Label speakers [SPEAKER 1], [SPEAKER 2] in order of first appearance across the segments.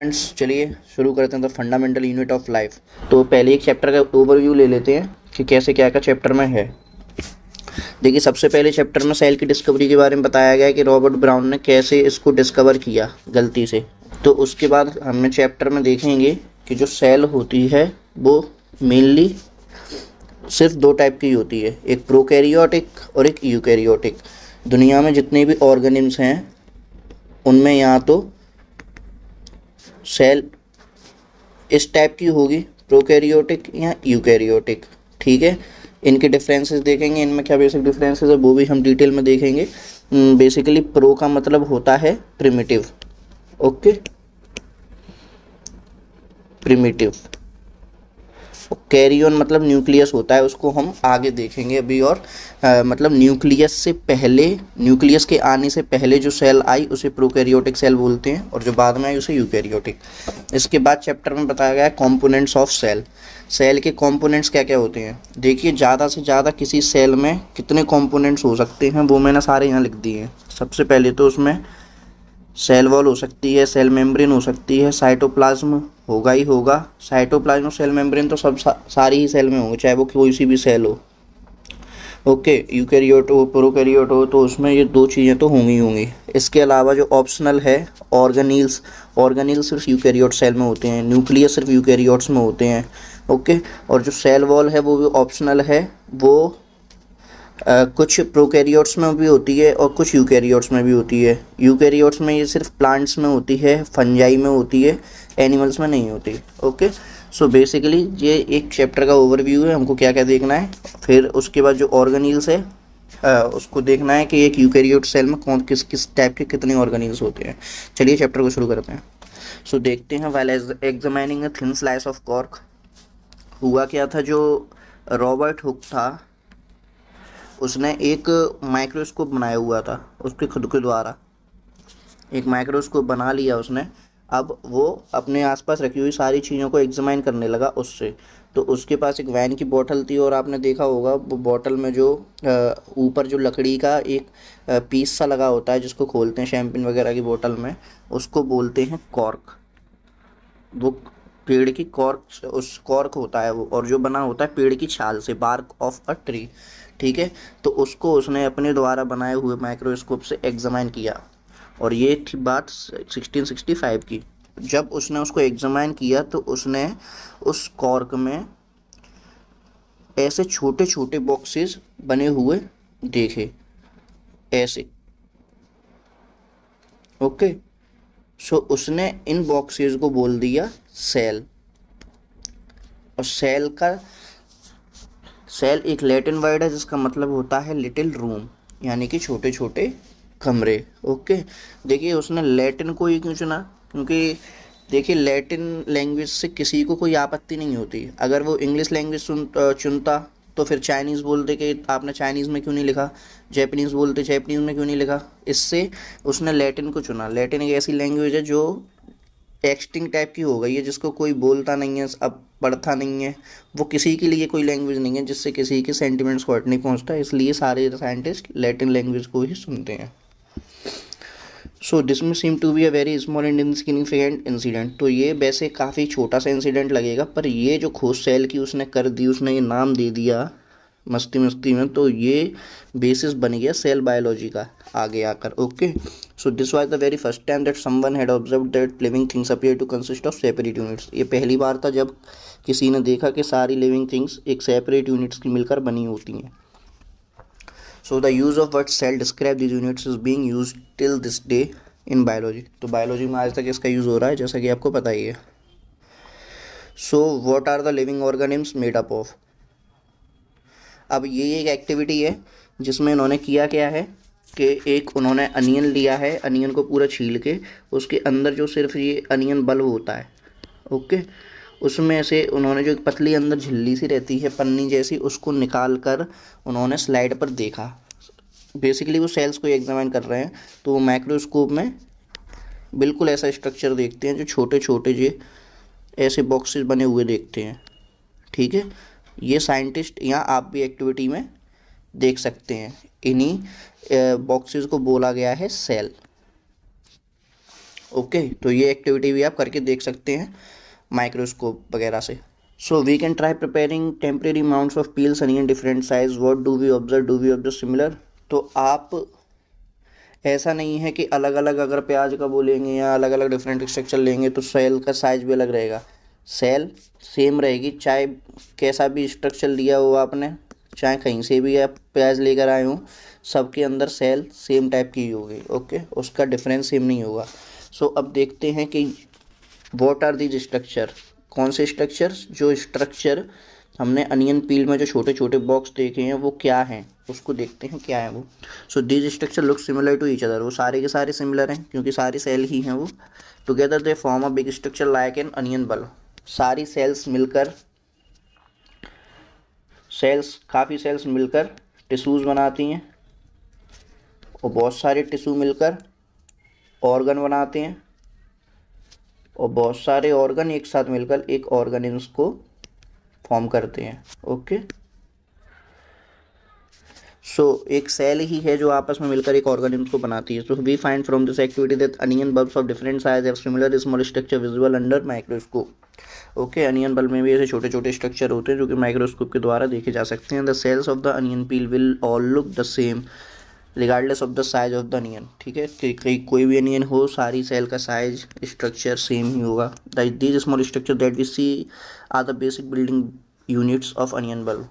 [SPEAKER 1] Friends चलिए शुरू करते हैं the fundamental unit of life. तो पहले एक चैप्टर का ओवरव्यू ले लेते हैं कि कैसे क्या क्या चैप्टर में है। देखिए, सबसे पहले चैप्टर में सेल की डिस्कवरी के बारे में बताया गया कि रॉबर्ट ब्राउन ने कैसे इसको डिस्कवर किया गलती से। तो उसके बाद हमें चैप्टर में देखेंगे कि जो सेल होती है, वो मेनली सिर्फ़ दो टाइप की होती है, एक प्रोकैरियोटिक और एक यूकैरियोटिक दुनिया में जितने भी ऑर्गेनिम्स हैं, उनमें यहाँ तो सेल इस टाइप की होगी प्रोकैरियोटिक या यूकैरियोटिक ठीक है? इनके डिफरेंसेस देखेंगे इनमें क्या बेसिक डिफरेंसेस है वो भी हम डिटेल में देखेंगे। बेसिकली hmm, प्रो का मतलब होता है प्रिमिटिव ओके प्रिमिटिव कैरियन मतलब न्यूक्लियस होता है उसको हम आगे देखेंगे अभी और आ, मतलब न्यूक्लियस से पहले न्यूक्लियस के आने से पहले जो सेल आई उसे प्रोकैरियोटिक सेल बोलते हैं और जो बाद में आई उसे यूकैरियोटिक। इसके बाद चैप्टर में बताया गया है कॉम्पोनेंट्स ऑफ़ सेल। सेल के कॉम्पोनेंट्स क्या क्या होते हैं? देखिए ज़्यादा से ज़्यादा किसी सेल में कितने कॉम्पोनेंट्स हो सकते हैं वो मैंने सारे यहाँ लिख दिए हैं। सबसे पहले तो उसमें सेल वॉल हो सकती है सेल मेम्ब्रेन हो सकती है साइटोप्लाज्म होगा ही होगा। साइटोप्लाज्म सेल मेम्ब्रेन तो सब सा, सारी ही सेल में होंगे चाहे वो कोई सी भी सेल हो। ओके यूकैरियोट हो प्रोकैरियोट हो तो उसमें ये दो चीज़ें तो होंगी होंगी। इसके अलावा जो ऑप्शनल है ऑर्गेनिल्स ऑर्गेनील सिर्फ़ यूकैरियोट सेल में होते हैं न्यूक्लियस सिर्फ़ यूकैरियोट्स में होते हैं। ओके और जो सेल वॉल है वो भी ऑप्शनल है वो कुछ प्रोकैरियोट्स में भी होती है और कुछ यूकैरियोट्स में भी होती है। यूकैरियोट्स में ये सिर्फ़ प्लांट्स में होती है फंजाई में होती है एनिमल्स में नहीं होती। ओके? सो बेसिकली ये एक चैप्टर का ओवरव्यू है हमको क्या क्या देखना है। फिर उसके बाद जो ऑर्गेनिल्स है आ, उसको देखना है कि एक यूकैरियोट सेल में कौन किस किस टाइप के कितने ऑर्गेनिल्स होते हैं। चलिए चैप्टर को शुरू करते हैं। सो so, देखते हैं well examining a thin slice of cork हुआ क्या था जो रॉबर्ट हुक था उसने एक माइक्रोस्कोप बनाया हुआ था, उसके खुद के द्वारा। एक माइक्रोस्कोप बना लिया उसने। अब वो अपने आसपास रखी हुई सारी चीज़ों को एग्जामाइन करने लगा उससे। तो उसके पास एक वैन की बोतल थी और आपने देखा होगा, वो बोतल में जो ऊपर जो लकड़ी का एक पीस सा लगा होता है, जिसको खोलते हैं शैम्पिन वगैरह की बोतल में, उसको बोलते हैं कॉर्क वो पेड़ की कॉर्क उस कॉर्क होता है वो, और जो बना होता है पेड़ की छाल से बार्क ऑफ़ अ ट्री ठीक है? तो उसको उसने अपने द्वारा बनाए हुए माइक्रोस्कोप से एग्जामाइन किया। और ये थी बात 1665 की। जब उसने उसको एग्जामाइन किया तो उसने उस कॉर्क में ऐसे छोटे छोटे बॉक्सेस बने हुए देखे। ऐसे। ओके सो उसने इन बॉक्सेस को बोल दिया सेल और सेल का सेल एक लैटिन वर्ड है, जिसका मतलब होता है लिटिल रूम यानी कि छोटे छोटे कमरे ओके देखिए, उसने लैटिन को ही क्यों चुना? क्योंकि देखिए लैटिन लैंग्वेज से किसी को कोई आपत्ति नहीं होती। अगर वो इंग्लिश लैंग्वेज चुनता तो फिर चाइनीज़ बोलते कि आपने चाइनीज़ में क्यों नहीं लिखा? जैपनीज़ बोलते जैपनीज़ में क्यों नहीं लिखा? इससे उसने लैटिन को चुना। लैटिन एक ऐसी लैंग्वेज है जो टेक्सटिंग टाइप की हो गई है, जिसको कोई बोलता नहीं है, अब पढ़ता नहीं है। वो किसी के लिए कोई लैंग्वेज नहीं है, जिससे किसी के सेंटिमेंट्स को हट नहीं पहुँचता, इसलिए सारे साइंटिस्ट लैटिन लैंग्वेज को ही सुनते हैं। So this may seem to be a very small and insignificant incident तो ये वैसे काफ़ी छोटा सा इंसिडेंट लगेगा, पर ये जो खोज सेल की उसने कर दी, उसने ये नाम दे दिया मस्ती मस्ती में तो ये बेसिस बन गया सेल बायोलॉजी का, आगे आकर okay so this was the very first time that someone had observe that living things appear to consist of separate units ये पहली बार था जब किसी ने देखा कि सारी लिविंग थिंग्स एक सेपरेट यूनिट्स की मिलकर बनी होती हैं। So the use of word cell describe these units is being use till this day in biology तो बायोलॉजी में आज तक इसका यूज़ हो रहा है, जैसा कि आपको पता ही है। So what are the living organisms made up of अब ये एक एक्टिविटी है, जिसमें इन्होंने किया क्या है कि एक उन्होंने अनियन लिया है, अनियन को पूरा छील के, उसके अंदर जो सिर्फ़ ये अनियन बल्ब होता है, ओके? उसमें से उन्होंने जो एक पतली अंदर झिल्ली सी रहती है, पन्नी जैसी, उसको निकाल कर उन्होंने स्लाइड पर देखा। बेसिकली वो सेल्स को एग्जामिन कर रहे हैं तो वो माइक्रोस्कोप में बिल्कुल ऐसा स्ट्रक्चर देखते हैं, जो छोटे छोटे जे ऐसे बॉक्सेस बने हुए देखते हैं, ठीक है? ये साइंटिस्ट यहाँ आप भी एक्टिविटी में देख सकते हैं। इन्हीं बॉक्सेस को बोला गया है सेल ओके तो ये एक्टिविटी भी आप करके देख सकते हैं माइक्रोस्कोप वगैरह से। So we can try preparing temporary amounts of peels in different size what do we observe do we observe similar तो आप, ऐसा नहीं है कि अलग अलग अगर प्याज का बोलेंगे या अलग अलग डिफरेंट स्ट्रक्चर लेंगे तो सेल का साइज़ भी अलग रहेगा। सेल सेम रहेगी। चाहे कैसा भी स्ट्रक्चर लिया हो आपने चाहे कहीं से भी आप प्याज लेकर आए हों सबके अंदर सेल सेम टाइप की होगी ओके उसका डिफरेंस सेम नहीं होगा। सो so, अब देखते हैं कि वॉट आर दीज स्ट्रक्चर कौन से स्ट्रक्चर जो स्ट्रक्चर हमने अनियन पील में जो छोटे छोटे बॉक्स देखे हैं वो क्या हैं? उसको देखते हैं क्या है वो। So these structure look similar to each other वो सारे के सारे सिमिलर हैं क्योंकि सारी सेल ही हैं वो। Together they form a big structure like an onion bulb सारी सेल्स मिलकर सेल्स काफ़ी सेल्स मिलकर टिश्यूज़ बनाती हैं और बहुत सारे टिश्यू मिलकर ऑर्गन बनाते हैं और बहुत सारे ऑर्गन एक साथ मिलकर एक ऑर्गेनिम्स को फॉर्म करते हैं ओके सो so, एक सेल ही है जो आपस में मिलकर एक ऑर्गेनिज्म को बनाती है। So we find from this activity that onion bulbs of different size have similar small structure visual under microscope okay, onion bulb में भी ऐसे छोटे छोटे स्ट्रक्चर होते हैं जो कि माइक्रोस्कोप के द्वारा देखे जा सकते हैं। The cells of the onion peel will all look the same regardless of the size of the onion ठीक है? कहीं कोई भी अनियन हो, सारी सेल का साइज़ स्ट्रक्चर सेम ही होगा। These small structure that we see are the basic building units of onion bulb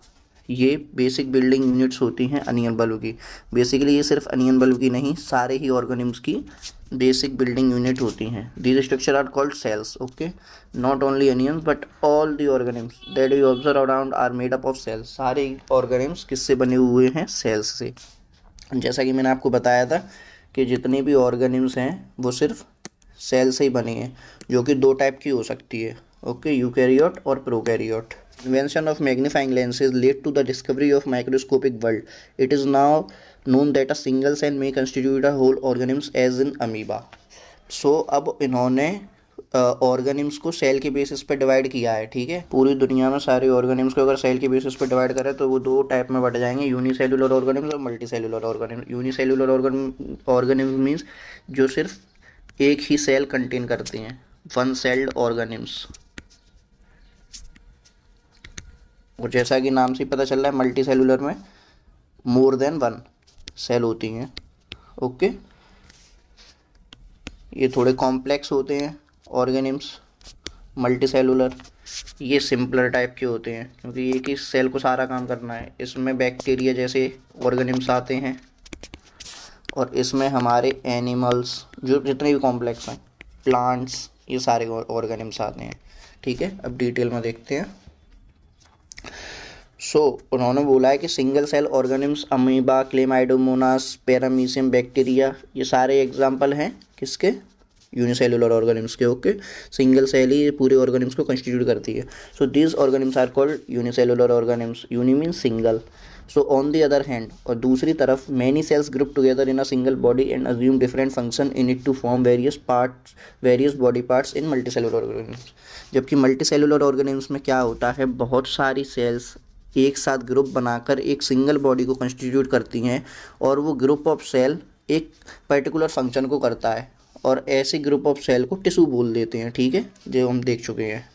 [SPEAKER 1] ये बेसिक बिल्डिंग यूनिट्स होती हैं अनियन बल्ब की। बेसिकली ये सिर्फ़ अनियन बल्ब की नहीं, सारे ही ऑर्गेनिम्स की बेसिक बिल्डिंग यूनिट होती हैं। These structure are called cells okay not only onions but all the organisms that you observe around are made up of cells सारे ऑर्गेनिम्स किससे बने हुए हैं? सेल्स से। जैसा कि मैंने आपको बताया था कि जितने भी ऑर्गेनिम्स हैं, वो सिर्फ़ सेल से ही बने हैं, जो कि दो टाइप की हो सकती है ओके यूकैरियोट और prokaryote invention of magnifying lenses led to the discovery of microscopic world. It is now that a single cell may constitute a whole organism as in amoeba. so, अब इन्होंने organisms को cell के basis पे divide किया है ठीक है? पूरी दुनिया में सारे ऑर्गेनिम्स को अगर सेल के बेसिस पे डिवाइड करें तो वो दो टाइप में बढ़ जाएँगे यूनिसेलुलर ऑर्गेनिम्स और multicellular organism unicellular organism means जो सिर्फ़ एक ही सेल कंटेन करती हैं वन सेल्ड ऑर्गेनिम्स और जैसा कि नाम से पता चल रहा है मल्टी सेलुलर में मोर देन वन सेल होती हैं, ओके? ये थोड़े कॉम्प्लेक्स होते हैं ऑर्गेनिम्स मल्टी सेलुलर ये सिंपलर टाइप के होते हैं, क्योंकि ये कि सेल को सारा काम करना है। इसमें बैक्टीरिया जैसे ऑर्गेनिम्स आते हैं, और इसमें हमारे एनिमल्स जो जितने भी कॉम्प्लेक्स हैं प्लांट्स ये सारे ऑर्गेनिम्स आते हैं, ठीक है? अब डिटेल में देखते हैं। सो so, उन्होंने बोला है कि single cell organisms amoeba chlamydomonas paramecium bacteria ये सारे एग्ज़ाम्पल हैं किसके? यूनिसेलुलर ऑर्गेनिम्स के ओके सिंगल सेल ही पूरे ऑर्गेनिम्स को कंस्टिट्यूट करती है। So this organisms are called unicellular organisms uni mean single so on the other hand और दूसरी तरफ़ many cells group together in a single body and assume different function in it to form various parts various body parts in cellular organisms जबकि multi cellular organisms में क्या होता है? बहुत सारी सेल्स एक साथ ग्रुप बनाकर एक सिंगल बॉडी को कंस्टिट्यूट करती हैं और वो ग्रुप ऑफ़ सेल एक पर्टिकुलर फ़ंक्शन को करता है और ऐसे ग्रुप ऑफ़ सेल को टिश्यू बोल देते हैं, ठीक है? जो हम देख चुके हैं।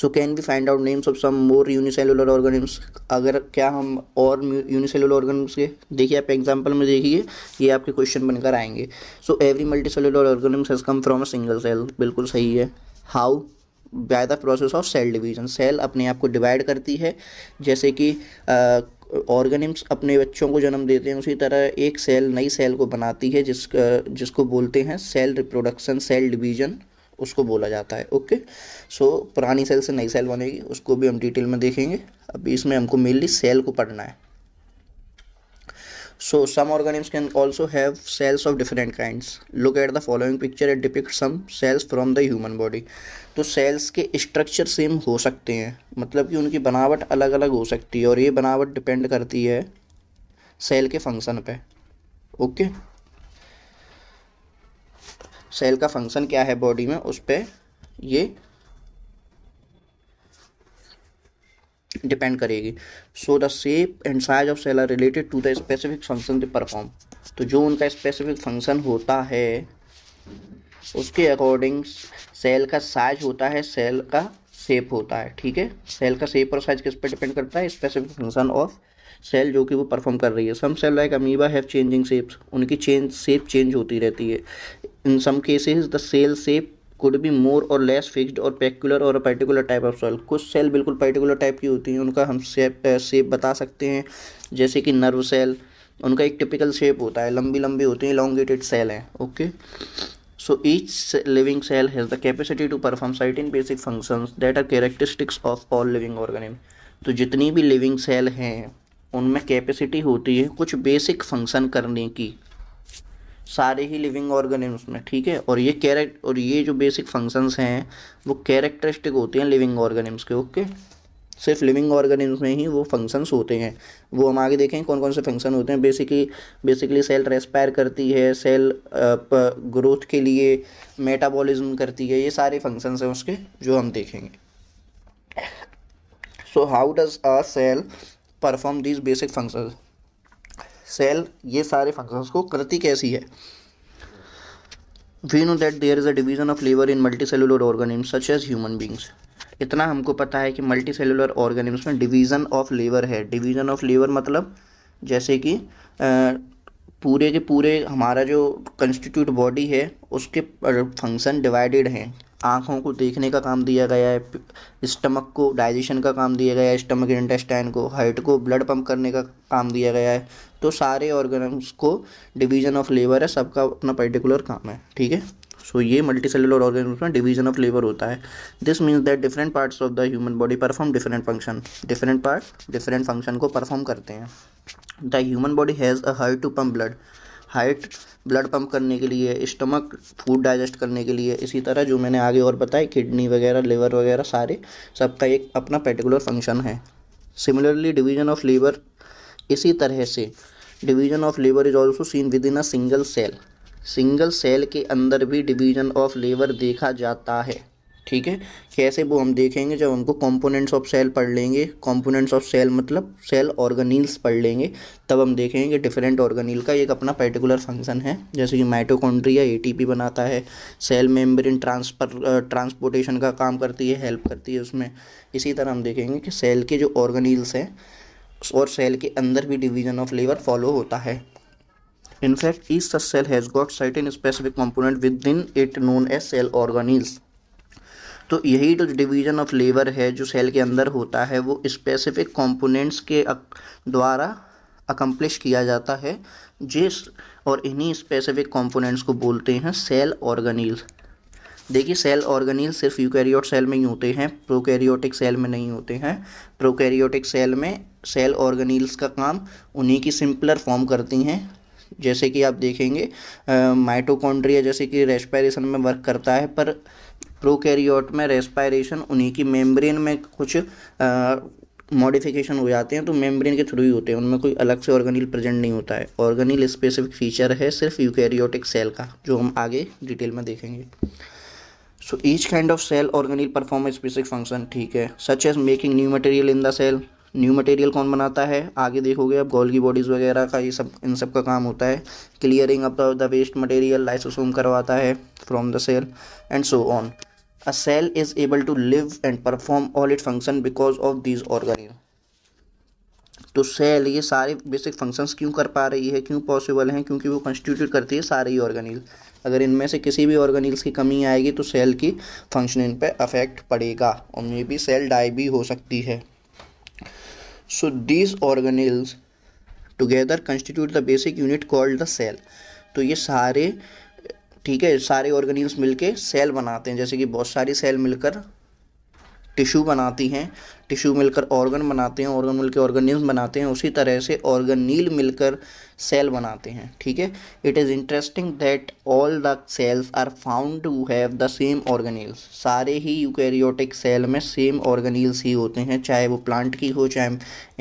[SPEAKER 1] So can we find out names of some more unicellular organisms अगर क्या हम और यूनिसेलुलर ऑर्गेनिम्स के, देखिए आप एग्जांपल में देखिए, ये आपके क्वेश्चन बनकर आएँगे। So every multicellular organisms has come from a single cell बिल्कुल सही है। How by the process of cell division cell अपने आप को डिवाइड करती है, जैसे कि ऑर्गेनिम्स अपने बच्चों को जन्म देते हैं, उसी तरह एक सेल नई सेल को बनाती है, जिस जिसको बोलते हैं सेल रिप्रोडक्शन सेल डिवीज़न उसको बोला जाता है ओके सो पुरानी सेल से नई सेल बनेगी, उसको भी हम डिटेल में देखेंगे अभी इसमें हमको मेनली सेल को पढ़ना है So, some organisms can also have cells of different kinds. Look at the following picture. It depicts some cells from the human body. तो सेल्स के स्ट्रक्चर सेम हो सकते हैं। मतलब कि उनकी बनावट अलग अलग हो सकती है और ये बनावट डिपेंड करती है सेल के फ़ंक्शन पे। ओके सेल का फ़ंक्शन क्या है बॉडी में? उस पर ये डिपेंड करेगी। So the shape and size of cell are related to the specific function they perform तो जो उनका स्पेसिफिक फ़ंक्शन होता है उसके अकॉर्डिंग सेल का साइज़ होता है सेल का शेप होता है, ठीक है? सेल का शेप और साइज़ किस पर डिपेंड करता है? स्पेसिफिक फ़ंक्शन ऑफ़ सेल जो कि वो परफॉर्म कर रही है। Some cell like amoeba have changing shapes उनकी चेंज शेप चेंज होती रहती है। In some cases the cell shape could be more or less fixed और पेक्युलर और पर्टिकुलर टाइप ऑफ़ सेल कुछ सेल बिल्कुल पर्टिकुलर टाइप की होती हैं। उनका हम शेप शेप बता सकते हैं। जैसे कि नर्व सेल उनका एक टिपिकल शेप होता है। लंबी लंबी होती हैं लॉन्गेटेड सेल हैं okay so each living cell has the capacity to perform certain basic functions that are characteristics of all living organism तो जितनी भी लिविंग सेल हैं, उनमें कैपेसिटी होती है कुछ बेसिक फ़ंक्शन करने की। सारे ही लिविंग ऑर्गेनिम्स में, ठीक है? और ये कैरेक्ट और ये जो बेसिक फ़ंक्शंस हैं, वो कैरेक्टरिस्टिक होते हैं लिविंग ऑर्गेनिम्स के ओके सिर्फ़ लिविंग ऑर्गेनिम्स में ही वो फ़ंक्शंस होते हैं। वो हम आगे देखें कौन कौन से फ़ंक्शन होते हैं। बेसिकली बेसिकली सेल रेस्पायर करती है सेल ग्रोथ के लिए मेटाबॉलिज्म करती है, ये सारे फ़ंक्शंस हैं उसके, जो हम देखेंगे। So how does a cell perform these basic functions cell ये सारे फ़ंक्शंस को करती कैसी है? We know that there is a division of labour in multicellular organisms such as human beings इतना हमको पता है कि मल्टी सेलुलर ऑर्गेनिम्स में डिवीज़न ऑफ़ लेबर है। डिवीज़न ऑफ़ लेबर मतलब जैसे कि पूरे के पूरे हमारा जो कंस्टिट्यूट बॉडी है, उसके फ़ंक्शन डिवाइडेड हैं। आँखों को देखने का काम दिया गया है, स्टमक को डाइजेशन का काम दिया गया है, स्टमक इंटेस्टाइन को हार्ट को, ब्लड पंप करने का काम दिया गया है। तो सारे ऑर्गेनम्स को डिवीज़न ऑफ़ लेबर है, सबका अपना पर्टिकुलर काम है, ठीक है? सो ये मल्टी सेलुलर ऑर्गेनिज्म में डिवीज़न ऑफ़ लेबर होता है। This means that different parts of the human body perform different function different part different function को परफॉर्म करते हैं। The human body has a heart to pump blood height, blood pump करने के लिए, stomach, food digest करने के लिए, इसी तरह जो मैंने आगे और बताया किडनी वगैरह, लिवर वगैरह, सारे सबका एक अपना पर्टिकुलर फ़ंक्शन है। सिमिलरली डिवीज़न ऑफ़ लीवर इसी तरह से division of liver is also seen within a single cell single cell के अंदर भी डिवीज़न ऑफ़ लेबर देखा जाता है। ठीक है? कैसे वो हम देखेंगे जब हमको कंपोनेंट्स ऑफ़ सेल पढ़ लेंगे। कंपोनेंट्स ऑफ़ सेल मतलब सेल ऑर्गेनील्स पढ़ लेंगे। तब हम देखेंगे कि डिफरेंट ऑर्गेनील का एक अपना पर्टिकुलर फ़ंक्शन है। जैसे कि माइटोकॉन्ड्रिया एटीपी बनाता है। सेल मेम्ब्रेन ट्रांसफ़र ट्रांसपोर्टेशन का काम करती है हेल्प करती है उसमें। इसी तरह हम देखेंगे कि सेल के जो ऑर्गेनील्स हैं और सेल के अंदर भी डिवीज़न ऑफ़ लेबर फॉलो होता है। In fact, each such cell has got certain specific component within it known as cell. तो यही जो डिवीज़न ऑफ़ लेबर है, जो सेल के अंदर होता है, वो स्पेसिफिक कंपोनेंट्स के द्वारा अकम्प्लिश किया जाता है, जिस और इन्हीं स्पेसिफिक कंपोनेंट्स को बोलते हैं सेल ऑर्गेनील्स देखिए सेल ऑर्गेनील सिर्फ़ यूकैरियोट सेल में ही होते हैं प्रोकैरियोटिक सेल में नहीं होते हैं। प्रोकैरियोटिक सेल में सेल ऑर्गेनील्स का काम उन्हीं की सिंपलर फॉर्म करती हैं। जैसे कि आप देखेंगे माइटोकॉन्ड्रिया जैसे कि रेस्पायरेशन में वर्क करता है, पर प्रोकैरियोट में रेस्पायरेशन उन्हीं की मेम्ब्रेन में कुछ मॉडिफिकेशन हो जाते हैं तो मेम्ब्रेन के थ्रू ही होते हैं। उनमें कोई अलग से ऑर्गेनिल प्रेजेंट नहीं होता है। ऑर्गेनिल स्पेसिफिक फीचर है सिर्फ़ यूकैरियोटिक सेल का, जो हम आगे डिटेल में देखेंगे। So each kind of cell organelle perform specific function ठीक है। Such as making new material in the cell new material कौन बनाता है? आगे देखोगे अब गोल्गी बॉडीज़ वगैरह का, ये सब, इन सब का काम होता है। Clearing up the waste material lysosome करवाता है from the cell and so on a cell is able to live and perform all it function because of these organelle तो सेल ये सारे बेसिक फ़ंक्शंस क्यों कर पा रही है? क्यों पॉसिबल हैं? क्योंकि वो कंस्टिट्यूट करती है सारे ही ऑर्गेनिल अगर इनमें से किसी भी ऑर्गेनिल्स की कमी आएगी तो सेल की फंक्शनिंग पे अफेक्ट पड़ेगा और मे भी सेल डाई भी हो सकती है. So these organelles together constitute the basic unit called the cell तो ये सारे ठीक है, सारे ऑर्गेनिल्स मिलके सेल बनाते हैं, जैसे कि बहुत सारी सेल मिलकर टिश्यू बनाती हैं, टिश्यू मिलकर ऑर्गन बनाते हैं, ऑर्गन मिलकर ऑर्गेनिज्म बनाते हैं, उसी तरह से ऑर्गेनील मिलकर सेल बनाते हैं, ठीक है? It is interesting that all the cells are found to have the same organelles सारे ही यूकैरियोटिक सेल में सेम ऑर्गेनील्स ही होते हैं, चाहे वो प्लांट की हो, चाहे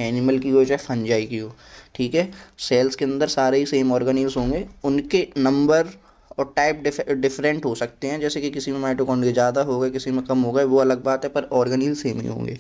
[SPEAKER 1] एनिमल की हो, चाहे फंजाई की हो, ठीक है? सेल्स के अंदर सारे ही सेम ऑर्गेनील्स होंगे, उनके नंबर और टाइप डिफरेंट हो सकते हैं। जैसे कि किसी में माइटोकॉन्ड्रिया ज़्यादा हो गए किसी में कम हो गए वो अलग बात है पर ऑर्गेनिल सेम ही होंगे।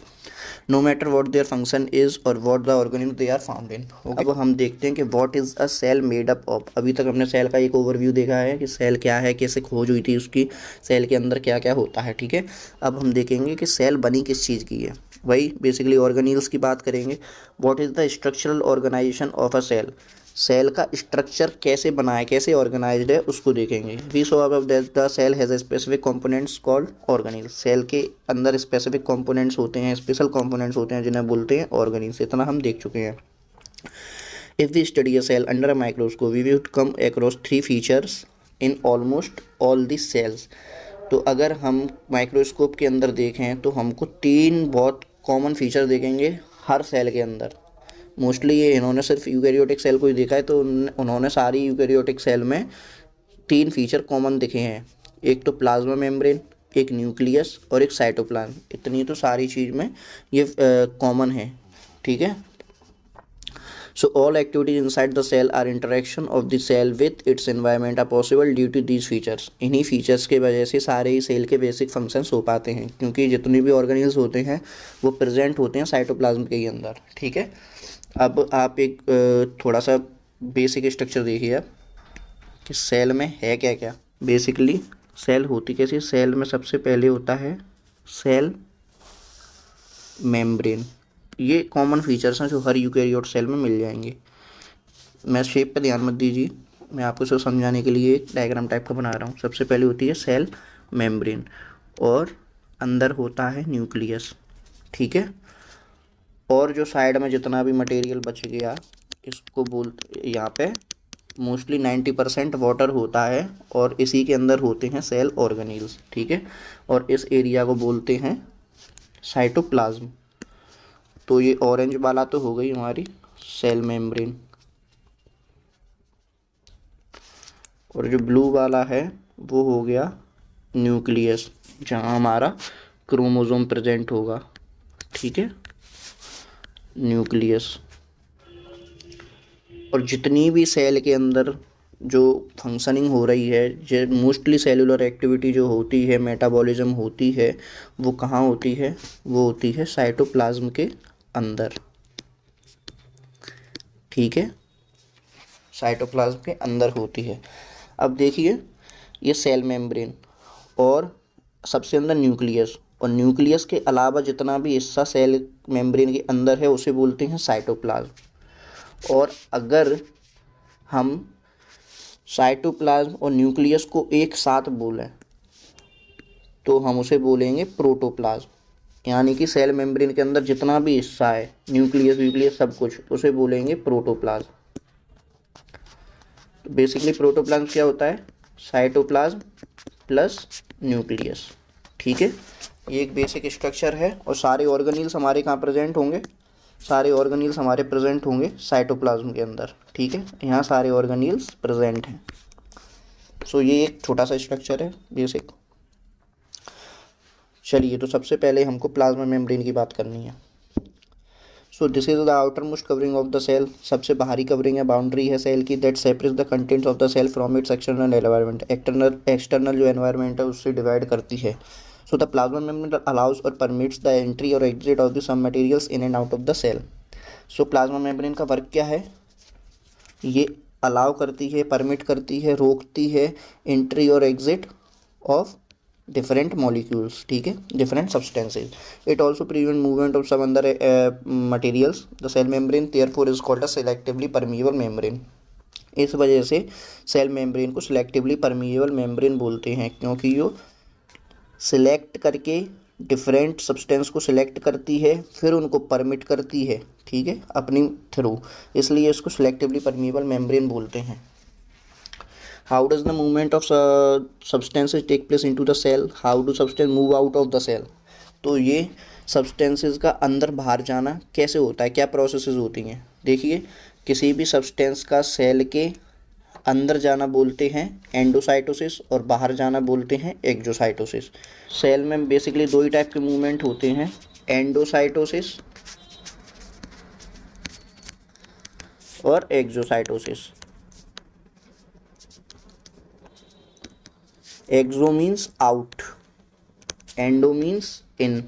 [SPEAKER 1] No matter what their function is और what the organism they are found in अब हम देखते हैं कि what is a cell made up of अभी तक हमने सेल का एक ओवरव्यू देखा है कि सेल क्या है कैसे खोज हुई थी उसकी सेल के अंदर क्या क्या होता है ठीक है? अब हम देखेंगे कि सेल बनी किस चीज़ की है। वही बेसिकली ऑर्गेनिल्स की बात करेंगे। What is the structural organisation of a cell cell का स्ट्रक्चर कैसे बना है कैसे ऑर्गेनाइज्ड है, उसको देखेंगे। वी सो अब the cell has specific components called organelle cell के अंदर स्पेसिफिक कंपोनेंट्स होते हैं स्पेशल कंपोनेंट्स होते हैं, जिन्हें बोलते हैं ऑर्गेनिल्स इतना हम देख चुके हैं। If we study a cell under a microscope we would come across three features in almost all the cells तो अगर हम माइक्रोस्कोप के अंदर देखें तो हमको तीन बहुत कॉमन फीचर देखेंगे हर सेल के अंदर। मोस्टली ये इन्होंने सिर्फ़ यूकैरियोटिक सेल को ही देखा है तो उन्होंने सारी यूकैरियोटिक सेल में तीन फीचर कॉमन दिखे हैं। एक तो प्लाज्मा मेम्ब्रेन, एक न्यूक्लियस और एक साइटोप्लाज्म इतनी तो सारी चीज़ में ये कॉमन है, ठीक है? So, all activities inside the cell are interaction of the cell with its environment are possible due to these features. इन्हीं फीचर्स के वजह से सारे ही सेल के बेसिक फ़ंक्शंस हो पाते हैं, क्योंकि जितने भी ऑर्गेनिल्स होते हैं, वो प्रेजेंट होते हैं साइटोप्लाज्म के अंदर, ठीक है? अब आप एक थोड़ा सा बेसिक स्ट्रक्चर देखिए आप, कि सेल में है क्या क्या बेसिकली सेल होती कैसी? सेल में सबसे पहले होता है सेल मेम्ब्रेन ये कॉमन फीचर्स हैं जो हर यूकैरियोट सेल में मिल जाएँगे। मैं शेप पर ध्यान मत दीजिए। मैं आपको इसे समझाने के लिए एक डायग्राम टाइप का बना रहा हूँ। सबसे पहले होती है सेल मेम्ब्रेन और अंदर होता है न्यूक्लियस ठीक है? और जो साइड में जितना भी मटेरियल बच गया इसको बोल, यहाँ पे मोस्टली नाइन्टी परसेंट वाटर होता है और इसी के अंदर होते हैं सेल ऑर्गेनिल्स ठीक है? और इस एरिया को बोलते हैं साइटोप्लाज्म तो ये ऑरेंज वाला तो हो गई हमारी सेल मेम्ब्रेन और जो ब्लू वाला है, वो हो गया न्यूक्लियस जहाँ हमारा क्रोमोजोम प्रेजेंट होगा, ठीक है? न्यूक्लियस। और जितनी भी सेल के अंदर जो फंक्शनिंग हो रही है, जो मोस्टली सेलुलर एक्टिविटी जो होती है मेटाबॉलिज्म होती है, वो कहाँ होती है? वो होती है साइटोप्लाज्म के अंदर। ठीक है? साइटोप्लाज्म के अंदर होती है। अब देखिए, ये सेल मेम्ब्रेन और सबसे अंदर न्यूक्लियस और न्यूक्लियस के अलावा जितना भी हिस्सा सेल मेम्ब्रेन के अंदर है, उसे बोलते हैं साइटोप्लाज्म और अगर हम साइटोप्लाज्म और न्यूक्लियस को एक साथ बोलें तो हम उसे बोलेंगे प्रोटोप्लाज्म यानी कि सेल मेम्ब्रेन के अंदर जितना भी हिस्सा है न्यूक्लियस व्यूक्लियस सब कुछ, उसे बोलेंगे प्रोटोप्लाज्म तो बेसिकली प्रोटोप्लाज्म क्या होता है? साइटोप्लाज्म प्लस न्यूक्लियस ठीक है? ये एक बेसिक स्ट्रक्चर है और सारे ऑर्गेनिल्स हमारे कहाँ प्रेजेंट होंगे? सारे ऑर्गेनिल्स हमारे प्रेजेंट होंगे साइटोप्लाज्म के अंदर, ठीक है? यहाँ सारे ऑर्गेनिल्स प्रेजेंट हैं। सो ये एक छोटा सा स्ट्रक्चर है बेसिक चलिए तो सबसे पहले हमको प्लाज्मा मेम्ब्रेन की बात करनी है। So this is the outermost covering of the cell सबसे बाहरी कवरिंग है बाउंड्री है सेल की that separate the contents of the cell from its external environment external external जो एनवायरनमेंट है, उससे डिवाइड करती है। So the plasma membrane allows or permits the entry or exit of the some materials in and out of the cell. So plasma membrane का work क्या है ये allow करती है परमिट करती है रोकती है एंट्री और एग्जिट ऑफ़ different molecules ठीक है substances it also prevent movement of some other uh, materials the cell membrane therefore is called a selectively permeable membrane इस वजह से सेल मेम्ब्रेन को सिलेक्टिवली परमिएबल मेम्ब्रेन बोलते हैं क्योंकि यो सिलेक्ट करके डिफरेंट सब्सटेंस को सिलेक्ट करती है, फिर उनको परमिट करती है, ठीक है? अपनी थ्रू इसलिए इसको सिलेक्टिवली परमिएबल मेम्ब्रेन बोलते हैं। How does the movement of substances take place into the cell how do substance move out of the cell तो ये सब्सटेंसेज का अंदर बाहर जाना कैसे होता है? क्या प्रोसेसेस होती हैं? देखिए, किसी भी सब्सटेंस का सेल के अंदर जाना बोलते हैं, एंडोसाइटोसिस और बाहर जाना बोलते हैं एक्जोसाइटोसिस सेल में बेसिकली दो ही टाइप के मूवमेंट होते हैं, एंडोसाइटोसिस और exocytosis exo means out endo means in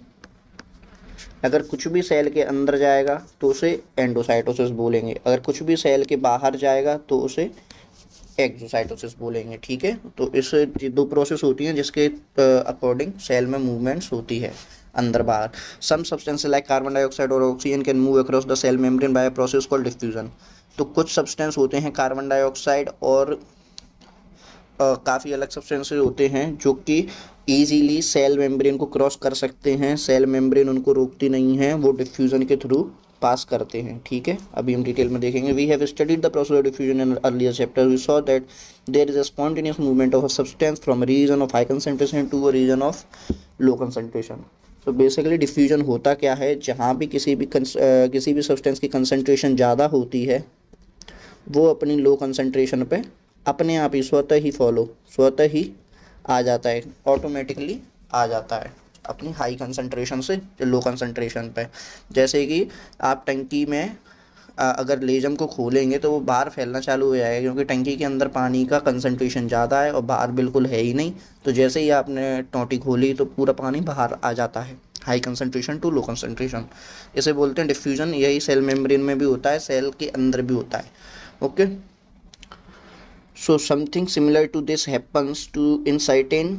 [SPEAKER 1] अगर कुछ भी सेल के अंदर जाएगा तो उसे एंडोसाइटोसिस बोलेंगे। अगर कुछ भी सेल के बाहर जाएगा तो उसे एक्सोसाइटोसिस बोलेंगे, ठीक है? तो इस दो प्रोसेस होती हैं जिसके अकॉर्डिंग सेल में मूवमेंट्स होती है, अंदर बाहर। Some substance like carbon dioxide और oxygen can move across the cell membrane by process called diffusion तो कुछ सब्सटेंस होते हैं कार्बन डाइऑक्साइड और काफ़ी अलग सब्सटेंसेज होते हैं जो कि ईजीली सेल मेम्ब्रेन को क्रॉस कर सकते हैं। सेल मेम्ब्रेन उनको रोकती नहीं है, वो डिफ्यूज़न के थ्रू पास करते हैं, ठीक है? अभी हम डिटेल में देखेंगे। We have studied the process of diffusion in earlier chapter we saw that there is a spontaneous movement of a substance from region of high concentration to a region of low concentration तो basically diffusion होता क्या है? जहाँ भी किसी भी किसी भी सब्सटेंस की कंसंट्रेशन ज़्यादा होती है, वो अपनी लो कंसंट्रेशन पे अपने आप ही स्वतः ही फॉलो स्वतः ही आ जाता है ऑटोमेटिकली आ जाता है। अपनी हाई कंसंट्रेशन से लो कंसंट्रेशन पे। जैसे कि आप टंकी में अगर लेजम को खोलेंगे तो वो बाहर फैलना चालू हो जाएगा, क्योंकि टंकी के अंदर पानी का कंसंट्रेशन ज़्यादा है और बाहर बिल्कुल है ही नहीं। तो जैसे ही आपने टोटी खोली तो पूरा पानी बाहर आ जाता है high concentration to low concentration इसे बोलते हैं डिफ्यूजन यही सेल मेम्ब्रेन में भी होता है सेल के अंदर भी होता है। Okay so, something similar to this happens to in certain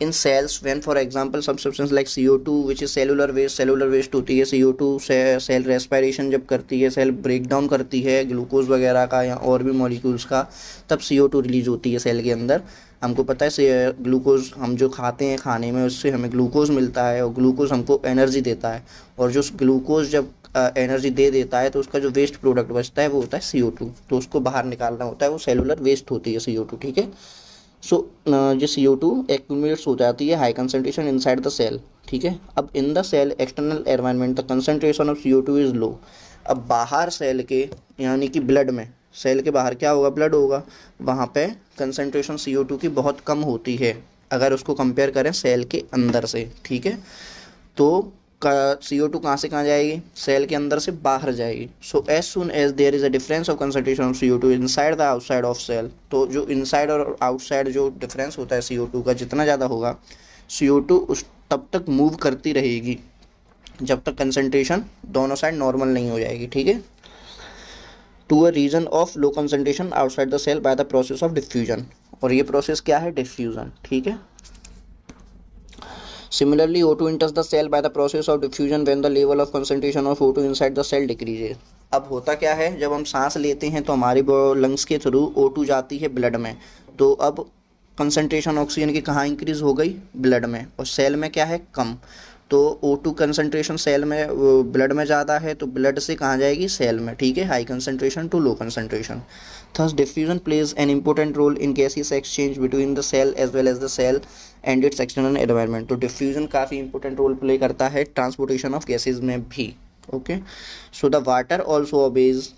[SPEAKER 1] in cells when, for example some substance like CO2 which is cellular waste cellular waste होती है सी CO2 से सेल रेस्पायरेशन जब करती है सेल ब्रेक डाउन करती है glucose वगैरह का या और भी मॉलिक्यूल्स का, तब CO2 रिलीज़ होती है सेल के अंदर। हमको पता है ग्लूकोज हम जो खाते हैं खाने में, उससे हमें ग्लूकोज मिलता है और ग्लूकोज हमको एनर्जी देता है। और जो ग्लूकोज जब एनर्जी दे देता है तो उसका जो वेस्ट प्रोडक्ट बचता है, वो होता है सी ओ टू तो उसको बाहर निकालना होता है, वो सेलुलर वेस्ट होती है सी ओ टू ठीक है? सो जो सी ओ टू एक्यूमुलेट्स हो जाती है high concentration inside the cell ठीक है? अब in the cell external environment the concentration of C O two is low अब बाहर सेल के, यानी कि ब्लड में सेल के बाहर क्या होगा? ब्लड होगा। वहाँ पे कंसनट्रेशन सी ओ टू की बहुत कम होती है, अगर उसको कंपेयर करें सेल के अंदर से, ठीक है? तो सी ओ टू कहाँ से कहाँ जाएगी? सेल के अंदर से बाहर जाएगी। So as soon as there is a difference of concentration of C O two inside the outside of cell तो जो इनसाइड और आउटसाइड जो डिफरेंस होता है सी ओ टू का, जितना ज़्यादा होगा सी ओ टू उस तब तक मूव करती रहेगी। जब तक कंसनट्रेशन दोनों साइड नॉर्मल नहीं हो जाएगी, ठीक है? To a region of low concentration outside the cell by the process of diffusion और ये प्रोसेस क्या है? डिफ्यूजन ठीक है? Similarly, O2 enters the cell by the process of diffusion when the level of concentration of O2 inside the cell decreases. अब होता क्या है? जब हम सांस लेते हैं तो हमारी लंग्स के थ्रू O2 जाती है ब्लड में। तो अब कंसंट्रेशन ऑक्सीजन की कहाँ इंक्रीज हो गई? ब्लड में। और सेल में क्या है? कम। तो O2 कंसंट्रेशन सेल में ब्लड में ज़्यादा है तो ब्लड से कहाँ जाएगी? सेल में। ठीक है? High concentration to low concentration thus diffusion plays an important role in gaseous exchange between the cell as well as the cell and its external environment तो डिफ्यूजन काफ़ी इंपॉर्टेंट रोल प्ले करता है transportation of gases में भी okay so the water also obeys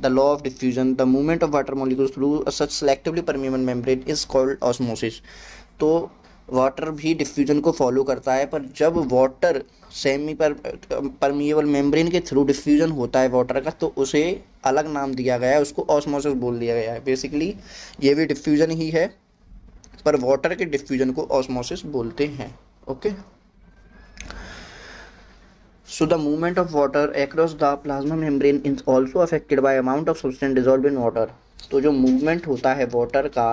[SPEAKER 1] the law of diffusion the movement of water molecules through such selectively permeable membrane is called osmosis तो water भी diffusion को follow करता है, पर जब वाटर सेमी पर परमिएबल मेम्ब्रेन के थ्रू डिफ्यूजन होता है वाटर का तो उसे अलग नाम दिया गया है, उसको ऑस्मोसिस बोल दिया गया है। बेसिकली ये भी डिफ्यूजन ही है। पर वाटर के डिफ्यूजन को ऑस्मोसिस बोलते हैं okay so the movement of water across the plasma membrane is also affected by amount of substance dissolve in water तो जो मूवमेंट होता है वाटर का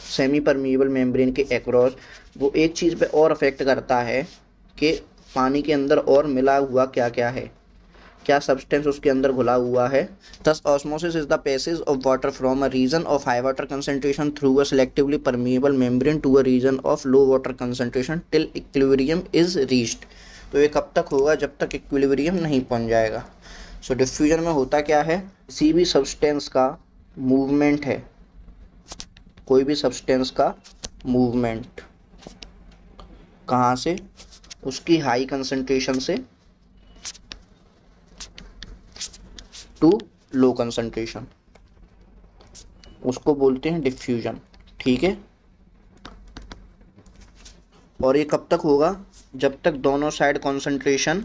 [SPEAKER 1] सेमी परमिएबल मेम्ब्रेन के एक्रॉस वो एक चीज़ पे और अफेक्ट करता है कि पानी के अंदर और मिला हुआ क्या क्या है। क्या सब्सटेंस उसके अंदर घुला हुआ है? Thus osmosis is the passage of water from a region of high water concentration through a selectively permeable membrane to a region of low water concentration till equilibrium is reached तो ये कब तक होगा? जब तक इक्विलिब्रियम नहीं पहुँच जाएगा। सो डिफ्यूजन में होता क्या है? किसी भी सब्सटेंस का मूवमेंट है। कोई भी सब्सटेंस का मूवमेंट कहाँ से? उसकी हाई कंसेंट्रेशन से टू लो कंसंट्रेशन उसको बोलते हैं डिफ्यूजन ठीक है? और ये कब तक होगा? जब तक दोनों साइड कंसंट्रेशन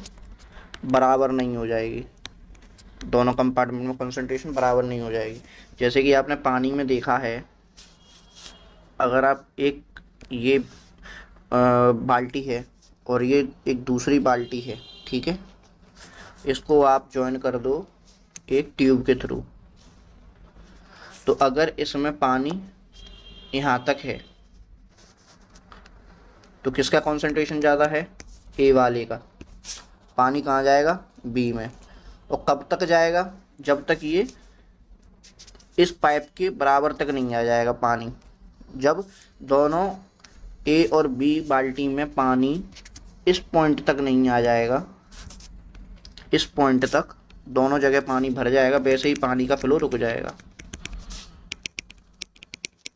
[SPEAKER 1] बराबर नहीं हो जाएगी. दोनों कंपार्टमेंट में कंसंट्रेशन बराबर नहीं हो जाएगी. जैसे कि आपने पानी में देखा है, अगर आप एक ये बाल्टी है और ये एक दूसरी बाल्टी है, ठीक है? इसको आप ज्वाइन कर दो. एक ट्यूब के थ्रू। तो अगर इसमें पानी यहाँ तक है तो किसका कॉन्सेंट्रेशन ज़्यादा है? ए वाले का। पानी कहाँ जाएगा? बी में। और कब तक जाएगा? जब तक ये इस पाइप के बराबर तक नहीं आ जाएगा पानी। जब दोनों ए और बी बाल्टी में पानी इस पॉइंट तक नहीं आ जाएगा, इस पॉइंट तक दोनों जगह पानी भर जाएगा वैसे ही पानी का फ्लो रुक जाएगा।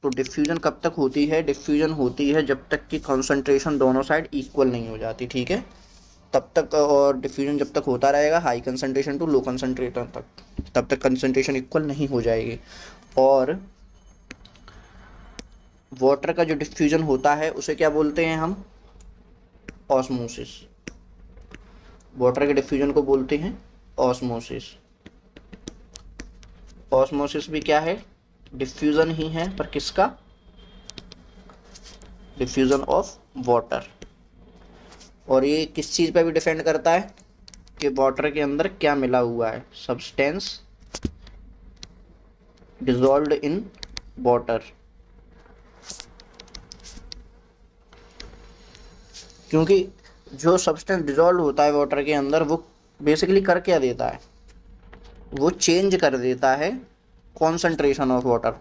[SPEAKER 1] तो डिफ्यूजन कब तक होती है? डिफ्यूजन होती है जब तक कि कंसंट्रेशन दोनों साइड इक्वल नहीं हो जाती, ठीक है? तब तक और डिफ्यूजन जब तक होता रहेगा high concentration to low concentration तक, तब तक कंसंट्रेशन इक्वल नहीं हो जाएगी। और वाटर का जो डिफ्यूजन होता है, उसे क्या बोलते हैं हम? ऑस्मोसिस वाटर के डिफ्यूजन को बोलते हैं ऑस्मोसिस ऑस्मोसिस भी क्या है? डिफ्यूजन ही है, पर किसका? डिफ्यूजन ऑफ़ वाटर और ये किस चीज़ पे भी डिपेंड करता है? कि वाटर के अंदर क्या मिला हुआ है? सब्सटेंस डिजॉल्व इन वाटर क्योंकि जो सब्सटेंस डिजॉल्व होता है वाटर के अंदर, वो बेसिकली कर क्या देता है? वो चेंज कर देता है concentration of water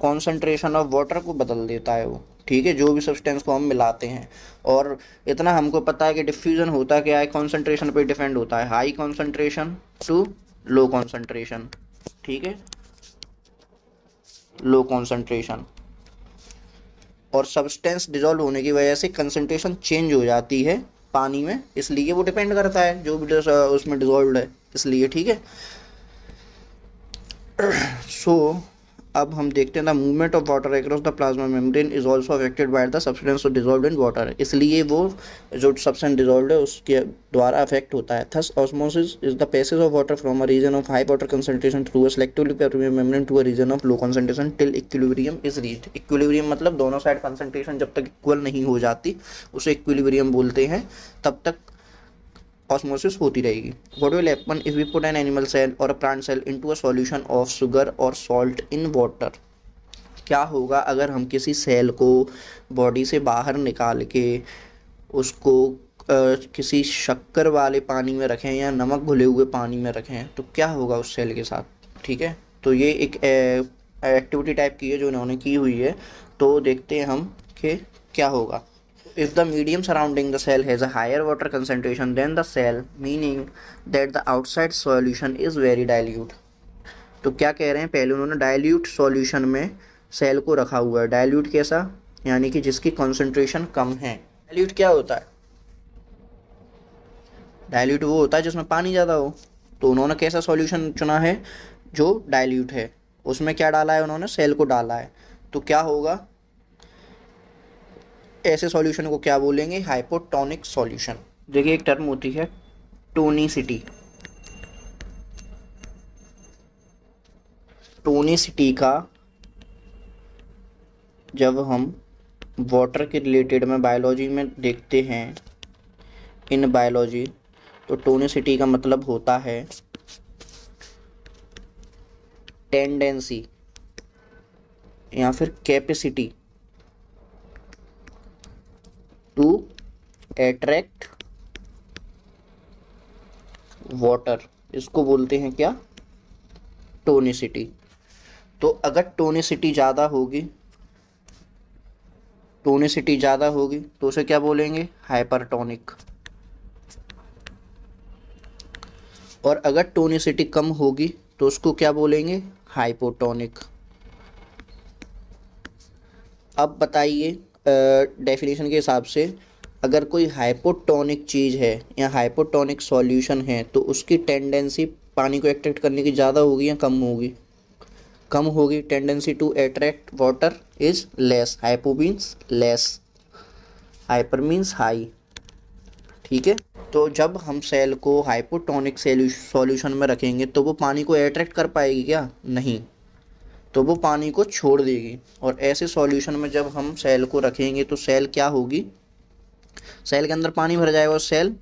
[SPEAKER 1] concentration of water को बदल देता है वो, ठीक है? जो भी सब्सटेंस को हम मिलाते हैं। और इतना हमको पता है कि डिफ्यूजन होता क्या है? कॉन्सेंट्रेशन पे डिपेंड होता है। High concentration to low concentration ठीक है? लो कॉन्सेंट्रेशन और सब्सटेंस डिजोल्व होने की वजह से कंसंट्रेशन चेंज हो जाती है। पानी में इसलिए वो डिपेंड करता है जो भी उसमें डिजोल्व है इसलिए ठीक है। सो so, अब हम देखते हैं the movement of water across the plasma membrane is also affected by the substance dissolve in water इसलिए वो जो सब्सटेंस डिजॉल्व है, उसके द्वारा अफेक्ट होता है। Thus osmosis is the passage of water from a region of high water concentration through a selectively permeable membrane to a region of low concentration till equilibrium is reached equilibrium मतलब दोनों side concentration जब तक equal नहीं हो जाती, उसे equilibrium बोलते हैं, तब तक ऑस्मोसिस होती रहेगी। What happen if we put an animal cell और a plant cell into a solution of sugar और सॉल्ट इन वाटर क्या होगा अगर हम किसी सेल को बॉडी से बाहर निकाल के उसको किसी शक्कर वाले पानी में रखें या नमक घुले हुए पानी में रखें तो क्या होगा उस सेल के साथ? ठीक है? तो ये एक एक्टिविटी टाइप की है जो इन्होंने की हुई है। तो देखते हैं हम कि क्या होगा। If the medium surrounding the cell has a higher water concentration than the cell, meaning that the outside solution is very dilute. तो क्या कह रहे हैं? पहले उन्होंने डायल्यूट सॉल्यूशन में सेल को रखा हुआ है। डायल्यूट कैसा? यानी कि जिसकी कॉन्सेंट्रेशन कम है। डायल्यूट क्या होता है? डायल्यूट वो होता है जिसमें पानी ज़्यादा हो। तो उन्होंने कैसा सॉल्यूशन चुना है? जो डायल्यूट है। उसमें क्या डाला है उन्होंने? सेल को डाला है। तो क्या होगा? ऐसे सॉल्यूशन को क्या बोलेंगे? हाइपोटोनिक सॉल्यूशन देखिए, एक टर्म होती है टोनिसिटी टोनिसिटी का जब हम वाटर के रिलेटेड में बायोलॉजी में देखते हैं इन बायोलॉजी तो टोनिसिटी का मतलब होता है टेंडेंसी या फिर कैपेसिटी टू एट्रैक्ट वाटर इसको बोलते हैं क्या? टोनिसिटी तो अगर टोनिसिटी ज़्यादा होगी टोनिसिटी ज़्यादा होगी तो उसे क्या बोलेंगे? हाइपरटोनिक और अगर टोनिसिटी कम होगी तो उसको क्या बोलेंगे? हाइपोटोनिक अब बताइए डेफिनेशन के हिसाब से अगर कोई हाइपोटोनिक चीज़ है या हाइपोटोनिक सॉल्यूशन है तो उसकी टेंडेंसी पानी को अट्रैक्ट करने की ज़्यादा होगी या कम होगी? कम होगी। Tendency to attract water is less hypo means less hyper means high ठीक है? तो जब हम सेल को हाइपोटोनिक सॉल्यूशन में रखेंगे तो वो पानी को अट्रैक्ट कर पाएगी क्या? नहीं. तो वो पानी को छोड़ देगी। और ऐसे सॉल्यूशन में जब हम सेल को रखेंगे तो सेल क्या होगी? सेल के अंदर पानी भर जाएगा और सेल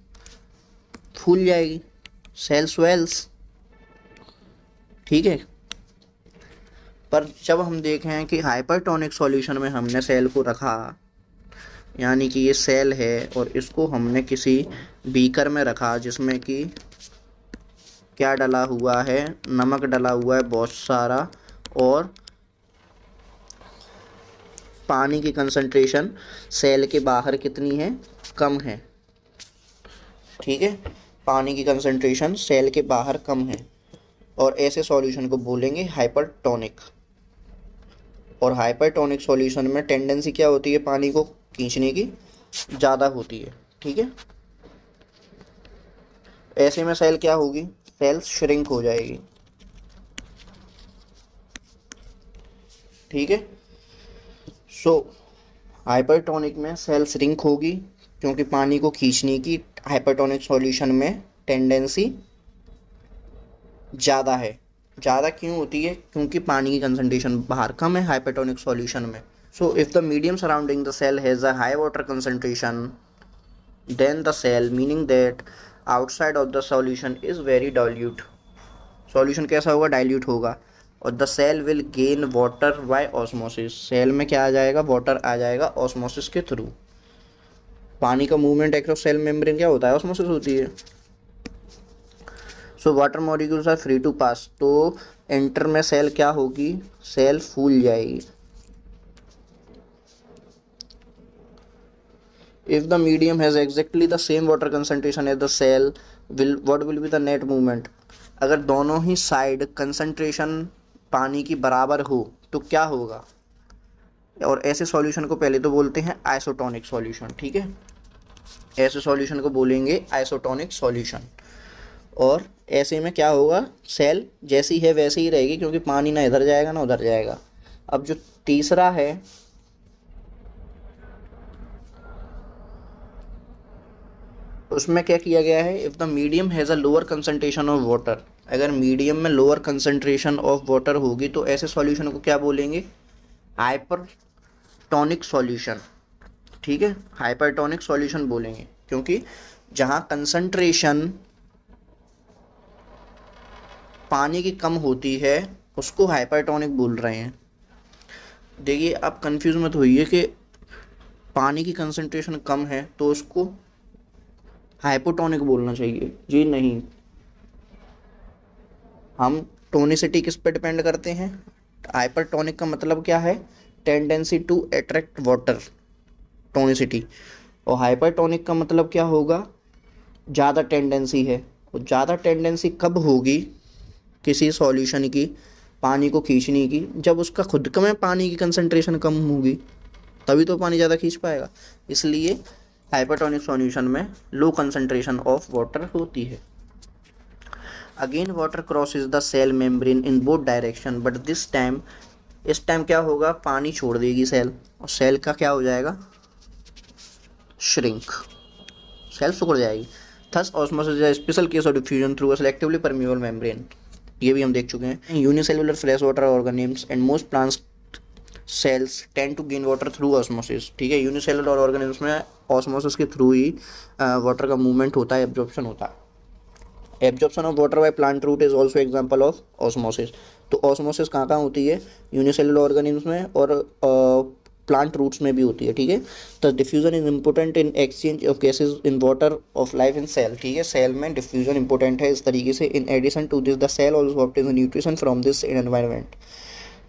[SPEAKER 1] फूल जाएगी। सेल स्वेल्स ठीक है? पर जब हम देखें कि हाइपरटोनिक सॉल्यूशन में हमने सेल को रखा, यानी कि ये सेल है और इसको हमने किसी बीकर में रखा, जिसमें कि क्या डला हुआ है? नमक डला हुआ है, बहुत सारा। और पानी की कंसंट्रेशन सेल के बाहर कितनी है? कम है। ठीक है? पानी की कंसंट्रेशन सेल के बाहर कम है। और ऐसे सॉल्यूशन को बोलेंगे हाइपरटोनिक और हाइपरटोनिक सॉल्यूशन में टेंडेंसी क्या होती है पानी को? खींचने की। ज़्यादा होती है। ठीक है? ऐसे में सेल क्या होगी? सेल श्रिंक हो जाएगी। ठीक है? सो हाइपरटोनिक में सेल्स रिंक होगी क्योंकि पानी को खींचने की हाइपरटोनिक सॉल्यूशन में टेंडेंसी ज़्यादा है। ज़्यादा क्यों होती है? क्योंकि पानी की कंसनट्रेशन बाहर कम है हाइपरटोनिक सॉल्यूशन में। So if the medium surrounding the cell has a high water concentration then the cell meaning that outside of the solution is very dilute solution कैसा होगा? डाइल्यूट होगा। और the cell will gain water by osmosis cell में क्या आ जाएगा? Water आ जाएगा osmosis के through पानी का मूवमेंट एक्रोस सेल मेम्ब्रेन क्या होता है? ऑस्मोसिस होती है। So water molecules are free to pass तो एंटर में सेल क्या होगी? सेल फूल जाएगी। If the medium has exactly the same water concentration as the cell, will, what will be the net movement? अगर दोनों ही साइड कंसंट्रेशन पानी की बराबर हो तो क्या होगा? और ऐसे सॉल्यूशन को पहले तो बोलते हैं आइसोटोनिक सॉल्यूशन ठीक है? ऐसे सॉल्यूशन को बोलेंगे आइसोटोनिक सॉल्यूशन और ऐसे में क्या होगा? सेल जैसी है वैसे ही रहेगी, क्योंकि पानी ना इधर जाएगा, ना उधर जाएगा. अब जो तीसरा है, उसमें क्या किया गया है? If the medium has a lower concentration of water अगर मीडियम में लोअर कंसनट्रेशन ऑफ़ वाटर होगी तो ऐसे सॉल्यूशन को क्या बोलेंगे? हाइपरटोनिक सॉल्यूशन ठीक है? हाइपरटोनिक सॉल्यूशन बोलेंगे, क्योंकि जहाँ कंसंट्रेशन पानी की कम होती है, उसको हाइपरटोनिक बोल रहे हैं। देखिए, आप कंफ्यूज मत होइए कि पानी की कंसंट्रेशन कम है तो उसको हाइपोटोनिक बोलना चाहिए। जी नहीं। हम टोनिसिटी किस पे डिपेंड करते हैं? हाइपर हाइपरटोनिक का मतलब क्या है? Tendency to attract water tonicity और हाइपरटोनिक का मतलब क्या होगा? ज़्यादा टेंडेंसी है। और ज़्यादा टेंडेंसी कब होगी? किसी सॉल्यूशन की, पानी को खींचने की। जब उसका खुद का में पानी की कंसंट्रेशन कम होगी, तभी तो पानी ज़्यादा खींच पाएगा। इसलिए हाइपरटोनिक सॉल्यूशन में लो कंसंट्रेशन ऑफ़ वाटर होती है। Again water crosses the cell membrane in both direction but this time इस टाइम क्या होगा? पानी छोड़ देगी सेल और सेल का क्या हो जाएगा? श्रिंक सेल सुखड़ जाएगी। Thus osmosis special case of diffusion through a selectively permeable membrane ये भी हम देख चुके हैं। Unicellular fresh water organisms and most plants cells tend to gain water through osmosis ठीक है? यूनिसेलुलर ऑर्गेनिम्स में ऑस्मोसिस के थ्रू ही वाटर का मूवमेंट होता है एब्जॉर्प्शन होता है। Absorption of water by plant root is also example of osmosis तो ऑस्मोसिस कहाँ कहाँ होती है? यूनिसेलुलर ऑर्गेनिम्स में और प्लांट रूट्स में भी होती है, ठीक है? तो diffusion is important in exchange of gases in water of life in cell ठीक है? सेल में डिफ्यूजन इंपॉर्टेंट है इस तरीके से। In addition to this the cell also obtain nutrition from this environment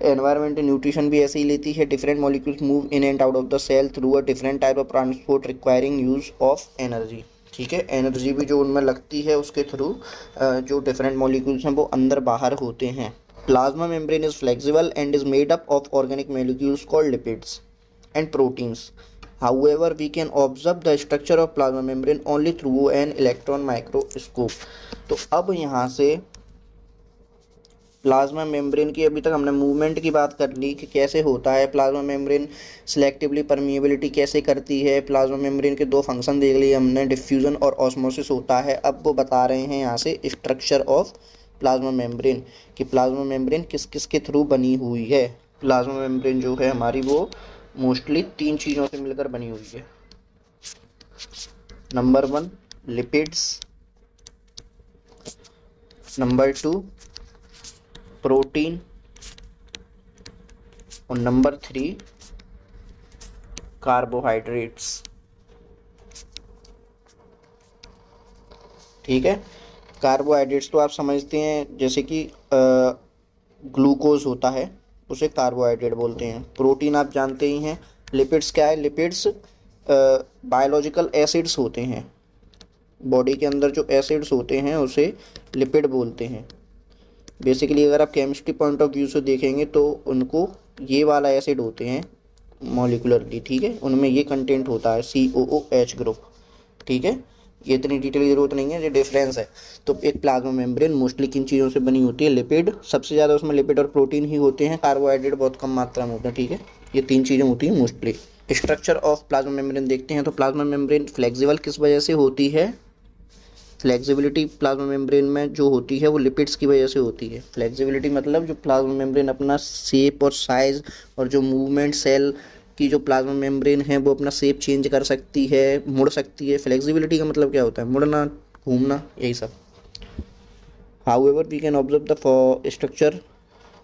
[SPEAKER 1] environment nutrition भी ऐसे ही लेती है। Different molecules move in and out of the cell through a different type of transport requiring use of energy ठीक है? Energy भी जो उनमें लगती है उसके थ्रू जो डिफरेंट मॉलिक्यूल्स हैं वो अंदर बाहर होते हैं। Plasma membrane is flexible and is made up of organic molecules called lipids and proteins however we can observe the structure of plasma membrane only through an electron microscope तो अब यहाँ से प्लाज्मा मेम्ब्रेन की अभी तक हमने movement की बात कर ली कि कैसे होता है प्लाज्मा मेम्ब्रेन सिलेक्टिवली परमिएबिलिटी कैसे करती है, प्लाज्मा मेम्ब्रेन के दो फ़ंक्शन देख लिए हमने डिफ्यूज़न और ऑस्मोसिस होता है। अब वो बता रहे हैं यहाँ से स्ट्रक्चर ऑफ़ प्लाज्मा मेम्ब्रेन कि प्लाज्मा मेम्ब्रेन किस किस के थ्रू बनी हुई है। प्लाज्मा मेम्ब्रेन जो है हमारी वो मोस्टली तीन चीज़ों से मिलकर बनी हुई है। Number one lipids number two protein और नंबर थ्री कार्बोहाइड्रेट्स। ठीक है? कार्बोहाइड्रेट्स तो आप समझते हैं, जैसे कि ग्लूकोज होता है, उसे कार्बोहाइड्रेट बोलते हैं। प्रोटीन आप जानते ही हैं। लिपिड्स क्या है? लिपिड्स बायोलॉजिकल एसिड्स होते हैं। बॉडी के अंदर जो एसिड्स होते हैं, उसे लिपिड बोलते हैं। बेसिकली अगर आप केमिस्ट्री पॉइंट ऑफ़ व्यू से देखेंगे तो उनको ये वाला एसिड होते हैं मॉलिकुलरली ठीक है? उनमें ये कंटेंट होता है सी ओ ओ एच ग्रुप ठीक है? ये इतनी डिटेल की ज़रूरत नहीं है, ये डिफरेंस है। तो एक प्लाज्मा मेम्ब्रेन मोस्टली किन चीज़ों से बनी होती है? लिपिड सबसे ज़्यादा उसमें लिपिड और प्रोटीन ही होते हैं कार्बोहाइड्रेट बहुत कम मात्रा में होते हैं, ठीक है? ये तीन चीज़ें होती हैं mostly structure of plasma membrane देखते हैं तो प्लाज्मा मेम्ब्रेन फ्लेक्सिबल किस वजह से होती है? फ्लेक्सिबिलिटी प्लाज्मा मेम्ब्रेन में जो होती है, वो लिपिड्स की वजह से होती है। फ्लेक्सिबिलिटी मतलब जो प्लाज्मा मेम्ब्रेन अपना शेप और साइज़ और जो मूवमेंट सेल की जो प्लाज्मा मेम्ब्रेन है, वो अपना शेप चेंज कर सकती है, मुड़ सकती है। फ्लेक्सिबिलिटी का मतलब क्या होता है? मुड़ना, घूमना, यही सब। However we can observe the structure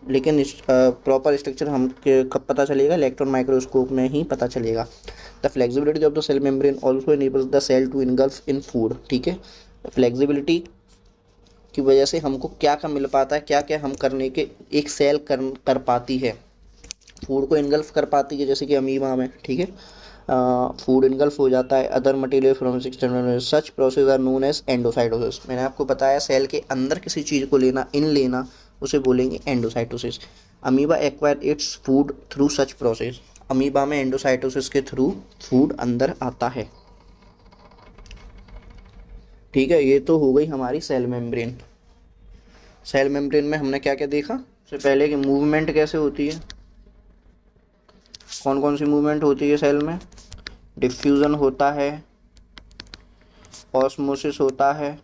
[SPEAKER 1] लेकिन प्रॉपर स्ट्रक्चर हम कब पता चलेगा? इलेक्ट्रॉन माइक्रोस्कोप में ही पता चलेगा। The flexibility of the cell membrane also enables the cell to engulf in food ठीक है? फ्लेक्सिबिलिटी की वजह से हमको क्या क्या मिल पाता है, क्या क्या हम करने के एक सेल कर कर पाती है। फ़ूड को इनगल्फ कर पाती है, जैसे कि अमीबा में ठीक है? फ़ूड इनगल्फ हो जाता है other material from external such process are known as endocytosis मैंने आपको बताया, सेल के अंदर किसी चीज़ को लेना इन लेना, उसे बोलेंगे endocytosis amoeba acquire its food through such process amoeba में एंडोसाइटोसिस के थ्रू फ़ूड अंदर आता है। ठीक है, ये तो हो गई हमारी सेल मेम्ब्रेन सेल मेम्ब्रेन में हमने क्या क्या देखा? सबसे पहले कि मूवमेंट कैसे होती है? कौन कौन सी मूवमेंट होती है सेल में? डिफ्यूज़न होता है ऑस्मोसिस होता है.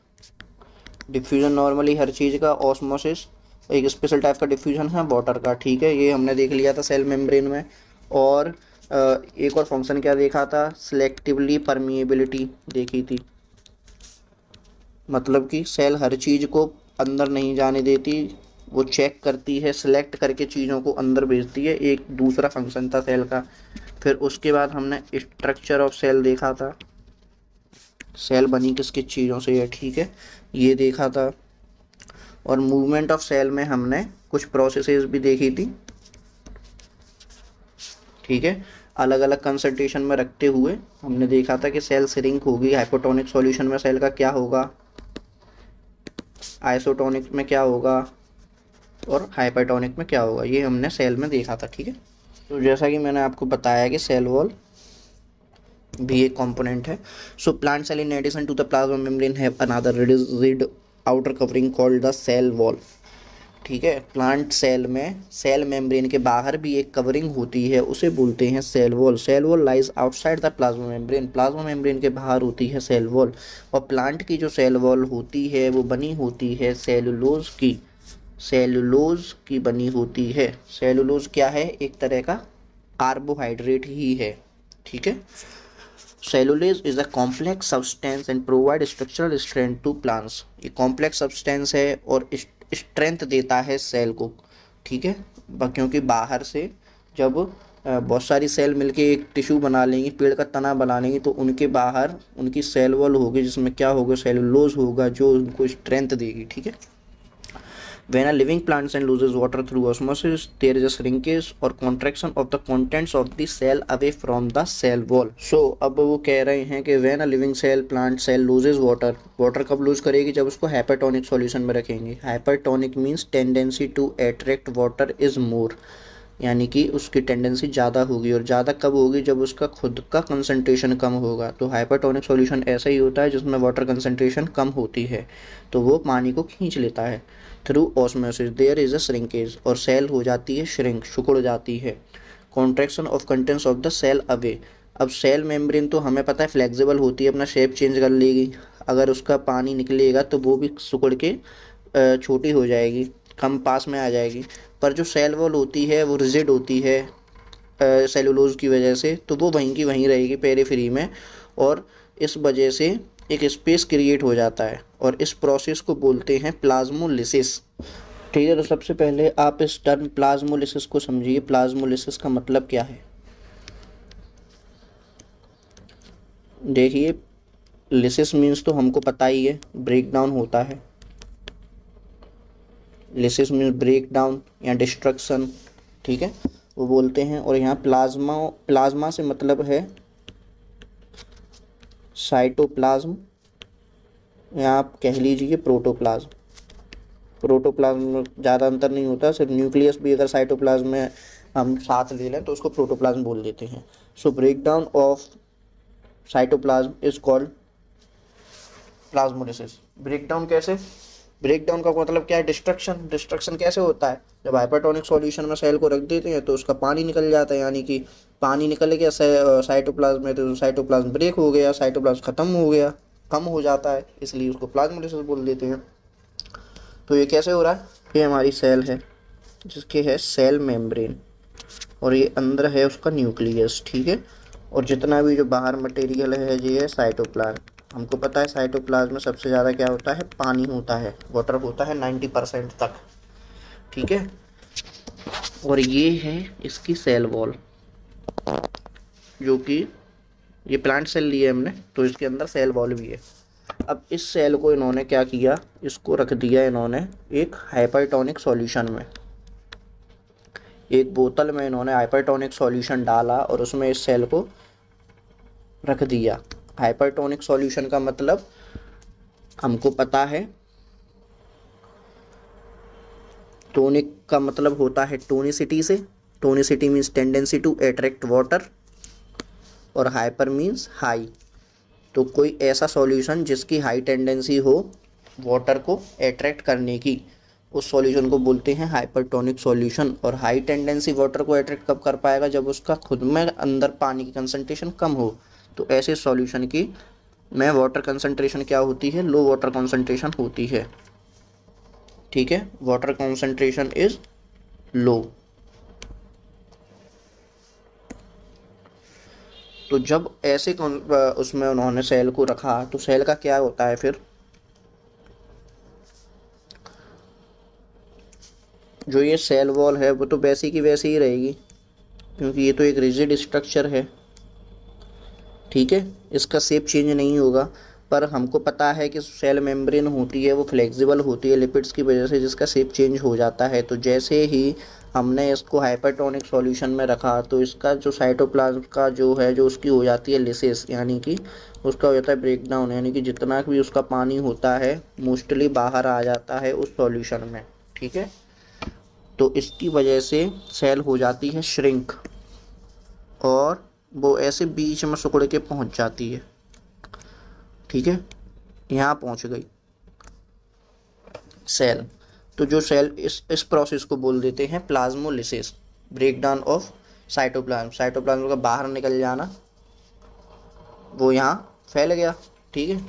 [SPEAKER 1] डिफ्यूज़न नॉर्मली हर चीज़ का ऑस्मोसिस एक स्पेशल टाइप का डिफ्यूज़न है वाटर का, ठीक है? ये हमने देख लिया था सेल मेम्ब्रेन में. और एक और फ़ंक्शन क्या देखा था? सिलेक्टिवली परमिएबिलिटी देखी थी. मतलब कि सेल हर चीज़ को अंदर नहीं जाने देती, वो चेक करती है सिलेक्ट करके चीज़ों को अंदर भेजती है, एक दूसरा फ़ंक्शन था सेल का। फिर उसके बाद हमने स्ट्रक्चर ऑफ़ सेल देखा था। सेल बनी किस किस चीज़ों से है, ठीक है? ये देखा था। और मूवमेंट ऑफ़ सेल में हमने कुछ प्रोसेसेस भी देखी थी। ठीक है? अलग अलग कंसल्टेशन में रखते हुए हमने देखा था कि सेल सिरिंक होगी हाइपोटोनिक सॉल्यूशन में सेल का क्या होगा। आइसोटोनिक में क्या होगा और हाइपरटोनिक में क्या होगा, ये हमने सेल में देखा था, ठीक है? तो जैसा कि मैंने आपको बताया कि सेल वॉल भी एक कंपोनेंट है। So plant cell in addition to the plasma membrane have another rigid outer covering called the cell wall. ठीक है? प्लांट सेल में सेल मेम्ब्रेन के बाहर भी एक कवरिंग होती है, उसे बोलते हैं cell wall cell wall lies outside the plasma membrane plasma membrane के बाहर होती है सेल वॉल और प्लांट की जो सेल वॉल होती है, वो बनी होती है सेलुलोज की. सेलुलोज की बनी होती है. सेलुलोज क्या है? एक तरह का कार्बोहाइड्रेट ही है. ठीक है? Cellulose is a complex substance and provide structural strength to plants ये कॉम्प्लेक्स सब्सटेंस है और स्ट्रेंथ देता है सेल को, ठीक है? क्योंकि बाहर से जब बहुत सारी सेल मिलके एक टिश्यू बना लेंगी, पेड़ का तना बना लेंगी तो उनके बाहर उनकी सेल वॉल होगी, जिसमें क्या होगा? सेल लोज होगा, जो उनको स्ट्रेंथ देगी, ठीक है? When a living plant cell loses water through osmosis, there is a shrinkage or contraction of the contents of the cell away from the cell wall. So अब वो कह रहे हैं कि when a living cell plant cell loses water, water कब lose करेगी जब उसको hypertonic solution में रखेंगे hypertonic means tendency to attract water is more यानी कि उसकी टेंडेंसी ज़्यादा होगी और ज़्यादा कब होगी जब उसका खुद का कंसनट्रेशन कम होगा तो हाइपरटोनिक सॉल्यूशन ऐसा ही होता है जिसमें वाटर कंसनट्रेशन कम होती है तो वो पानी को खींच लेता है through osmosis there is a shrinkage और सेल हो जाती है श्रिंक सुकुड़ जाती है। Contraction of contents of the cell away अब सेल मेम्ब्रेन तो हमें पता है फ्लेक्सिबल होती है, अपना शेप चेंज कर लेगी। अगर उसका पानी निकलेगा तो वो भी सुकड़ के छोटी हो जाएगी, कम पास में आ जाएगी। पर जो सेल वॉल होती है, वो रिजिड होती है सेलुलोज की वजह से तो वो वहीं की वहीं रहेगी पेरीफ्री में। और इस वजह से एक स्पेस क्रिएट हो जाता है और इस प्रोसेस को बोलते हैं प्लाज्मोलिसिस ठीक है तो सबसे पहले आप इस टर्म प्लाज्मोलिसिस को समझिए। प्लाज्मोलिसिस का मतलब क्या है? देखिए लिसिस मीन्स तो हमको पता ही है ब्रेक डाउन होता है। लिसिस मीन्स ब्रेक डाउन या डिस्ट्रक्शन ठीक है? वो बोलते हैं और यहाँ प्लाज्मा प्लाज्मा से मतलब है साइटोप्लाज्म, या आप कह लीजिए प्रोटोप्लाज्म। प्रोटोप्लाज्म में ज़्यादा अंतर नहीं होता, सिर्फ़ न्यूक्लियस भी अगर साइटोप्लाज्म में हम साथ ले लें तो उसको प्रोटोप्लाज्म बोल देते हैं। So break down of cytoplasm is called plasmolysis breakdown कैसे? ब्रेक डाउन का मतलब क्या है? डिस्ट्रक्शन डिस्ट्रक्शन कैसे होता है? जब हाइपरटोनिक सॉल्यूशन में सेल को रख देते हैं तो उसका पानी निकल जाता है, यानी कि पानी निकल गया साइटोप्लाज्म में तो साइटोप्लाज्म ब्रेक हो गया साइटोप्लाज्म ख़त्म हो गया, कम हो जाता है, इसलिए उसको प्लाज्मोलिसिस बोल देते हैं। तो ये कैसे हो रहा है? ये हमारी सेल है, जिसके है सेल मेम्ब्रेन और ये अंदर है उसका न्यूक्लियस ठीक है? और जितना भी जो बाहर मटेरियल है, ये है साइटोप्लाज्म हमको पता है साइटोप्लाज्म में सबसे ज़्यादा क्या होता है? पानी होता है। वाटर होता है नाइन्टी परसेंट तक। ठीक है? और ये है इसकी सेल वॉल जो कि ये प्लांट सेल लिए हमने तो इसके अंदर सेल वॉल भी है। अब इस सेल को इन्होंने क्या किया? इसको रख दिया इन्होंने एक हाइपरटोनिक सॉल्यूशन में। एक बोतल में इन्होंने हाइपरटोनिक सॉल्यूशन डाला और उसमें इस सेल को रख दिया। हाइपरटोनिक सॉल्यूशन का मतलब हमको पता है। टोनिक का मतलब होता है टोनिसिटी से। Tonicity means tendency to attract water और हाइपर मीन्स हाई तो कोई ऐसा सॉल्यूशन जिसकी हाई टेंडेंसी हो वाटर को एट्रैक्ट करने की, उस सॉल्यूशन को बोलते हैं हाइपरटोनिक सॉल्यूशन और हाई टेंडेंसी वाटर को अट्रैक्ट कब कर पाएगा? जब उसका खुद में अंदर पानी की कंसनट्रेशन कम हो। तो ऐसे सॉल्यूशन की में वाटर कंसनट्रेशन क्या होती है? लो वाटर कंसनट्रेशन होती है। ठीक है? वाटर कंसनट्रेशन इज़ लो तो जब ऐसे उसमें उन्होंने सेल को रखा तो सेल का क्या होता है फिर? जो ये सेल वॉल है, वो तो वैसी की वैसी ही रहेगी, क्योंकि ये तो एक रिजिड स्ट्रक्चर है। ठीक है? इसका सेप चेंज नहीं होगा। पर हमको पता है कि सेल मेम्ब्रेन होती है, वो फ्लेक्सिबल होती है लिपिड्स की वजह से जिसका सेप चेंज हो जाता है। तो जैसे ही हमने इसको हाइपरटोनिक सॉल्यूशन में रखा तो इसका जो साइटोप्लाज्म का जो है, जो उसकी हो जाती है लिसिस यानी कि उसका हो जाता है ब्रेक डाउन यानी कि जितना भी उसका पानी होता है मोस्टली बाहर आ जाता है उस सॉल्यूशन में। ठीक है? तो इसकी वजह से सेल हो जाती है श्रिंक और वो ऐसे बीच में सुकड़ के पहुँच जाती है। ठीक है? यहाँ पहुँच गई। सेल। तो जो सेल इस इस प्रोसेस को बोल देते हैं plasmolysis break down of cytoplasm cytoplasm का बाहर निकल जाना, वो यहाँ फैल गया। ठीक है?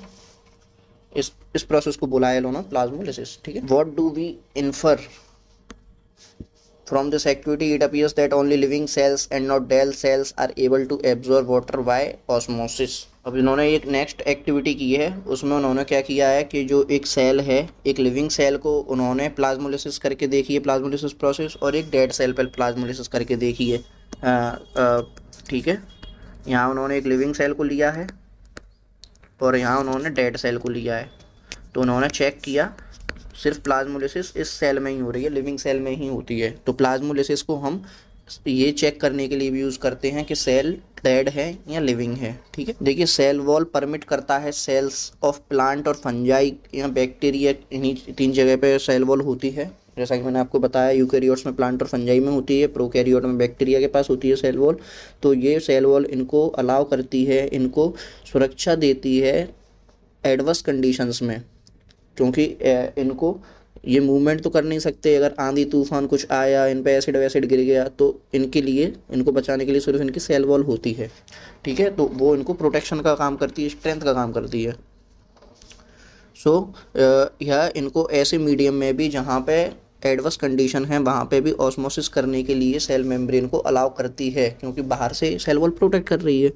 [SPEAKER 1] इस इस प्रोसेस को बुलाया लो ना प्लाज्मोलिसिस ठीक है? What do we infer From this activity, it appears that only living cells and not dead cells are able to absorb water by osmosis. अब इन्होंने एक नेक्स्ट एक्टिविटी की है उसमें उन्होंने क्या किया है कि जो एक सेल है एक लिविंग सेल को उन्होंने प्लाज्मोलिसिस करके देखी है प्लाज्मोलिसिस प्रोसेस और एक डेड सेल पर प्लाज्मोलिसिस करके देखी है। ठीक है? यहाँ उन्होंने एक लिविंग सेल को लिया है और यहाँ उन्होंने डेड सेल को लिया है। तो उन्होंने चेक किया सिर्फ़ प्लाज्मोलिसिस इस सेल में ही हो रही है लिविंग सेल में ही होती है। तो प्लाज्मोलिसिस को हम ये चेक करने के लिए भी यूज़ करते हैं कि सेल डेड है या लिविंग है, ठीक है? देखिए सेल वॉल परमिट करता है सेल्स ऑफ़ प्लांट और फंजाई या बैक्टीरिया इन्हीं तीन जगह पे सेल वॉल होती है। जैसा कि मैंने आपको बताया यूकैरियोट्स में प्लांट और फंजाई में होती है प्रोकैरियोट में बैक्टीरिया के पास होती है सेल वॉल तो ये सेल वॉल इनको अलाउ करती है, इनको सुरक्षा देती है एडवर्स कंडीशंस में। क्योंकि इनको ये मूवमेंट तो कर नहीं सकते। अगर आंधी तूफ़ान कुछ आया इन पे एसिड वैसिड गिर गया तो इनके लिए इनको बचाने के लिए सिर्फ़ इनकी सेल वॉल होती है। ठीक है? तो वो इनको प्रोटेक्शन का काम करती है स्ट्रेंथ का काम करती है। सो so, यह इनको ऐसे मीडियम में भी जहाँ पे एडवर्स कंडीशन है वहाँ पे भी ऑस्मोसिस करने के लिए सेल मेम्ब्रेन को अलाउ करती है क्योंकि बाहर से सेल वॉल प्रोटेक्ट कर रही है।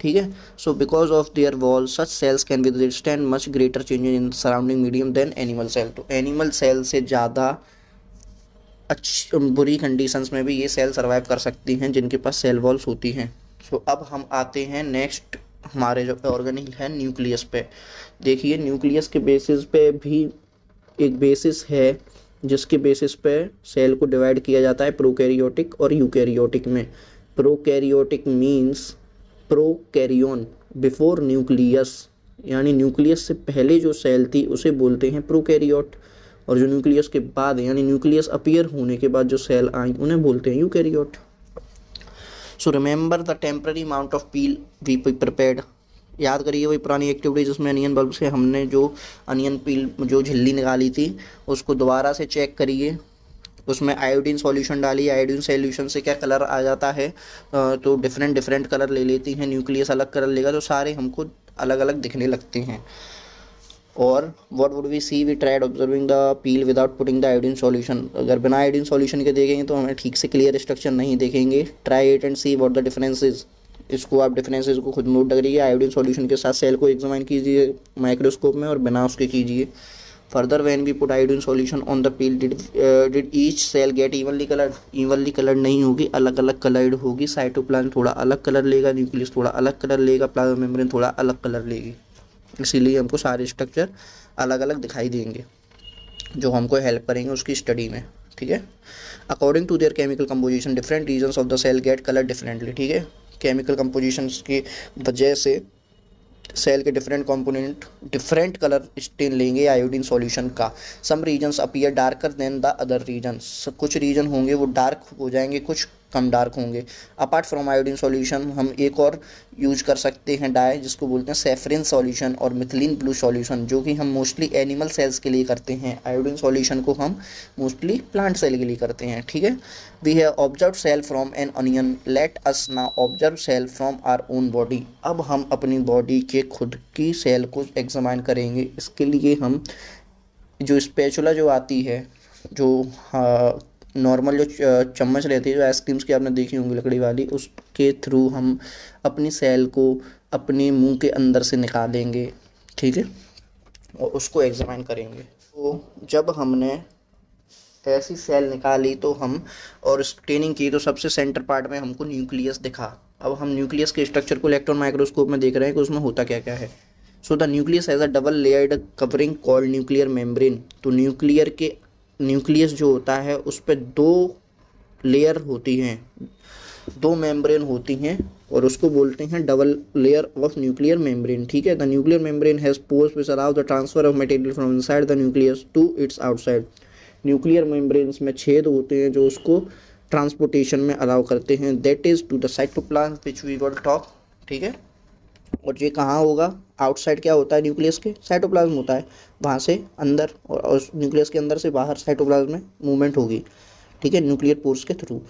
[SPEAKER 1] ठीक है? So because of their wall such cells can be withstand much greater changes in surrounding medium than animal cell तो एनिमल सेल से ज़्यादा अच्छी बुरी कंडीशंस में भी ये सेल सर्वाइव कर सकती हैं जिनके पास सेल वॉल्स होती हैं। सो so, अब हम आते हैं नेक्स्ट हमारे जो ऑर्गेनिक है न्यूक्लियस पे। देखिए न्यूक्लियस के बेसिस पे भी एक बेसिस है जिसके बेसिस पे सेल को डिवाइड किया जाता है प्रोकैरियोटिक और यूकैरियोटिक में। Prokaryotic means prokaryon before nucleus यानी न्यूक्लियस से पहले जो सेल थी, उसे बोलते हैं प्रोकैरियोट और जो न्यूक्लियस के बाद, यानी न्यूक्लियस अपीयर होने के बाद जो सेल आई, उन्हें बोलते हैं eukaryote so remember the temporary amount of peel we prepared याद करिए वही पुरानी एक्टिविटी जिसमें अनियन बल्ब से हमने जो अनियन पील जो झिल्ली निकाली थी, उसको दोबारा से चेक करिए। उसमें आयोडीन सॉल्यूशन डाली आयोडीन सॉल्यूशन से क्या कलर आ जाता है? तो डिफरेंट डिफरेंट कलर ले लेती हैं न्यूक्लियस अलग कलर लेगा तो सारे हमको अलग अलग दिखने लगते हैं। और what would we see we tried observing the peel without putting the iodine solution अगर बिना आयोडीन सॉल्यूशन के देखेंगे तो हमें ठीक से क्लियर स्ट्रक्चर नहीं देखेंगे। Try it and see what the differences इसको आप डिफरेंसेज को खुद नोट करिए आयोडीन सॉल्यूशन के साथ सेल को एग्जामिन कीजिए माइक्रोस्कोप में और बिना उसके कीजिए। Further when we put iodine solution on the peel did did each cell get evenly colour evenly colour नहीं होगी अलग अलग कलर्ड होगी। साइटोप्लाज्म थोड़ा अलग कलर लेगा न्यूक्लियस थोड़ा अलग कलर लेगा प्लाज्मा मेम्ब्रेन थोड़ा अलग कलर लेगी। इसीलिए हमको सारे स्ट्रक्चर अलग अलग दिखाई देंगे, जो हमको हेल्प करेंगे उसकी स्टडी में, ठीक है? According to their chemical composition different region of the cell get colour differently ठीक है? केमिकल कंपोजिशन की वजह से सेल के different component different colour stain लेंगे आयोडीन सॉल्यूशन का। Some regions appear darker than the other regions कुछ region होंगे वो डार्क हो जाएँगे, कुछ कम डार्क होंगे। अपार्ट फ्रॉम आयोडीन सॉल्यूशन हम एक और यूज़ कर सकते हैं डाई जिसको बोलते हैं सेफरिन सॉल्यूशन और मिथिलीन ब्लू सॉल्यूशन जो कि हम मोस्टली एनिमल सेल्स के लिए करते हैं। आयोडीन सॉल्यूशन को हम मोस्टली प्लांट सेल के लिए करते हैं ठीक है? We have observe cell from an onion let us ना observe cell from our own body अब हम अपनी बॉडी के खुद की सेल को एग्जामाइन करेंगे। इसके लिए हम जो स्पेचुला जो आती है जो हाँ, नॉर्मल जो चम्मच रहती है, जो आइसक्रीम्स की आपने देखी होंगी, लकड़ी वाली, उसके थ्रू हम अपनी सेल को अपने मुँह के अंदर से निकालेंगे, ठीक है? और उसको एग्जामिन करेंगे। तो जब हमने ऐसी सेल निकाली तो हम, और स्टेनिंग की तो सबसे सेंटर पार्ट में हमको न्यूक्लियस दिखा। अब हम न्यूक्लियस के स्ट्रक्चर को इलेक्ट्रॉन माइक्रोस्कोप में देख रहे हैं कि उसमें होता क्या क्या है। So the nucleus has a double layered covering called nuclear membrane तो न्यूक्लियर के न्यूक्लियस जो होता है, उस पर दो लेयर होती हैं। दो मेम्ब्रेन होती हैं और उसको बोलते हैं double layer of nuclear membrane. ठीक है? The nuclear membrane has pores which allow the transfer of material from inside the nucleus to its outside. Nuclear membranes में छेद होते हैं जो उसको ट्रांसपोर्टेशन में अलाउ करते हैं। That is to the cytoplasm which we will talk ठीक है? और ये कहाँ होगा? आउटसाइड क्या होता है न्यूक्लियस के? साइटोप्लाज्म होता है। वहाँ से अंदर और न्यूक्लियस के अंदर से बाहर साइटोप्लाज्म में मूवमेंट होगी। ठीक है? न्यूक्लियर पोर्स के through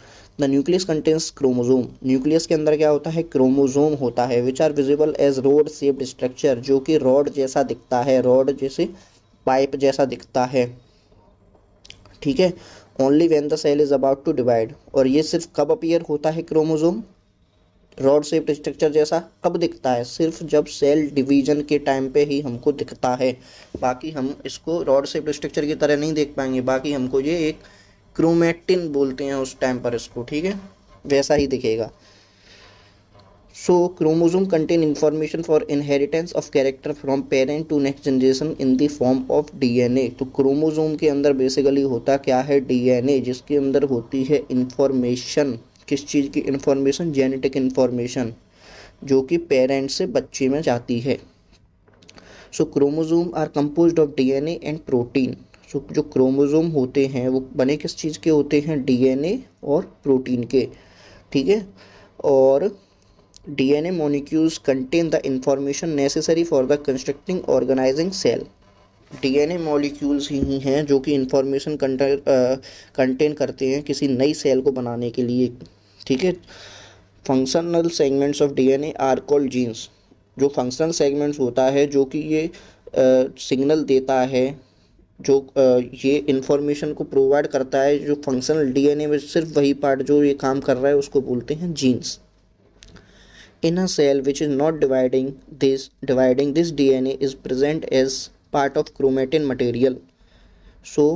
[SPEAKER 1] the nucleus contains chromosome nucleus के अंदर क्या होता है? क्रोमोजोम होता है which are visible as rod shaped structure जो कि रॉड जैसा दिखता है। रॉड जैसे पाइप जैसा दिखता है। ठीक है? Only when the cell is about to divide और ये सिर्फ़ कब अपियर होता है क्रोमोजोम रॉड शेप्ड स्ट्रक्चर जैसा कब दिखता है? सिर्फ़ जब सेल डिवीज़न के टाइम पे ही हमको दिखता है। बाकी हम इसको रॉड शेप्ड स्ट्रक्चर की तरह नहीं देख पाएँगे। बाकी हमको ये एक क्रोमेटिन बोलते हैं उस टाइम पर इसको, ठीक है? वैसा ही दिखेगा। So chromosome contain information for inheritance of character from parent to next generation in the form of DNA तो क्रोमोजोम के अंदर बेसिकली होता क्या है? डीएनए जिसके अंदर होती है इंफॉर्मेशन किस चीज़ की इन्फॉर्मेशन जेनेटिक इन्फॉर्मेशन जो कि पेरेंट्स से बच्चे में जाती है। So chromosome are compose of DNA and protein so जो क्रोमोजोम होते हैं, वो बने किस चीज़ के होते हैं? डीएनए और प्रोटीन के। ठीक है? और DNA molecules contain the information necessary for the constructing organising cell DNA molecules ही हैं जो कि इंफॉर्मेशन कंटेन करते हैं किसी नई सेल को बनाने के लिए। ठीक है? Functional segments of DNA are called genes जो फंक्शनल सेगमेंट्स होता है जो कि ये सिग्नल देता है जो आ, ये इंफॉर्मेशन को प्रोवाइड करता है जो फंक्शनल डीएनए में सिर्फ़ वही पार्ट जो ये काम कर रहा है उसको बोलते हैं genes in a cell which is not dividing this dividing this dna is present as part of chromatin material so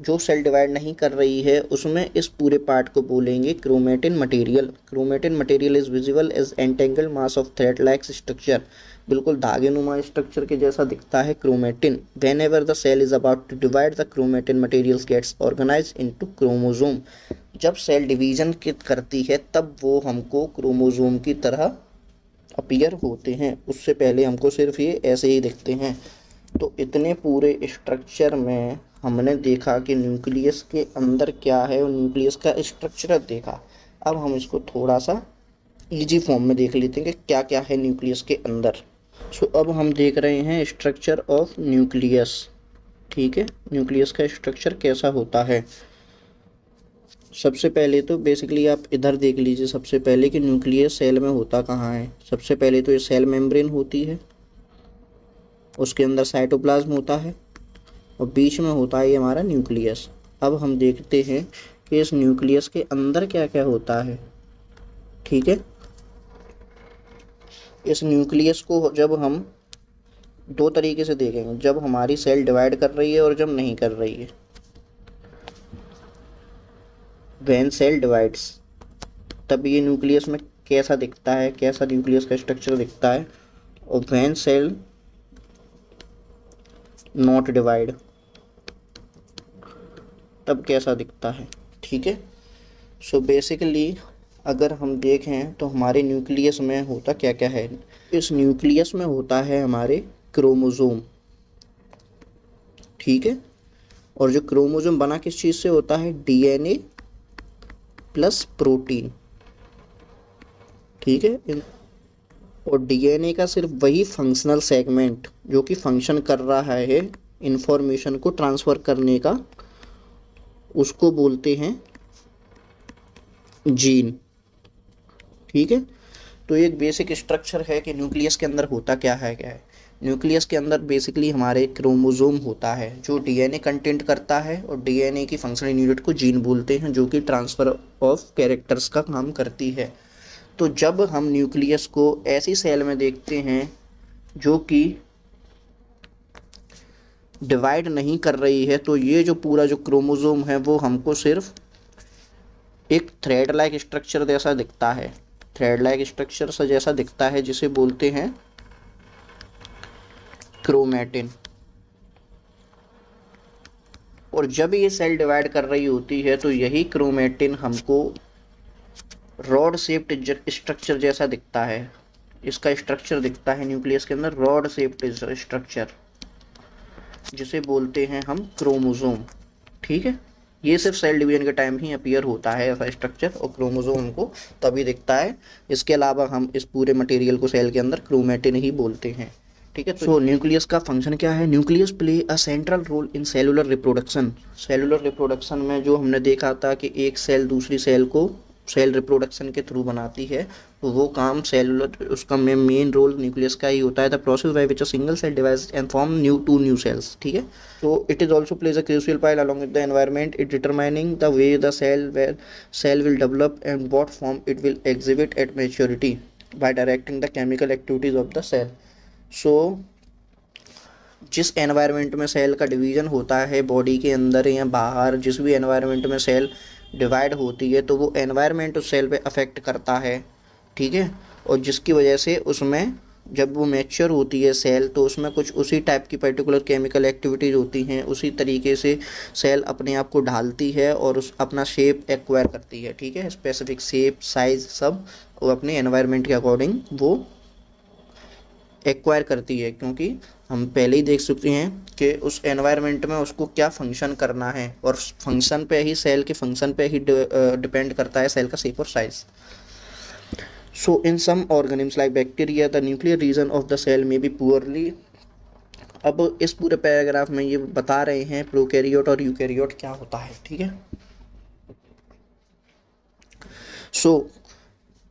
[SPEAKER 1] जो सेल डिवाइड नहीं कर रही है, उसमें इस पूरे पार्ट को बोलेंगे chromatin material chromatin material is visible as entangle mass of thread like structure बिल्कुल धागे नुमा स्ट्रक्चर के जैसा दिखता है chromatin whenever the cell is about to divide the chromatin materials gets organise into chromosome जब सेल डिवीज़न करती है, तब वो हमको क्रोमोजोम की तरह अपीयर होते हैं। उससे पहले हमको सिर्फ़ ये ऐसे ही दिखते हैं। तो इतने पूरे स्ट्रक्चर में हमने देखा कि न्यूक्लियस के अंदर क्या है और न्यूक्लियस का स्ट्रक्चर देखा। अब हम इसको थोड़ा सा इजी फॉर्म में देख लेते हैं कि क्या क्या है न्यूक्लियस के अंदर। सो अब हम देख रहे हैं स्ट्रक्चर ऑफ़ न्यूक्लियस ठीक है? न्यूक्लियस का स्ट्रक्चर कैसा होता है? सबसे पहले तो बेसिकली आप इधर देख लीजिए सबसे पहले कि न्यूक्लियस सेल में होता कहाँ है। सबसे पहले तो ये सेल मेम्ब्रेन होती है। उसके अंदर साइटोप्लाज्म होता है। और बीच में होता है ये हमारा न्यूक्लियस। अब हम देखते हैं कि इस न्यूक्लियस के अंदर क्या क्या होता है। ठीक है? इस न्यूक्लियस को जब हम दो तरीके से देखेंगे, जब हमारी सेल डिवाइड कर रही है और जब नहीं कर रही है। वैन सेल डिवाइड्स तब ये न्यूक्लियस में कैसा दिखता है, कैसा न्यूक्लियस का स्ट्रक्चर दिखता है? और वैन सेल नॉट डिवाइड तब कैसा दिखता है? ठीक है? सो बेसिकली अगर हम देखें तो हमारे न्यूक्लियस में होता क्या क्या है? इस न्यूक्लियस में होता है हमारे क्रोमोज़ोम ठीक है? और जो क्रोमोज़ोम बना किस चीज़ से होता है? डीएनए प्लस प्रोटीन ठीक है? और डीएनए का सिर्फ़ वही फंक्शनल सेगमेंट जो कि फ़ंक्शन कर रहा है इंफॉर्मेशन को ट्रांसफ़र करने का उसको बोलते हैं जीन। ठीक है? तो एक बेसिक स्ट्रक्चर है कि न्यूक्लियस के अंदर होता क्या है क्या है? न्यूक्लियस के अंदर बेसिकली हमारे क्रोमोजोम होता है, जो डीएनए कंटेंट करता है और डीएनए की फंक्शनल यूनिट को जीन बोलते हैं, जो कि ट्रांसफ़र ऑफ़ कैरेक्टर्स का काम करती है। तो जब हम न्यूक्लियस को ऐसी सेल में देखते हैं, जो कि डिवाइड नहीं कर रही है तो ये जो पूरा जो क्रोमोजोम है, वो हमको सिर्फ़ एक थ्रेड लाइक स्ट्रक्चर जैसा दिखता है। थ्रेड लाइक स्ट्रक्चर सा जैसा दिखता है, जिसे बोलते हैं क्रोमेटिन और जब ये सेल डिवाइड कर रही होती है तो यही क्रोमेटिन हमको रॉड शेप्ड स्ट्रक्चर जैसा दिखता है। इसका स्ट्रक्चर दिखता है न्यूक्लियस के अंदर रॉड शेप्ड स्ट्रक्चर जिसे बोलते हैं हम क्रोमोजोम ठीक है? ये सिर्फ़ सेल डिवीज़न के टाइम ही अपीयर होता है ऐसा स्ट्रक्चर और क्रोमोजोम को तभी दिखता है। इसके अलावा हम इस पूरे मटेरियल को सेल के अंदर क्रोमेटिन ही बोलते हैं। ठीक है? तो न्यूक्लियस का फ़ंक्शन क्या है? Nucleus play a central role in cellular reproduction cellular reproduction में जो हमने देखा था कि एक सेल दूसरी सेल को सेल रिप्रोडक्शन के थ्रू बनाती है तो वो काम सेलुलर उसका मेन रोल न्यूक्लियस का ही होता है the process by which a single cell divides and form new two new cells ठीक है? तो it is also plays a crucial pile along with the environment it determining the way the cell were cell will develop and what form it will exhibit at maturity by directing the chemical activities of the cell so जिस environment में cell का division होता है body के अंदर या बाहर, जिस भी एनवायरनमेंट में सेल डिवाइड होती है तो वो एनवायरनमेंट उस सेल पे अफेक्ट करता है, ठीक है? और जिसकी वजह से उसमें जब वो मैच्योर होती है सेल तो उसमें कुछ उसी टाइप की पर्टिकुलर केमिकल एक्टिविटीज़ होती हैं, उसी तरीके से सेल अपने आप को ढालती है और उस अपना शेप एक्वायर करती है, ठीक है? स्पेसिफिक शेप साइज़ सब वो अपने एनवायरनमेंट के अकॉर्डिंग वो एक्वायर करती है, क्योंकि हम पहले ही देख सकते हैं कि उस एनवायरनमेंट में उसको क्या फ़ंक्शन करना है और फ़ंक्शन पे ही सेल के फ़ंक्शन पे ही डिपेंड करता है सेल का शेप और size so in some organisms like bacteria the nuclear region of the cell may be poorly अब इस पूरे पैराग्राफ में ये बता रहे हैं प्रोकैरियोट और यूकैरियोट क्या होता है ठीक है? सो so,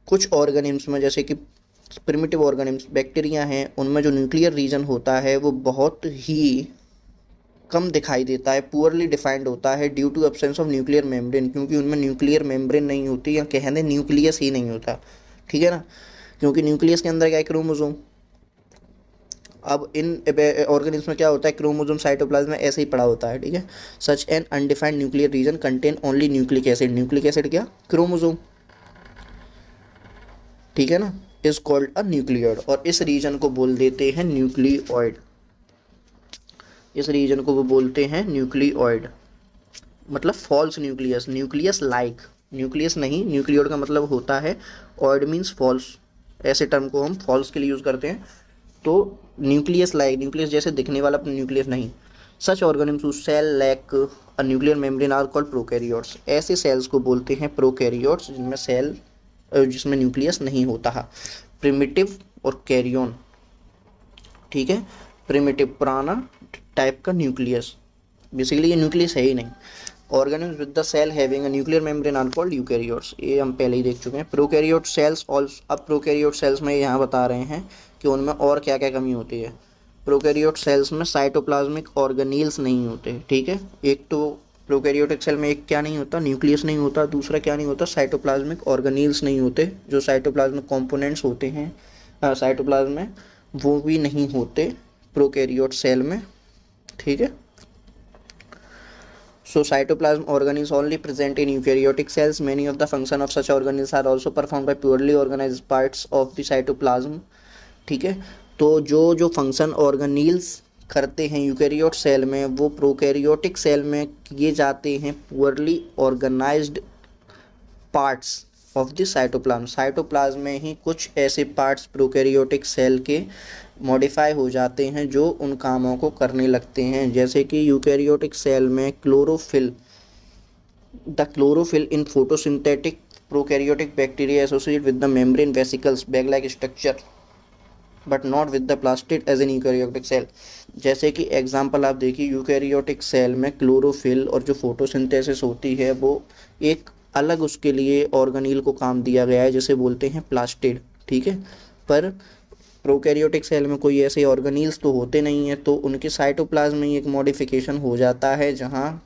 [SPEAKER 1] कुछ ऑर्गेनिम्स में जैसे कि प्रिमिटिव ऑर्गेनिम्स बैक्टीरिया हैं, उनमें जो न्यूक्लियर रीजन होता है, वो बहुत ही कम दिखाई देता है पुअरली डिफाइंड होता है due to absence of nuclear membrane क्योंकि उनमें न्यूक्लियर मेम्ब्रेन नहीं होती या कहने न्यूक्लियस ही नहीं होता, ठीक है ना? क्योंकि न्यूक्लियस के अंदर क्या है क्रोमोजोम अब इन ऑर्गेनिज्म में क्या होता है क्रोमोजोम साइटोप्लाज्म में ऐसे ही पड़ा होता है, ठीक है? Such an undefined nuclear region contain only nucleic acid nucleic acid क्या? क्रोमोजोम ठीक है ना? इज़ कॉल्ड अ न्यूक्लियोड और इस रीजन को बोल देते हैं न्यूक्लियोइड इस रीजन को वो बोलते हैं न्यूक्लियोइड मतलब false nucleus nucleus like nucleus नहीं न्यूक्लियोड का मतलब होता है ऑइड मीन्स फॉल्स ऐसे टर्म को हम फॉल्स के लिए यूज़ करते हैं। तो न्यूक्लियस लाइक न्यूक्लियस जैसे दिखने वाला न्यूक्लियस नहीं। Such organisms cell lack a nuclear membrane are called prokaryotes ऐसे सेल्स को बोलते हैं प्रोकैरियोट्स जिनमें सेल जिसमें न्यूक्लियस नहीं होता है। प्रिमिटिव और कैरियोन, ठीक है? प्रिमिटिव पुराना टाइप का न्यूक्लियस। बेसिकली ये न्यूक्लियस है ही नहीं। Organism with the cell having a nuclear membrane are called eukaryotes ये हम पहले ही देख चुके हैं। प्रोकैरियोट सेल्स ऑल्सो अब प्रोकैरियोट सेल्स में यहाँ बता रहे हैं कि उनमें और क्या क्या कमी होती है। प्रोकैरियोट सेल्स में साइटोप्लाज्मिक ऑर्गेनील्स नहीं होते, ठीक है? एक तो प्रोकैरियोटिक सेल में एक क्या नहीं होता? न्यूक्लियस नहीं होता, दूसरा क्या नहीं होता? साइटोप्लाज्मिक ऑर्गेनिल्स नहीं होते, जो साइटोप्लाज्मिक कंपोनेंट्स होते हैं साइटोप्लाज्म में, वो भी नहीं होते प्रोकैरियोट सेल में, ठीक है? So cytoplasm organelles only present in eukaryotic cells many of the function of such organelles are also perform by purely organise parts of the cytoplasm ठीक है? तो जो जो फ़ंक्शन ऑर्गेनिल्स करते हैं यूकैरियोट सेल में, वो प्रोकैरियोटिक सेल में किए जाते हैं poorly organised parts of the cytoplasm. Cytoplasm में ही कुछ ऐसे पार्ट्स प्रोकैरियोटिक सेल के मॉडिफाई हो जाते हैं जो उन कामों को करने लगते हैं। जैसे कि यूकैरियोटिक सेल में chlorophyll, the chlorophyll in photosynthetic prokaryotic bacteria associate with the membrane vesicles bag like structure. But not with the plastid as an eukaryotic cell जैसे कि एग्जांपल आप देखिए यूकैरियोटिक सेल में क्लोरोफिल और जो फोटोसिंथेसिस होती है, वो एक अलग उसके लिए ऑर्गेनील को काम दिया गया है, जिसे बोलते हैं प्लास्टिड ठीक है? पर प्रोकैरियोटिक सेल में कोई ऐसे ऑर्गेनील्स तो होते नहीं हैं तो उनके साइटोप्लाज्म में एक मॉडिफिकेशन हो जाता है, जहाँ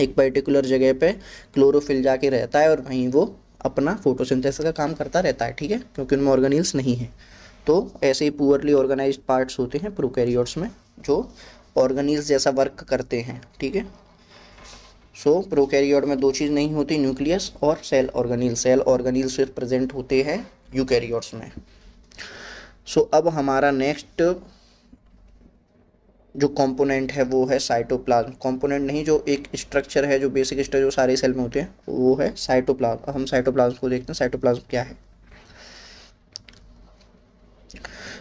[SPEAKER 1] एक पर्टिकुलर जगह पे क्लोरोफिल जाके रहता है और वहीं वो अपना फोटोसिंथेसिस का काम करता रहता है, ठीक है? क्योंकि उनमें ऑर्गेनील्स नहीं हैं। तो ऐसे ही पुअरली ऑर्गेनाइज पार्ट्स होते हैं प्रोकैरियोट्स में जो ऑर्गेनील्स जैसा वर्क करते हैं ठीक है? सो प्रोकैरियोट में दो चीज़ नहीं होती न्यूक्लियस और सेल ऑर्गेनिल सेल ऑर्गेनील सिर्फ़ प्रेजेंट होते हैं यूकैरियोट्स में। सो so, अब हमारा नेक्स्ट जो कंपोनेंट है वो है साइटोप्लाज्म कंपोनेंट नहीं जो एक स्ट्रक्चर है जो बेसिक स्ट्रक्चर जो सारे सेल में होते हैं वो है साइटोप्लाज्म हम साइटोप्लाज्म को देखते हैं साइटोप्लाज्म क्या है?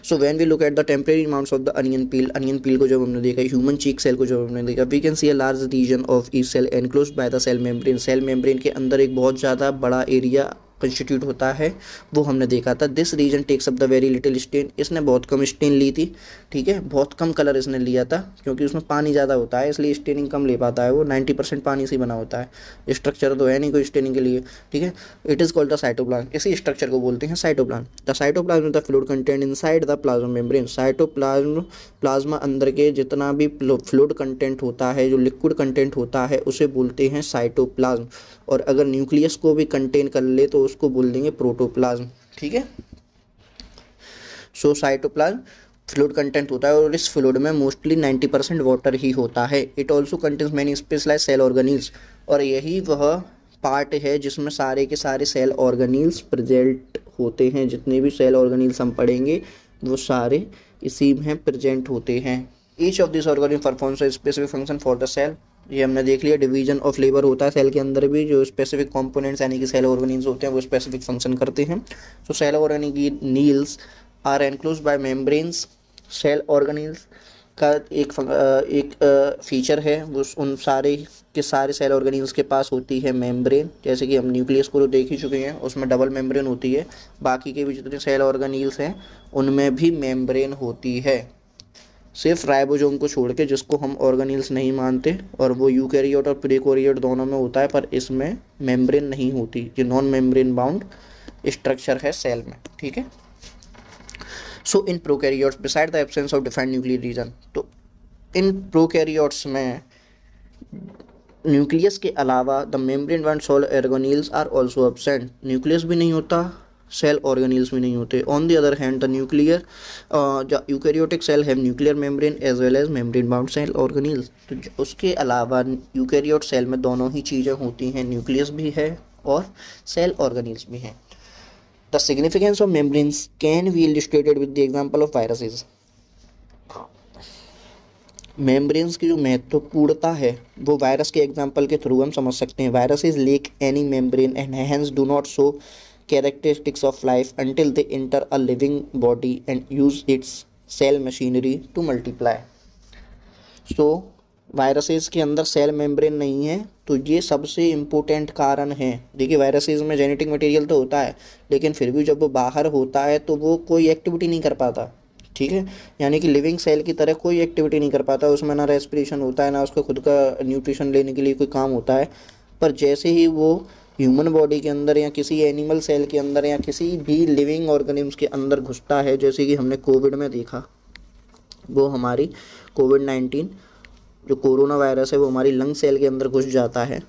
[SPEAKER 1] So when we look at the temporary amounts of the onion peel onion peel को जब हमने देखा ह्यूमन चीक सेल को जब हमने देखा we can see a large region of the cell enclose by the cell membrane cell membrane के अंदर एक बहुत ज़्यादा बड़ा एरिया कंस्टिट्यूट होता है, वो हमने देखा था। This region takes up the very little stain इसने बहुत कम स्टेन ली थी, ठीक है? बहुत कम कलर इसने लिया था, क्योंकि उसमें पानी ज़्यादा होता है, इसलिए स्टेनिंग कम ले पाता है वो नाइन्टी पानी से बना होता है। स्ट्रक्चर तो है नहीं कोई स्टेनिंग के लिए, ठीक है? It is called the cytoplasm इसी स्ट्रक्चर को बोलते हैं cytoplasm the cytoplasm the fluid content in the plasma membrane cytoplasm plasma अंदर के जितना भी फ्लूड कंटेंट होता है, जो लिक्विड कंटेंट होता है, उसे बोलते हैं साइटोप्लाज्म और अगर न्यूक्लियस को भी कंटेन कर ले तो उसको बोल देंगे प्रोटोप्लाज्म ठीक है? सो साइटोप्लाज्म फ्लूड कंटेंट होता है और इस फ्लूड में मोस्टली 90 परसेंट वाटर ही होता है। It also contains many specialise cell organelles और यही वह पार्ट है जिसमें सारे के सारे सेल ऑर्गेनिल्स प्रेजेंट होते हैं। जितने भी सेल ऑर्गेनिल्स हम पढ़ेंगे, वो सारे इसी में प्रेजेंट होते हैं। Each of this organic performs specific function for the cell ये हमने देख लिया डिवीज़न ऑफ़ लेबर होता है सेल के अंदर भी, जो स्पेसिफिक कंपोनेंट्स यानी कि सेल ऑर्गेनिल्स होते हैं, वो स्पेसिफिक फ़ंक्शन करते हैं। So cell organelles are enclose by membranes cell organelles का एक एक फीचर है। वो उन सारे के सारे सेल ऑर्गेनिल्स के पास होती है मेम्ब्रेन जैसे कि हम न्यूक्लियस को तो देख ही चुके हैं, उसमें डबल मेम्ब्रेन होती है। बाकी के भी जितने सेल ऑर्गेनिल्स हैं, उनमें भी मेम्ब्रेन होती है। सिर्फ़ राइबोजोम को छोड़ के जिसको हम ऑर्गेनिल्स नहीं मानते और वो यूकैरियोट और प्रीकोरियोट दोनों में होता है, पर इसमें मेम्ब्रेन नहीं होती, ये नॉन मेम्ब्रेन बाउंड स्ट्रक्चर है सेल में, ठीक है? So in prokaryotes beside the absence of defined nuclear region तो इन प्रोकैरियोट्स में न्यूक्लियस के अलावा the membrane one cell organelles are also absent nucleus भी नहीं होता सेल ऑर्गेनिल्स में नहीं होते। On the other hand the nuclear eukaryotic cell have nuclear membrane as well as membrane bound cell organelles तो उसके अलावा यूकैरियोट सेल में दोनों ही चीज़ें होती हैं न्यूक्लियस भी है और सेल ऑर्गेनिल्स भी हैं। The significance of membranes can be illustrated with the example of viruses membranes की जो महत्वपूर्णता है, वो वायरस के एग्ज़ाम्पल के थ्रू हम समझ सकते हैं। Virus is lack any membrane and hence do not show characteristics of life until they enter a living body and use its cell machinery to multiply. So viruses के अंदर cell membrane नहीं है तो ये सबसे इम्पोर्टेंट कारण है। देखिए वायरसेस में जेनेटिक मटेरियल तो होता है, लेकिन फिर भी जब वो बाहर होता है तो वो कोई एक्टिविटी नहीं कर पाता, ठीक है? यानी कि लिविंग सेल की तरह कोई एक्टिविटी नहीं कर पाता, उसमें ना रेस्पिरेशन होता है, ना उसका खुद का न्यूट्रिशन लेने के लिए कोई काम होता है। पर जैसे ही वो ह्यूमन बॉडी के अंदर या किसी एनिमल सेल के अंदर या किसी भी लिविंग ऑर्गेनिम्स के अंदर घुसता है, जैसे कि हमने कोविड में देखा। वो हमारी कोविड नाइन्टीन, जो कोरोना वायरस है, वो हमारी लंग सेल के अंदर घुस जाता है।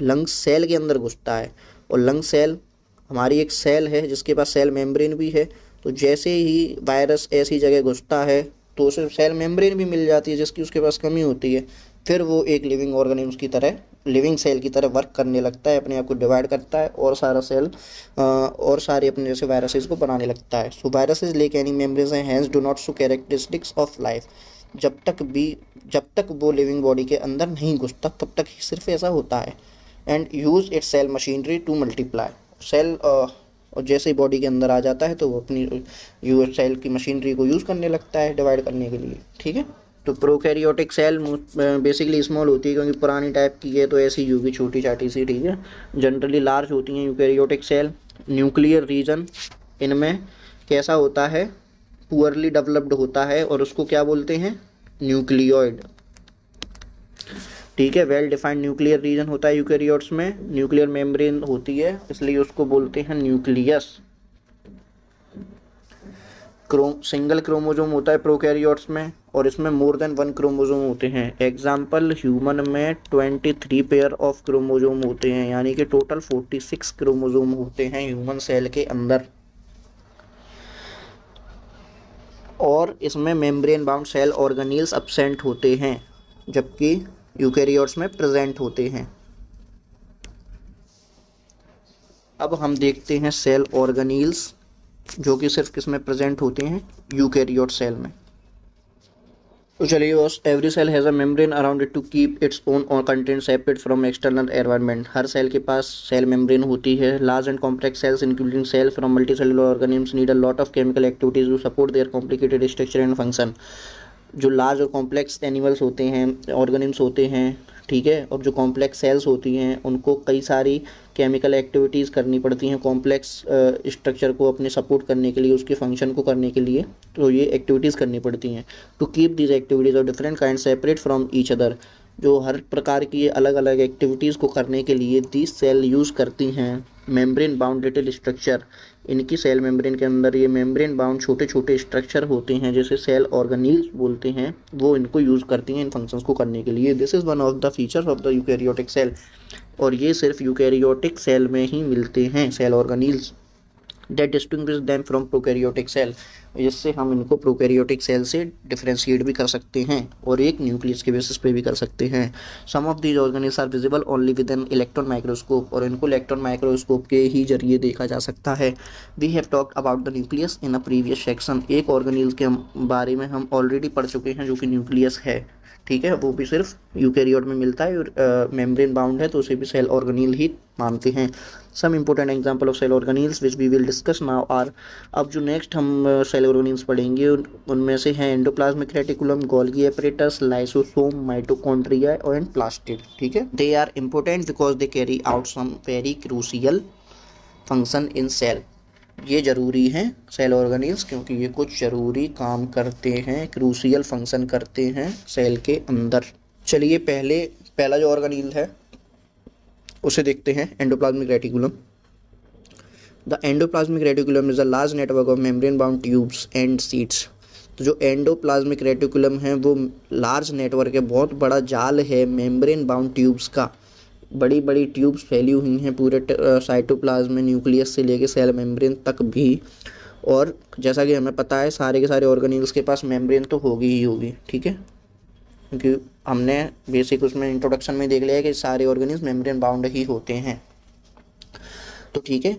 [SPEAKER 1] लंग सेल के अंदर घुसता है और लंग सेल हमारी एक सेल है, जिसके पास सेल मेम्ब्रेन भी है। तो जैसे ही वायरस ऐसी जगह घुसता है तो उसे सेल मेम्ब्रेन भी मिल जाती है, जिसकी उसके पास कमी होती है। फिर वो एक लिविंग ऑर्गेनिम्स की तरह लिविंग सेल की तरह वर्क करने लगता है, अपने आप को डिवाइड करता है और सारा सेल और सारे अपने जैसे वायरसेस को बनाने लगता है। So viruses lack any membranes हैं hence do not show characteristics of life जब तक भी, जब तक वो लिविंग बॉडी के अंदर नहीं घुसता, तब तक ही सिर्फ़ ऐसा होता है। And use it cell machinery to multiply cell और जैसे ही बॉडी के अंदर आ जाता है तो वो अपनी यू सेल की मशीनरी को यूज़ करने लगता है डिवाइड करने के लिए। ठीक है? तो प्रोकैरियोटिक सेल बेसिकली स्मॉल होती है क्योंकि पुरानी टाइप की है तो ऐसी होगी छोटी छाटी सी, ठीक है? जनरली लार्ज होती हैं यूकैरियोटिक सेल न्यूक्लियर रीजन इनमें कैसा होता है? पुअरली डेवलप्ड होता है और उसको क्या बोलते हैं? न्यूक्लियोइड ठीक है वेल डिफाइंड न्यूक्लियर रीजन होता है यूकैरियोट्स में. न्यूक्लियर मेम्ब्रेन होती है, इसलिए उसको बोलते हैं न्यूक्लियस क्रोम सिंगल क्रोमोजोम होता है प्रोकैरियोट्स में. और इसमें मोर देन वन क्रोमोजोम होते हैं। एग्ज़ाम्पल ह्यूमन में twenty three pair of chromosome होते हैं, यानी कि टोटल फोर्टी सिक्स क्रोमोजोम होते हैं ह्यूमन सेल के अंदर। और इसमें membrane bound cell organelles absent होते हैं, जबकि यूकैरियोट्स में प्रेजेंट होते हैं। अब हम देखते हैं सेल ऑर्गेनील्स जो कि सिर्फ़ किसमें प्रेजेंट होते हैं? यूकैरियोट सेल में। तो चलिए boss every cell has a membrane around it to keep its own और content separate from external environment her cell के पास सेल मेम्ब्रेन होती है। Large and complex cells including cell from multi cellular organisms need a lot of chemical activities to support their complicated structure and function जो large और complex animals होते हैं organisms होते हैं ठीक है? और जो कॉम्प्लेक्स सेल्स होती हैं, उनको कई सारी केमिकल एक्टिविटीज़ करनी पड़ती हैं कॉम्प्लेक्स स्ट्रक्चर को अपने सपोर्ट करने के लिए, उसके फ़ंक्शन को करने के लिए तो ये एक्टिविटीज़ करनी पड़ती हैं। टू कीप दीज एक्टिविटीज़ और different kind separate from each other जो हर प्रकार की अलग अलग एक्टिविटीज़ को करने के लिए दी सेल यूज़ करती हैं मेम्ब्रेन बाउंडेटेड स्ट्रक्चर इनकी सेल मेम्ब्रेन के अंदर ये मेम्ब्रेन बाउंड छोटे छोटे स्ट्रक्चर होते हैं, जैसे सेल ऑर्गेनिल्स बोलते हैं, वो इनको यूज़ करती हैं इन फ़ंक्शंस को करने के लिए। This is one of the features of the eukaryotic cell और ये सिर्फ़ यूकैरियोटिक सेल में ही मिलते हैं cell organelles that distinguish them from prokaryotic cell जिससे हम इनको प्रोकैरियोटिक सेल से डिफ्रेंशिएट भी कर सकते हैं और एक न्यूक्लियस के बेसिस पे भी कर सकते हैं। Some of these organelles are visible only with an electron microscope और इनको इलेक्ट्रॉन माइक्रोस्कोप के ही ज़रिए देखा जा सकता है। We have talked about the nucleus in a previous section एक ऑर्गेनिल्स के बारे में हम ऑलरेडी पढ़ चुके हैं जो कि न्यूक्लियस है। ठीक है? वो भी सिर्फ़ यूकैरियोट में मिलता है और मेम्ब्रेन बाउंड है तो उसे भी सेल ऑर्गेनिल ही मानते हैं। Some important example of cell organelles which we will discuss now are अब जो नेक्स्ट हम सेल ऑर्गेनिल्स पढ़ेंगे। उनमें से हैं endoplasmic reticulum Golgi apparatus lysosome mitochondria and plastid ठीक है? They are important because they carry out some very crucial function in cell ये ज़रूरी हैं सेल ऑर्गेनिल्स क्योंकि ये कुछ ज़रूरी काम करते हैं क्रूसियल फ़ंक्शन करते हैं सेल के अंदर। चलिए पहले, पहला जो ऑर्गेनिल है, उसे देखते हैं endoplasmic reticulum the endoplasmic reticulum is a large network of membrane bound tubes and sheets तो जो एंडोप्लाज्मिक रेटिकुलम है, वो लार्ज नेटवर्क है, बहुत बड़ा जाल है मेम्ब्रेन बाउंड ट्यूब्स का। बड़ी बड़ी ट्यूब्स फैली हुई हैं पूरे साइटोप्लाज्म में न्यूक्लियस से लेके सेल मेम्ब्रेन तक भी। और जैसा कि हमें पता है, सारे के सारे ऑर्गेनिल्स के पास मेम्ब्रेन तो होगी ही होगी, ठीक है? क्योंकि हमने बेसिक उसमें इंट्रोडक्शन में देख लिया है कि सारे ऑर्गेनिल्स मेम्ब्रेन बाउंड ही होते हैं। तो ठीक है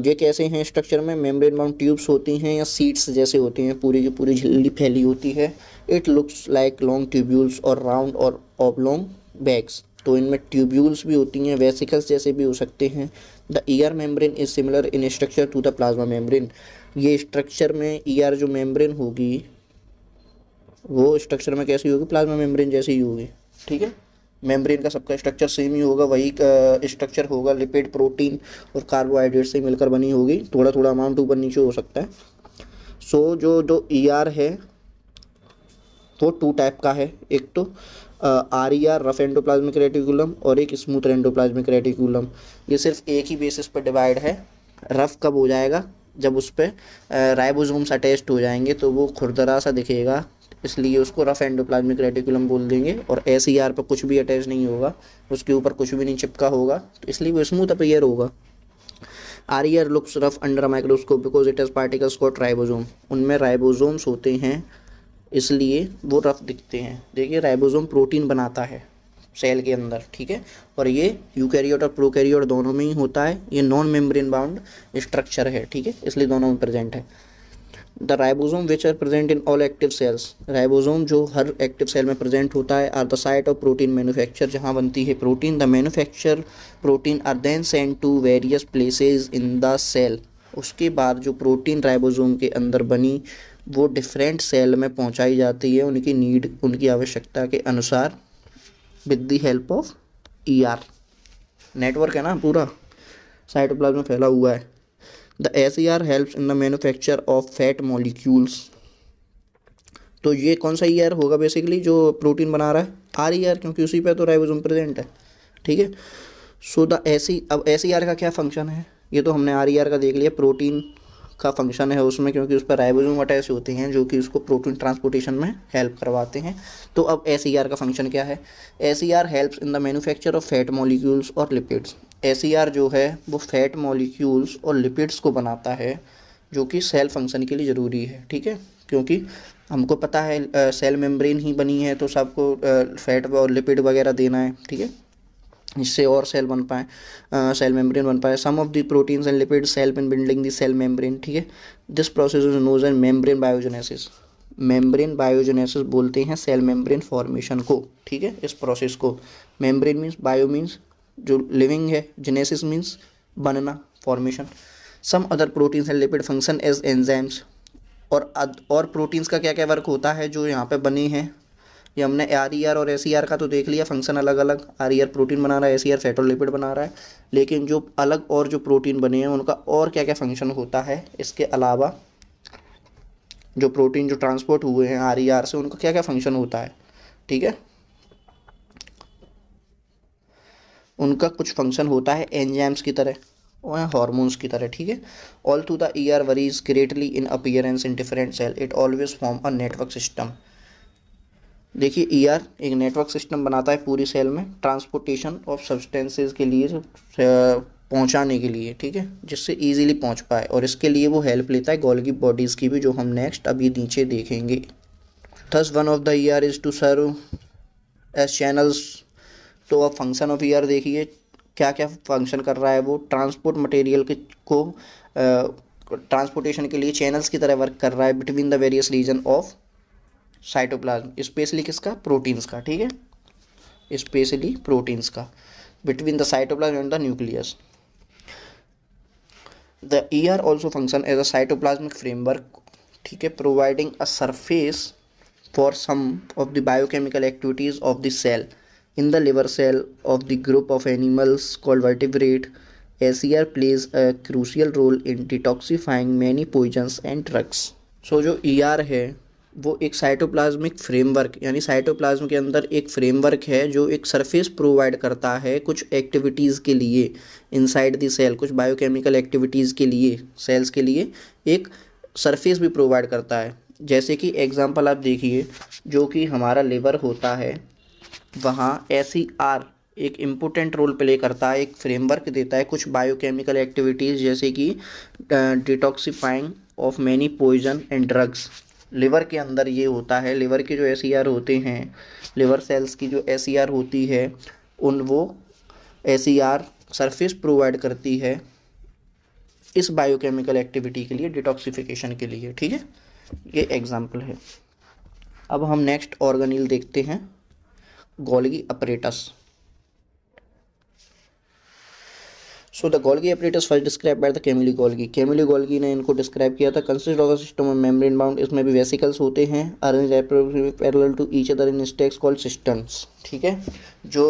[SPEAKER 1] ये कैसे हैं स्ट्रक्चर में? मेम्ब्रेन बाउंड ट्यूब्स होती हैं या सीट्स जैसे होती हैं, पूरी की पूरी झिल्ली फैली होती है। It looks like long tubules और राउंड और ऑबलोंग बैग्स तो इनमें ट्यूब्यूल्स भी होती हैं वेसिकल्स जैसे भी हो सकते हैं। The ER membrane is similar in structure to the plasma membrane ये स्ट्रक्चर में ईयर जो मेम्ब्रेन होगी, वो स्ट्रक्चर में कैसी होगी? प्लाज्मा मेम्ब्रेन जैसी ही होगी। ठीक है? मेम्ब्रेन का सबका स्ट्रक्चर सेम ही होगा वही स्ट्रक्चर होगा लिपिड प्रोटीन और कार्बोहाइड्रेट से मिलकर बनी होगी। थोड़ा थोड़ा अमाउंट ऊपर नीचे हो सकता है। सो so, जो जो ई आर है वो टू टाइप का है। एक तो R E R rough endoplasmic reticulum और एक स्मूथ एंडोप्लाज्मिक रेटिकुलम ये सिर्फ़ एक ही बेसिस पर डिवाइड है। रफ कब हो जाएगा? जब उस पर राइबोसोम्स अटैच्ड हो जाएँगे तो वो खुरदरा सा दिखेगा। इसलिए उसको रफ एंडोप्लाज्मिक रेटिकुलम बोल देंगे और ए सी आर पर कुछ भी अटैच नहीं होगा, उसके ऊपर कुछ भी नहीं चिपका होगा तो इसलिए वो स्मूथ अपेयर होगा। R looks rough under microscope because it has particles को राइबोसोम उनमें राइबोजोम्स होते हैं, इसलिए वो रफ दिखते हैं। देखिए राइबोजोम प्रोटीन बनाता है सेल के अंदर, ठीक है? और ये यूकैरियोट और प्रोकैरियोट दोनों में ही होता है। ये नॉन मेम्ब्रेन बाउंड स्ट्रक्चर है, ठीक है? इसलिए दोनों में प्रेजेंट है। The ribosome which are present in all active cells ribosome जो हर एक्टिव सेल में प्रेजेंट होता है are the site of protein manufacture जहाँ बनती है protein the manufacture protein are then send to various places in the cell उसके बाद जो प्रोटीन राइबोसोम के अंदर बनी, वो डिफरेंट सेल में पहुँचाई जाती है उनकी नीड उनकी आवश्यकता के अनुसार with the help of E R network है ना पूरा? साइटोप्लाज्म में फैला हुआ है। The S E R helps in the manufacture of fat तो ये कौन सा ई आर होगा बेसिकली जो प्रोटीन बना रहा है? आर ई आर क्योंकि उसी पे तो राइबोसोम प्रेजेंट है। ठीक है? सो द एस अब ई आर का क्या फ़ंक्शन है? ये तो हमने आर ई आर का देख लिया। प्रोटीन का फ़ंक्शन है उसमें, क्योंकि उस पर राइबोसोम अटैच होते हैं, जो कि उसको प्रोटीन ट्रांसपोर्टेशन में हेल्प करवाते हैं। तो अब एस का फ़ंक्शन क्या है? S helps in the manufacture of fat molecules और लिपिड्स एस आर जो है, वो फैट मॉलिक्यूल्स और लिपिड्स को बनाता है, जो कि सेल फ़ंक्शन के लिए ज़रूरी है, ठीक है? क्योंकि हमको पता है सेल मेम्ब्रेन ही बनी है तो सबको फैट और लिपिड वगैरह देना है, ठीक है? इससे और सेल बन पाए सेल मेम्ब्रेन बन पाए। Some of the proteins and lipid cell in building the cell membrane ठीक है? This process is known and membrane biogenesis membrane biogenesis बोलते हैं सेल मेम्ब्रेन फॉर्मेशन को, ठीक है? इस प्रोसेस को। मेम्ब्रेन मीन्स बायो मीन्स जो लिविंग है जेनेसिस मीन्स बनना formation some other proteins and lipid function as enzymes और और प्रोटीन्स का क्या क्या वर्क होता है जो यहाँ पे बने हैं? ये हमने आर ई आर और एस ई आर का तो देख लिया फ़ंक्शन अलग अलग आर ई आर प्रोटीन बना रहा है एस ई आर फैटोलिपिड बना रहा है. लेकिन जो अलग और जो प्रोटीन बने हैं, उनका और क्या क्या फ़ंक्शन होता है? इसके अलावा जो प्रोटीन जो ट्रांसपोर्ट हुए हैं आर ई आर से, उनका क्या क्या फ़ंक्शन होता है? ठीक है? उनका कुछ फ़ंक्शन होता है एंजाइम्स की तरह और हार्मोन्स की तरह, ठीक है? Although the ER varies greatly in appearance in different cell it always form a network system देखिए ई आर एक नेटवर्क सिस्टम बनाता है पूरी सेल में ट्रांसपोर्टेशन ऑफ़ सब्सटेंसेज के लिए पहुँचाने के लिए, ठीक है? जिससे इजीली पहुँच पाए और इसके लिए वो हेल्प लेता है गोल्गी बॉडीज़ की भी, जो हम नेक्स्ट अभी नीचे देखेंगे। Thus one of the E R is to serve as channels तो अब फ़ंक्शन ऑफ़ ईयर देखिए क्या क्या फ़ंक्शन कर रहा है वो? ट्रांसपोर्ट मटेरियल के को ट्रांसपोर्टेशन के लिए चैनल्स की तरह वर्क कर रहा है between the various region of cytoplasm specially किसका? प्रोटीन्स का, ठीक है? स्पेशली प्रोटीन्स का between the cytoplasm and the nucleus the ER also function as a cytoplasmic framework ठीक है? Providing a surface for some of the biochemical activities of the cell In the liver cell of the group of animals called vertebrate, ACR plays a crucial role in detoxifying many poisons and drugs. So जो ER है वो एक cytoplasmic framework यानी cytoplasm के अंदर एक framework है जो एक सरफेस प्रोवाइड करता है कुछ एक्टिविटीज़ के लिए इनसाइड द सेल कुछ बायोकेमिकल एक्टिविटीज़ के लिए सेल्स के लिए एक सरफेस भी प्रोवाइड करता है जैसे कि एग्जांपल आप देखिए जो कि हमारा लिवर होता है वहाँ एस ई आर एक इम्पोर्टेंट रोल प्ले करता है, एक फ्रेमवर्क देता है कुछ बायोकेमिकल एक्टिविटीज़ जैसे कि detoxifying of many poison and drugs liver के अंदर ये होता है लिवर के जो एस e होते हैं लिवर सेल्स की जो एस e होती है, उन वो एस सरफेस प्रोवाइड करती है इस बायोकेमिकल एक्टिविटी के लिए डिटॉक्सिफिकेशन के लिए, ठीक है? ये एग्ज़ाम्पल है। अब हम नेक्स्ट ऑर्गेनिल देखते हैं। Golgi apparatus so the Golgi apparatus first describe by the Camillo Golgi Camillo Golgi ने इनको डिस्क्राइब किया था consist of system of membrane bound इसमें भी वेसिकल्स होते हैं arrange parallel to each other in stacks called cisterns ठीक है? जो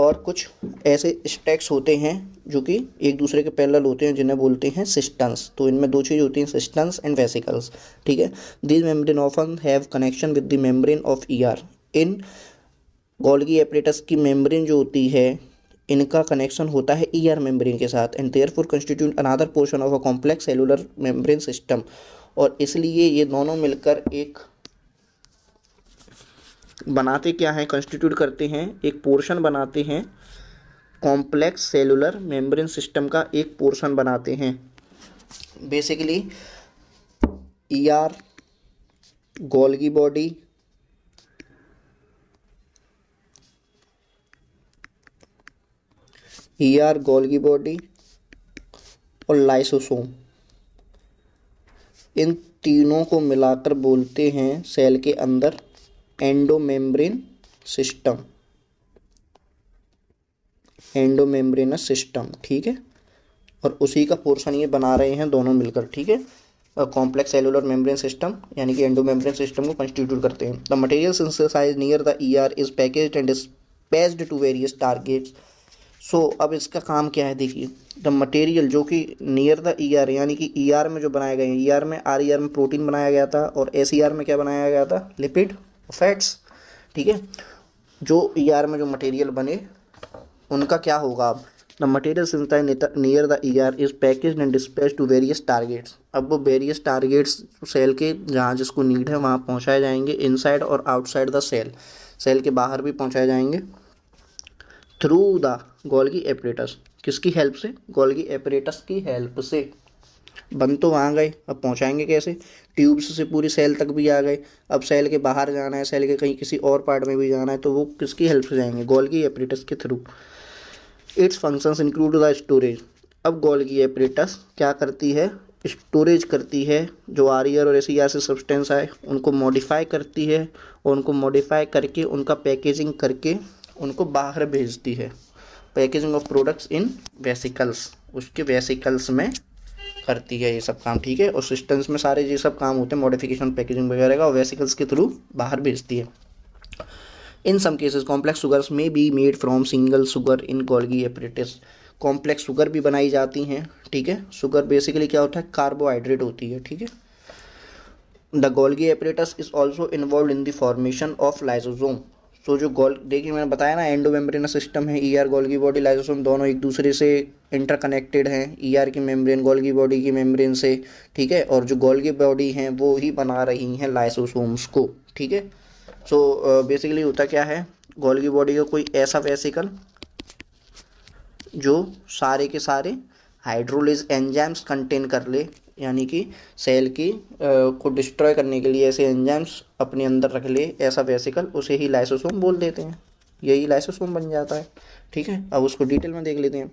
[SPEAKER 1] और कुछ ऐसे स्टैक्स होते हैं जो कि एक दूसरे के पैरेलल होते हैं, जिन्हें बोलते हैं सिस्टम्स तो इनमें दो चीज़ होती हैं सिस्टम्स एंड वेसिकल्स ठीक है? This membrane often have connection with the membrane of ER in Golgi apparatus की मेम्ब्रेन जो होती है, इनका कनेक्शन होता है ईआर मेम्ब्रेन के साथ and therefore constitute another portion of a complex cellular membrane system और इसलिए ये दोनों मिलकर एक बनाते क्या हैं कंस्टिट्यूट करते हैं, एक पोर्शन बनाते हैं कॉम्प्लेक्स सेलुलर मेम्ब्रेन सिस्टम का एक पोर्शन बनाते हैं। Basically E R Golgi body E R Golgi body और लाइसोसोम इन तीनों को मिलाकर बोलते हैं सेल के अंदर एंडोमेम्ब्रेन सिस्टम एंडोमेम्ब्रेनस सिस्टम ठीक है? और उसी का पोर्शन ये बना रहे हैं दोनों मिलकर, ठीक है? कॉम्प्लेक्स सेलुलर मेम्ब्रेन सिस्टम यानी कि एंडोमेम्ब्रेन सिस्टम को कंस्टिट्यूट करते हैं। The material synthesize near the ER is package and passed to various targets so अब इसका काम क्या है? देखिए द मटेरियल जो कि नियर द ई आर यानी कि ई e आर में जो बनाए गए हैं ई e आर में आर ई आर में प्रोटीन बनाया गया था, और एस ई आर में क्या बनाया गया था? लिपिड फैट्स ठीक है? जो ई e आर में जो मटेरियल बने, उनका क्या होगा अब? The material near the E R is package and dispatch to various targets अब वो वेरियस टारगेट्स सेल के, जहाँ जिसको नीड है, वहाँ पहुँचाए जाएँगे इनसाइड और आउटसाइड द सेल सेल के बाहर भी पहुँचाए जाएँगे. थ्रू द गोल्गी एपरेटस किसकी हेल्प से? गोल्गी एपरेटस की हेल्प से. बन तो वहाँ गए, अब पहुँचाएँगे कैसे? ट्यूब्स से पूरी सेल तक भी आ गए। अब सेल के बाहर जाना है, सेल के कहीं किसी और पार्ट में भी जाना है तो वो किसकी हेल्प से जाएँगे? गोल्गी एपरेटस के through its functions include the storage अब गोल्गी एपरेटस क्या करती है? स्टोरेज करती है, जो आर e और एस e से सब्सटेंस आए, उनको मॉडिफाई करती है और उनको मॉडिफाई करके, उनका पैकेजिंग करके उनको बाहर भेजती है। Packaging of products in vesicles उसके वेसिकल्स में करती है ये सब काम, ठीक है? और सिस्टम्स में सारे ये सब काम होते हैं मॉडिफिकेशन पैकेजिंग वगैरह का, और वेसिकल्स के थ्रू बाहर भेजती है। In some cases complex sugars may be made from single sugar in Golgi apparatus complex sugar भी बनाई जाती हैं, ठीक है? शुगर बेसिकली क्या होता है? कार्बोहाइड्रेट होती है, ठीक है? The Golgi apparatus is also involve in the formation of lysosome so जो गोल देखिए मैंने बताया ना एंडोमेम्ब्रेन सिस्टम है E R Golgi body lysosome दोनों एक दूसरे से इंटरकनेक्टेड हैं ई आर की मेम्ब्रेन गोल्गी बॉडी की मेम्ब्रेन से, ठीक है? और जो गोल्गी बॉडी हैं, वो ही बना रही हैं लाइसोसोम्स को, ठीक है? सो बेसिकली होता क्या है? गोल्गी बॉडी का कोई ऐसा वेसिकल जो सारे के सारे हाइड्रोलिज एंजाइम्स कंटेन कर ले यानी कि सेल की को डिस्ट्रॉय करने के लिए ऐसे एंजाइम्स अपने अंदर रख ले, ऐसा वेसिकल उसे ही लाइसोसोम बोल देते हैं। यही लाइसोसोम बन जाता है, ठीक है? अब उसको डिटेल में देख लेते हैं।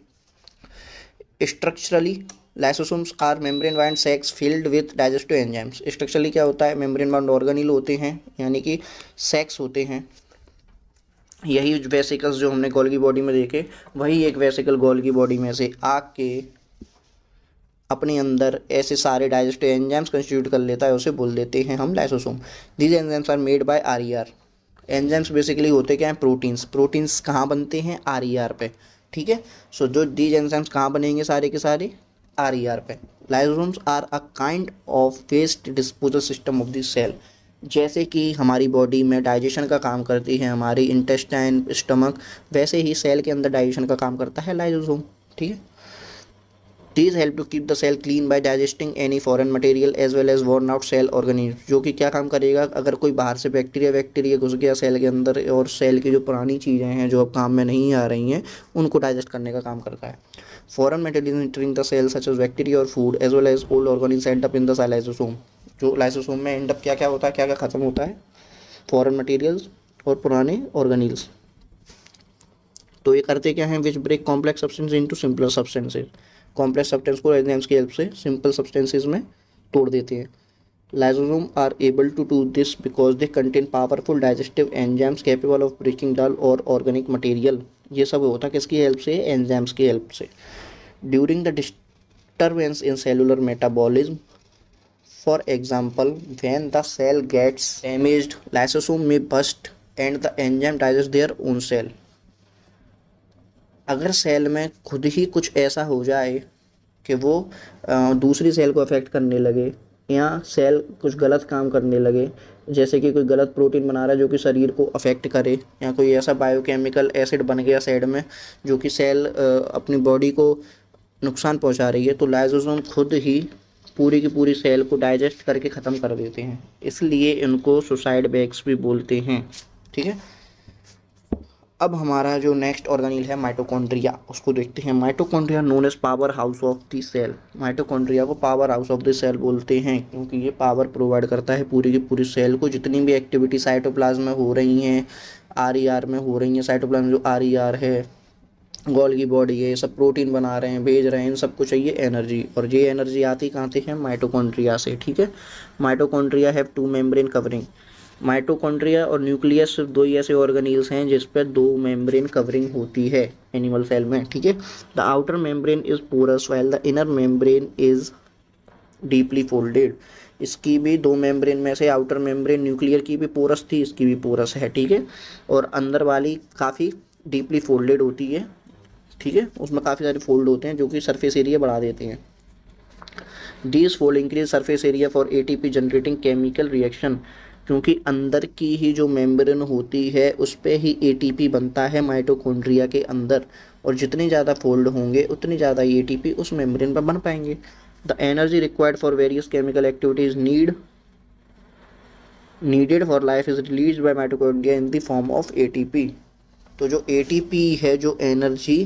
[SPEAKER 1] Structurally lysosomes are membrane bound sacs filled with digestive enzymes structurally क्या होता है? मेम्ब्रेन बाउंड ऑर्गेनिल होते हैं, यानी कि सेक्स होते हैं। यही वेसिकल्स जो हमने गोल्गी बॉडी में देखे, वही एक वेसिकल गोल्गी बॉडी में से आग के अपने अंदर ऐसे सारे डाइजेस्टिव एंजाइम्स कंस्टिट्यूट कर लेता है, उसे बोल देते हैं हम lysosome these enzymes are made by R E R enzymes basically होते क्या हैं? प्रोटीन्स प्रोटीन्स कहाँ बनते हैं? आर ई आर पे. ठीक है? सो जो दीज एंजाइम्स कहाँ बनेंगे सारे के सारे? आर ई आर पे. Lysosomes are a kind of waste disposal system of the cell जैसे कि हमारी बॉडी में डाइजेशन का काम करती है, हमारी इंटेस्टाइन स्टमक वैसे ही सेल के अंदर डाइजेशन का काम करता है लाइजोसोम ठीक है? These help to keep the cell clean by digesting any foreign material as well as worn out cell organisms जो कि क्या काम करेगा अगर कोई बाहर से बैक्टीरिया वैक्टीरिया घुस गया सेल के अंदर और सेल की जो पुरानी चीज़ें हैं जो अब काम में नहीं आ रही हैं उनको डाइजेस्ट करने का काम करता है foreign material entering the cell such as bacteria or food as well as old organisms end up in the lysosome जो लाइसोसोम में एंड अप क्या क्या होता है क्या क्या ख़त्म होता है फॉरेन मटेरियल्स और पुराने ऑर्गेनिल्स तो ये करते क्या हैं which break complex substance into simpler substances complex substance को एग्ज़ाम्स की हेल्प से सिंपल सब्सटेंसेज में तोड़ देते हैं। Lysosome are able to do this because they contain powerful digestive enzymes capable of breaking down और ऑर्गेनिक मटेरियल ये सब होता है किसकी हेल्प से? एंजाइम्स की हेल्प से। During the disturbance in cellular metabolism for example when the cell gets damaged lysosome may burst and the enzyme digest their own cell अगर सेल में खुद ही कुछ ऐसा हो जाए कि वो दूसरी सेल को अफेक्ट करने लगे या सेल कुछ गलत काम करने लगे, जैसे कि कोई गलत प्रोटीन बना रहा है जो कि शरीर को अफेक्ट करे या कोई ऐसा बायोकेमिकल एसिड बन गया सेल में जो कि सेल अपनी बॉडी को नुकसान पहुँचा रही है तो लाइजोसोम खुद ही पूरी की पूरी सेल को डाइजेस्ट करके ख़त्म कर देते हैं। इसलिए इनको सुसाइड बैग्स भी बोलते हैं, ठीक है? अब हमारा जो नेक्स्ट ऑर्गेनिल है माइटोकॉन्ड्रिया उसको देखते हैं। Mitochondria known as powerhouse of the cell mitochondria को powerhouse of the cell बोलते हैं, क्योंकि ये पावर प्रोवाइड करता है पूरी की पूरी सेल को। जितनी भी एक्टिविटी साइटोप्लाज्म में हो रही हैं आर ई आर में हो रही हैं साइटोप्लाज्म जो आर ई आर है गोल की बॉडी है, सब प्रोटीन बना रहे हैं, भेज रहे हैं, इन सबको चाहिए एनर्जी और ये एनर्जी आती कहाँ से है? माइटोकॉन्ड्रिया से, ठीक है? Mitochondria have two membrane covering mitochondria और न्यूक्लियस दो ही ऐसे ऑर्गेनिल्स हैं जिस पर दो मेम्ब्रेन कवरिंग होती है एनिमल सेल में, ठीक है? The outer membrane is porous while the inner membrane is deeply folded इसकी भी दो मेम्ब्रेन में से आउटर मेम्ब्रेन न्यूक्लियर की भी पोरस थी, इसकी भी पोरस है, ठीक है? और अंदर वाली काफ़ी डीपली फोल्डेड होती है, ठीक है? उसमें काफ़ी सारे फोल्ड होते हैं जो कि सरफेस एरिया बढ़ा देते हैं। These fold increase surface area for a generating chemical reaction क्योंकि अंदर की ही जो मेम्ब्रेन होती है, उस पर ही एटीपी बनता है माइटोकॉन्ड्रिया के अंदर। और जितने ज़्यादा फोल्ड होंगे, उतनी ज़्यादा एटीपी उस मेम्ब्रेन पर बन पाएँगे। The energy required for various chemical activities need needed for life is release by mitochondria in the form of ATP तो जो एटीपी है, जो एनर्जी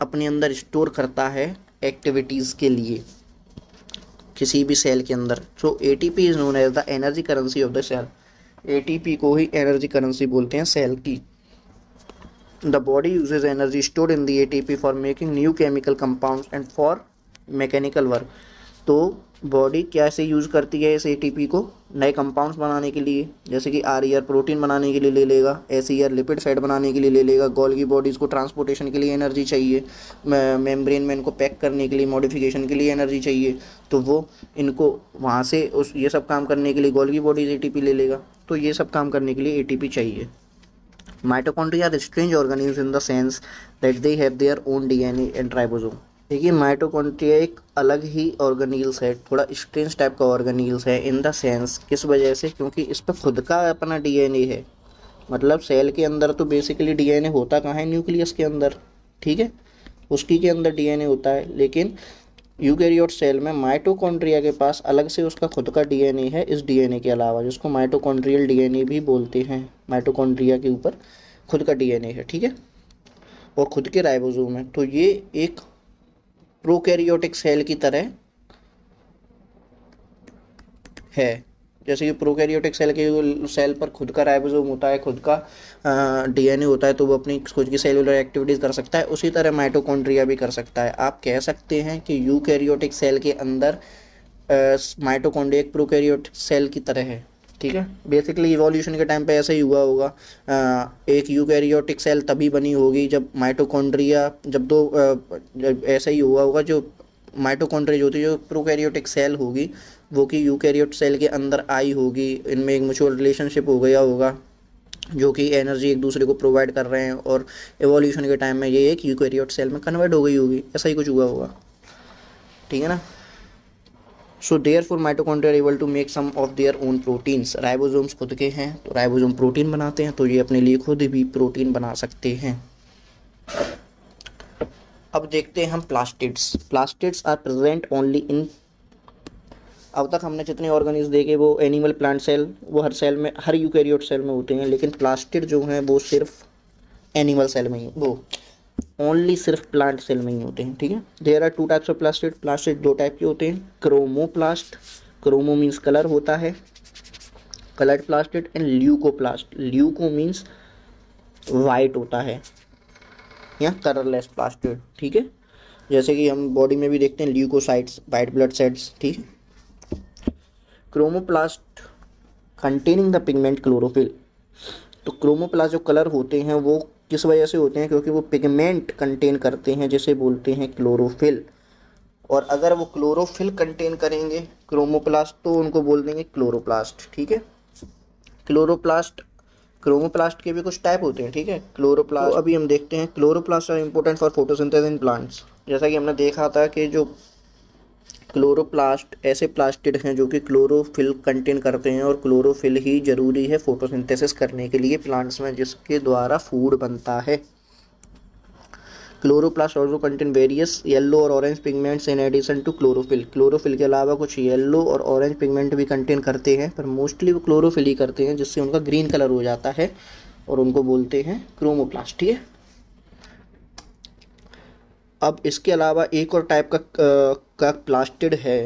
[SPEAKER 1] अपने अंदर स्टोर करता है एक्टिविटीज़ के लिए। किसी भी सेल के अंदर so A T P is known as the energy currency of the cell A T P को ही एनर्जी करेंसी बोलते हैं सेल की. The body uses energy store in the A T P for making new chemical compound and for mechanical work तो body कैसे use करती है इस ए टी पी को? नए कंपाउंड्स बनाने के लिए, जैसे कि आर ई आर प्रोटीन बनाने के लिए ले लेगा S E R lipid fat बनाने के लिए ले लेगा गोल्गी बॉडीज़ को ट्रांसपोर्टेशन के लिए एनर्जी चाहिए मेम्ब्रेन में इनको पैक करने के लिए मॉडिफिकेशन के लिए एनर्जी चाहिए तो वो इनको वहाँ से उस, ये सब काम करने के लिए गोल्गी बॉडीज़ ए ले लेगा तो ये सब काम करने के लिए एटीपी चाहिए। Mitochondria are strange organism in the sense that they have their own DNA and ribosome देखिए माइटोकॉन्ड्रिया एक अलग ही ऑर्गेनील्स है। थोड़ा स्ट्रेंज टाइप का ऑर्गेनील्स है इन द सेंस किस वजह से? क्योंकि इस पर खुद का अपना डीएनए है। मतलब सेल के अंदर तो बेसिकली डीएनए होता कहाँ है? न्यूक्लियस के अंदर, ठीक है? उसकी के अंदर डीएनए होता है। लेकिन यूकैरियोट सेल में माइटोकॉन्ड्रिया के पास अलग से उसका खुद का डीएनए है इस डीएनए के अलावा, जिसको माइटोकॉन्ड्रियल डीएनए भी बोलते हैं। माइटोकॉन्ड्रिया के ऊपर खुद का डीएनए है, ठीक है? और खुद के राइबोसोम है। तो ये एक प्रोकैरियोटिक सेल की तरह है। जैसे कि प्रोकैरियोटिक सेल के सेल पर खुद का राइबोसोम होता है, खुद का डीएनए होता है तो वो अपनी खुद की सेलुलर एक्टिविटीज़ कर सकता है। उसी तरह माइटोकॉन्ड्रिया भी कर सकता है। आप कह सकते हैं कि यूकैरियोटिक सेल के अंदर माइटोकॉन्ड्रिया एक प्रोकैरियोटिक सेल की तरह है। ठीक है? बेसिकली इवोल्यूशन के टाइम पे ऐसा ही हुआ होगा। एक यूकैरियोटिक सेल तभी बनी होगी जब माइटोकॉन्ड्रिया जब दो ऐसा ही हुआ होगा जो माइटोकॉन्ड्रिया जो होती है, जो प्रोकैरियोटिक सेल होगी, वो कि यूकैरियोट सेल के अंदर आई होगी। इनमें एक म्यूचुअल रिलेशनशिप हो गया होगा, जो कि एनर्जी एक दूसरे को प्रोवाइड कर रहे हैं और एवोल्यूशन के टाइम में ये एक यूकैरियोट सेल में कन्वर्ट हो गई होगी। ऐसा ही कुछ हुआ होगा। ठीक है ना? So therefore mitochondria able to make some of their own proteins ribosomes खुद के हैं तो राइबोसोम प्रोटीन बनाते हैं तो ये अपने लिए खुद भी प्रोटीन बना सकते हैं। अब देखते हैं हम plastids plastids are present only in अब तक हमने जितने ऑर्गेनिज देखे, वो एनिमल प्लांट सेल वो हर सेल में, हर यूकैरियोट सेल में होते हैं, लेकिन प्लास्टिड जो हैं, वो सिर्फ़ एनिमल सेल में ही, वो ओनली सिर्फ़ प्लांट सेल में ही होते हैं, ठीक है? There are two types of plastid plastid दो टाइप के होते हैं क्रोमोप्लास्ट क्रोमो मीन्स कलर होता है coloured plastid and leucoplast leuco means white होता है, या कलरलेस प्लास्टिड ठीक है? जैसे कि हम बॉडी में भी देखते हैं ल्यूकोसाइट्स वाइट ब्लड सेल्स ठीक है? Chromoplast containing the pigment chlorophyll तो क्रोमोप्लास्ट जो कलर होते हैं, वो किस वजह से होते हैं? क्योंकि वो पिगमेंट कंटेन करते हैं, जिसे बोलते हैं क्लोरोफिल और अगर वो क्लोरोफिल कंटेन करेंगे क्रोमोप्लास्ट तो उनको बोल देंगे क्लोरोप्लास्ट ठीक है? क्लोरोप्लास्ट क्रोमोप्लास्ट के भी कुछ टाइप होते हैं, ठीक है? क्लोरोप्लास्ट तो अभी हम देखते हैं chloroplast are important for photosynthesis in plants जैसा कि हमने देखा था कि जो क्लोरोप्लास्ट ऐसे प्लास्टिड हैं जो कि क्लोरोफिल कंटेन करते हैं और क्लोरोफिल ही ज़रूरी है फोटोसिंथेसिस करने के लिए प्लांट्स में, जिसके द्वारा फ़ूड बनता है। Chloroplast also contain various yellow और orange pigments in addition to chlorophyll chlorophyll के अलावा कुछ येलो और ऑरेंज पिगमेंट भी कंटेन करते हैं, पर मोस्टली वो क्लोरोफिल ही करते हैं, जिससे उनका ग्रीन कलर हो जाता है और उनको बोलते हैं क्रोमोप्लास्ट ठीक है? अब इसके अलावा एक और टाइप का का प्लास्टिड है।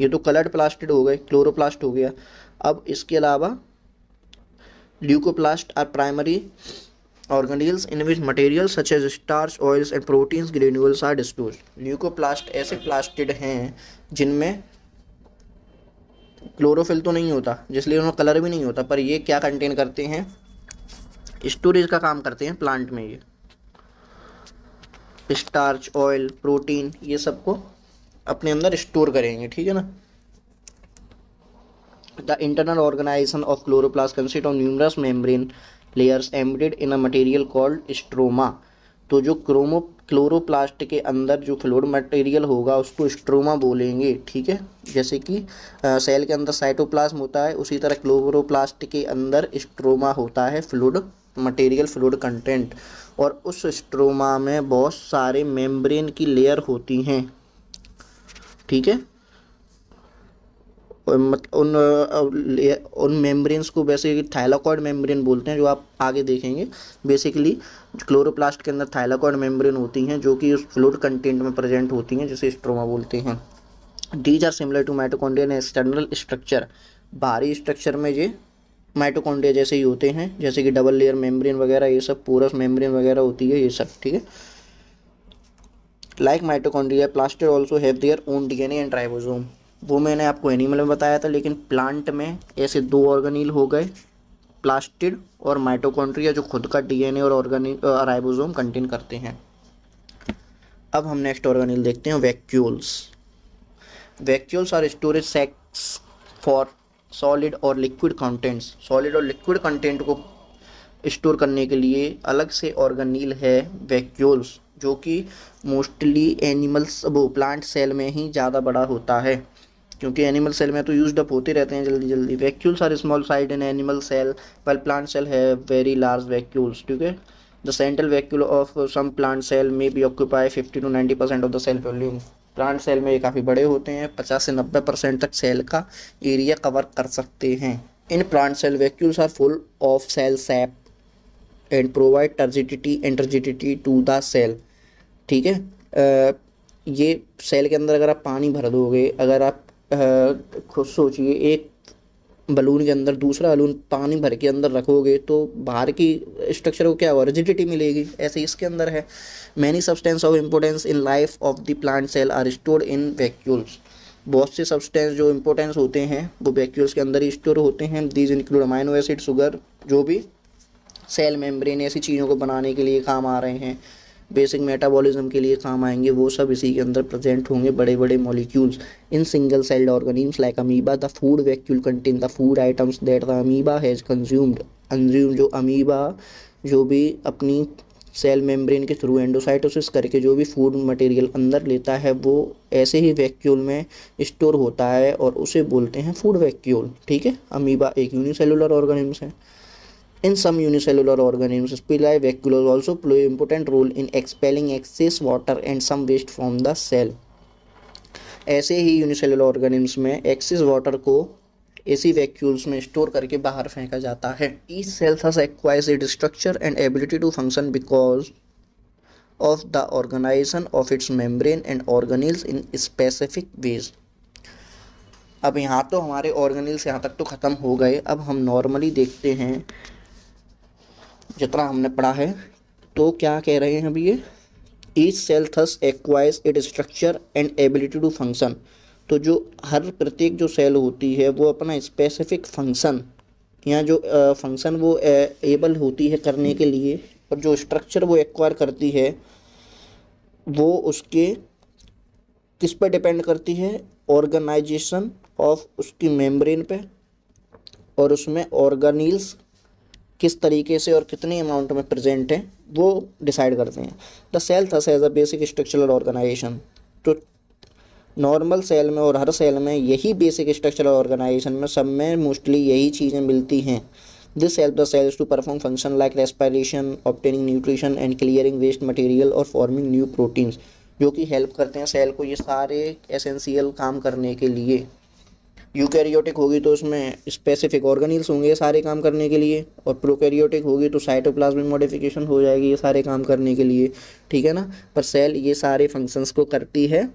[SPEAKER 1] ये तो कलर्ड प्लास्टिड हो गए क्लोरोप्लास्ट हो गया। अब इसके अलावा leucoplast are primary organelles in which material such as starch oils and proteins granules are dispose leucoplast ऐसे प्लास्टिड हैं जिनमें क्लोरोफिल तो नहीं होता, जिसलिए उनमें कलर भी नहीं होता, पर ये क्या कंटेन करते हैं? स्टोरेज का काम करते हैं प्लांट में ये। स्टार्च ऑयल, प्रोटीन, ये सबको अपने अंदर स्टोर करेंगे, ठीक है ना? The internal organisation of chloroplast consist of numerous membrane layers embedded in a material called stroma. तो जो क्रोमो, क्लोरोप्लास्ट के अंदर जो फ्लूड मटेरियल होगा, उसको स्ट्रोमा बोलेंगे, ठीक है? जैसे कि सेल के अंदर साइटोप्लाज्म होता है, उसी तरह क्लोरोप्लास्ट के अंदर स्ट्रोमा होता है फ्लूड मटेरियल फ्लूड कंटेंट। और उस स्ट्रोमा में बहुत सारे मेम्ब्रेन की लेयर होती हैं। ठीक है? उन उन मेम्ब्रेन्स को वैसे थाइलाकॉइड मेम्ब्रेन बोलते हैं, जो आप आगे देखेंगे। बेसिकली क्लोरोप्लास्ट के अंदर थाइलाकॉइड मेम्ब्रेन होती हैं, जो कि उस फ्लूड कंटेंट में प्रेजेंट होती हैं, जिसे स्ट्रोमा बोलते हैं। These are similar to mitochondria external structure बाहरी स्ट्रक्चर में ये माइटोकॉन्ड्रिया जैसे ही होते हैं, जैसे कि डबल लेयर मेम्ब्रेन वगैरह, ये सब पूरस मेम्ब्रेन वगैरह होती है, ये सब, ठीक है? Like mitochondria plastids also have their own DNA and ribosome वो मैंने आपको एनिमल में बताया था, लेकिन प्लांट में ऐसे दो ऑर्गेनिल हो गए प्लास्टिड और माइटोकॉन्ड्रिया जो खुद का डीएनए और ऑर्गेनिल राइबोसोम कंटेन करते हैं। अब हम नेक्स्ट ऑर्गेनिल देखते हैं vacuoles vacuoles are storage sacs for solid और लिक्विड कंटेंट्स सॉलिड और लिक्विड कंटेंट को स्टोर करने के लिए अलग से ऑर्गेनील है वैक्यूल्स जो कि मोस्टली एनिमल्स वो प्लांट सेल में ही ज़्यादा बड़ा होता है, क्योंकि एनिमल सेल में तो यूज़ अप होते रहते हैं जल्दी जल्दी. Vacuoles are small size in animal cell well plant cell है वेरी लार्ज वैक्यूल्स ठीक है? The central vacuole of some plant cell may be occupy fifty to ninety percent of the cell volume plant cell में ये काफ़ी बड़े होते हैं, पचास से नब्बे परसेंट तक सेल का एरिया कवर कर सकते हैं। In plant cell vacuoles are full of cell sap and provide turgidity and turgidity to the cell ठीक है? ये सेल के अंदर अगर आप पानी भर दोगे, अगर आप खुद सोचिए, एक बलून के अंदर, दूसरा बलून पानी भर के अंदर रखोगे तो बाहर की स्ट्रक्चर को क्या होगा? रिजिडिटी मिलेगी। ऐसे इसके अंदर है। Many substance of importance in life of the plant cell are stored in vacuoles बहुत से सब्सटेंस जो इम्पोर्टेंस होते हैं, वो वैक्यूल्स के अंदर ही स्टोर होते हैं। These include amino acid sugar जो भी सेल मेम्ब्रेन ऐसी चीज़ों को बनाने के लिए काम आ रहे हैं। बेसिक मेटाबॉलिज्म के लिए काम आएँगे, वो सब इसी के अंदर प्रेजेंट होंगे बड़े बड़े molecules in single celled organisms like amoeba the food vacuole contain the food items that the amoeba has consumed consume जो अमीबा जो भी अपनी सेल मेम्ब्रेन के थ्रू एंडोसाइटोसिस करके जो भी फ़ूड मटेरियल अंदर लेता है, वो ऐसे ही वैक्यूल में स्टोर होता है और उसे बोलते हैं फ़ूड वैक्यूल ठीक है? अमीबा एक यूनिसेलुलर ऑर्गेनिम्स है। In some unicellular organisms, pili vacuoles also play an important role in expelling excess water and some waste from the cell. ऐसे ही यूनिसेलुलर ऑर्गेनिम्स में एक्सेस वाटर को एसी वैक्यूल्स में स्टोर करके बाहर फेंका जाता है। Each cell thus acquires it structure and ability to function because of the organisation of its membrane and organelles in specific ways अब यहाँ तो हमारे ऑर्गेनिल्स यहाँ तक तो ख़त्म हो गए। अब हम नॉर्मली देखते हैं जितना हमने पढ़ा है तो क्या कह रहे हैं अभी ये? Each cell thus acquires it structure and ability to function तो जो हर प्रत्येक जो सेल होती है, वो अपना स्पेसिफिक फ़ंक्शन या जो फ़ंक्शन वो एबल होती है करने के लिए, और जो स्ट्रक्चर वो एक्वायर करती है, वो उसके किस पर डिपेंड करती है? ऑर्गेनाइजेशन ऑफ़ उसकी मेम्ब्रेन पे, और उसमें ऑर्गेनिल्स किस तरीके से और कितने अमाउंट में प्रेजेंट हैं, वो डिसाइड करते हैं। The cell thus has a basic structural organisation तो नॉर्मल सेल में और हर सेल में यही बेसिक स्ट्रक्चरल ऑर्गेनाइजेशन में सब में मोस्टली यही चीज़ें मिलती हैं। This help the cells to perform function like respiration obtaining nutrition and clearing waste material और फॉर्मिंग न्यू प्रोटीन्स जो कि हेल्प करते हैं सेल को ये सारे एसेंशियल काम करने के लिए। यूकैरियोटिक होगी तो उसमें स्पेसिफिक ऑर्गेनिल्स होंगे सारे काम करने के लिए और प्रोकैरियोटिक होगी तो साइटोप्लाज्मिक मॉडिफिकेशन हो जाएगी ये सारे काम करने के लिए, ठीक है ना? पर सेल ये सारे फ़ंक्शंस को करती है।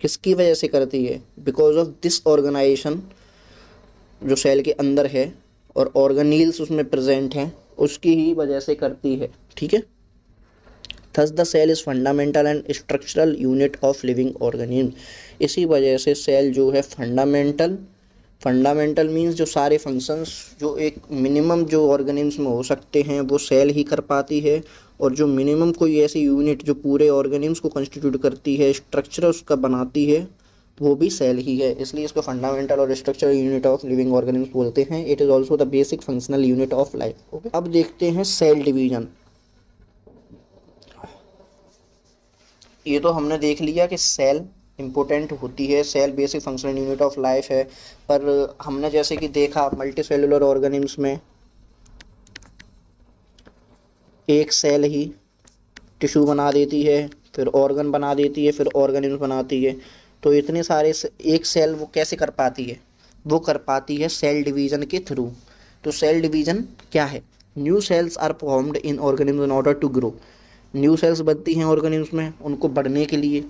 [SPEAKER 1] किसकी वजह से करती है? बिकॉज़ ऑफ़ दिस ऑर्गेनाइजेशन जो सेल के अंदर है और ऑर्गेनील्स उसमें प्रेजेंट हैं, उसकी ही वजह से करती है, ठीक है? Thus the cell is fundamental and structural unit of living organism इसी वजह से सेल जो है फंडामेंटल फंडामेंटल मींस जो सारे फ़ंक्शंस जो एक मिनिमम जो ऑर्गेनिम्स में हो सकते हैं वो सेल ही कर पाती है। और जो मिनिमम कोई ऐसी यूनिट जो पूरे ऑर्गेनिम्स को कंस्टिट्यूट करती है स्ट्रक्चर उसका बनाती है वो भी सेल ही है। इसलिए इसको फंडामेंटल और structural unit of living organisms बोलते हैं। It is also the basic functional unit of life okay अब देखते हैं सेल डिवीज़न ये तो हमने देख लिया कि सेल इम्पोर्टेंट होती है cell basic functional unit of life है, पर हमने जैसे कि देखा मल्टी सेलुलर ऑर्गेनिम्स में, एक सेल ही टिश्यू बना देती है, फिर ऑर्गन बना देती है, फिर ऑर्गेनिम्स बनाती है। तो इतने सारे एक सेल वो कैसे कर पाती है? वो कर पाती है सेल डिवीज़न के थ्रू तो सेल डिवीज़न क्या है? New cells are formed in organisms in order to grow new cells बनती हैं ऑर्गेनिम्स में, उनको बढ़ने के लिए,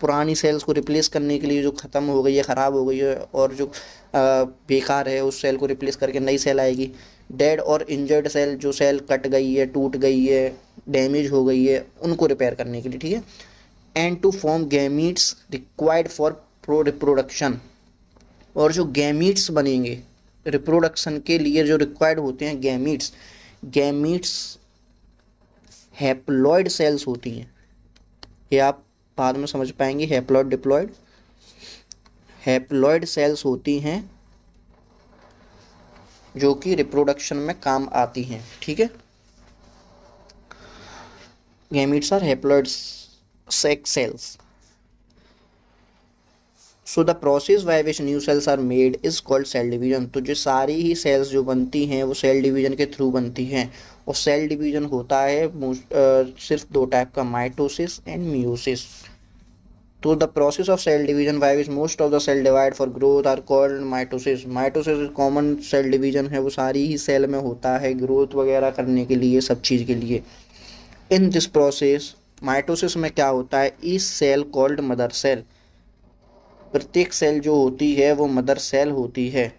[SPEAKER 1] पुरानी सेल्स को रिप्लेस करने के लिए जो ख़त्म हो गई है, ख़राब हो गई है, और जो बेकार है, उस सेल को रिप्लेस करके नई सेल आएगी। डेड और इंजर्ड सेल जो सेल कट गई है, टूट गई है, डैमेज हो गई है, उनको रिपेयर करने के लिए, ठीक है? And to form gametes required for pro reproduction और जो गैमीट्स बनेंगे रिप्रोडक्शन के लिए जो रिक्वायर्ड होते हैं गैमीट्स गैमीट्स हैप्लॉयड सेल्स होती हैं। ये आप बाद में समझ पाएँगे हैप्लॉयड डिप्लॉयड हैप्लॉयड सेल्स होती हैं, जो कि रिप्रोडक्शन में काम आती हैं, ठीक है? Gametes are haploid sex cells so the process by which new cells are made is called cell division तो जो सारी ही सेल्स जो बनती हैं, वो सेल डिवीज़न के थ्रू बनती हैं। और सेल डिवीज़न होता है सिर्फ़ दो टाइप का माइटोसिस एंड म्यूसिस तो the process of cell division by which most of the cell divide for growth are called mitosis mitosis common cell division है, वो सारी ही सेल में होता है ग्रोथ वगैरह करने के लिए, सब चीज़ के लिए। इन दिस प्रोसेस माइटोसिस में क्या होता है? इस सेल कॉल्ड मदर सेल प्रत्येक सेल जो होती है, वो मदर सेल होती है।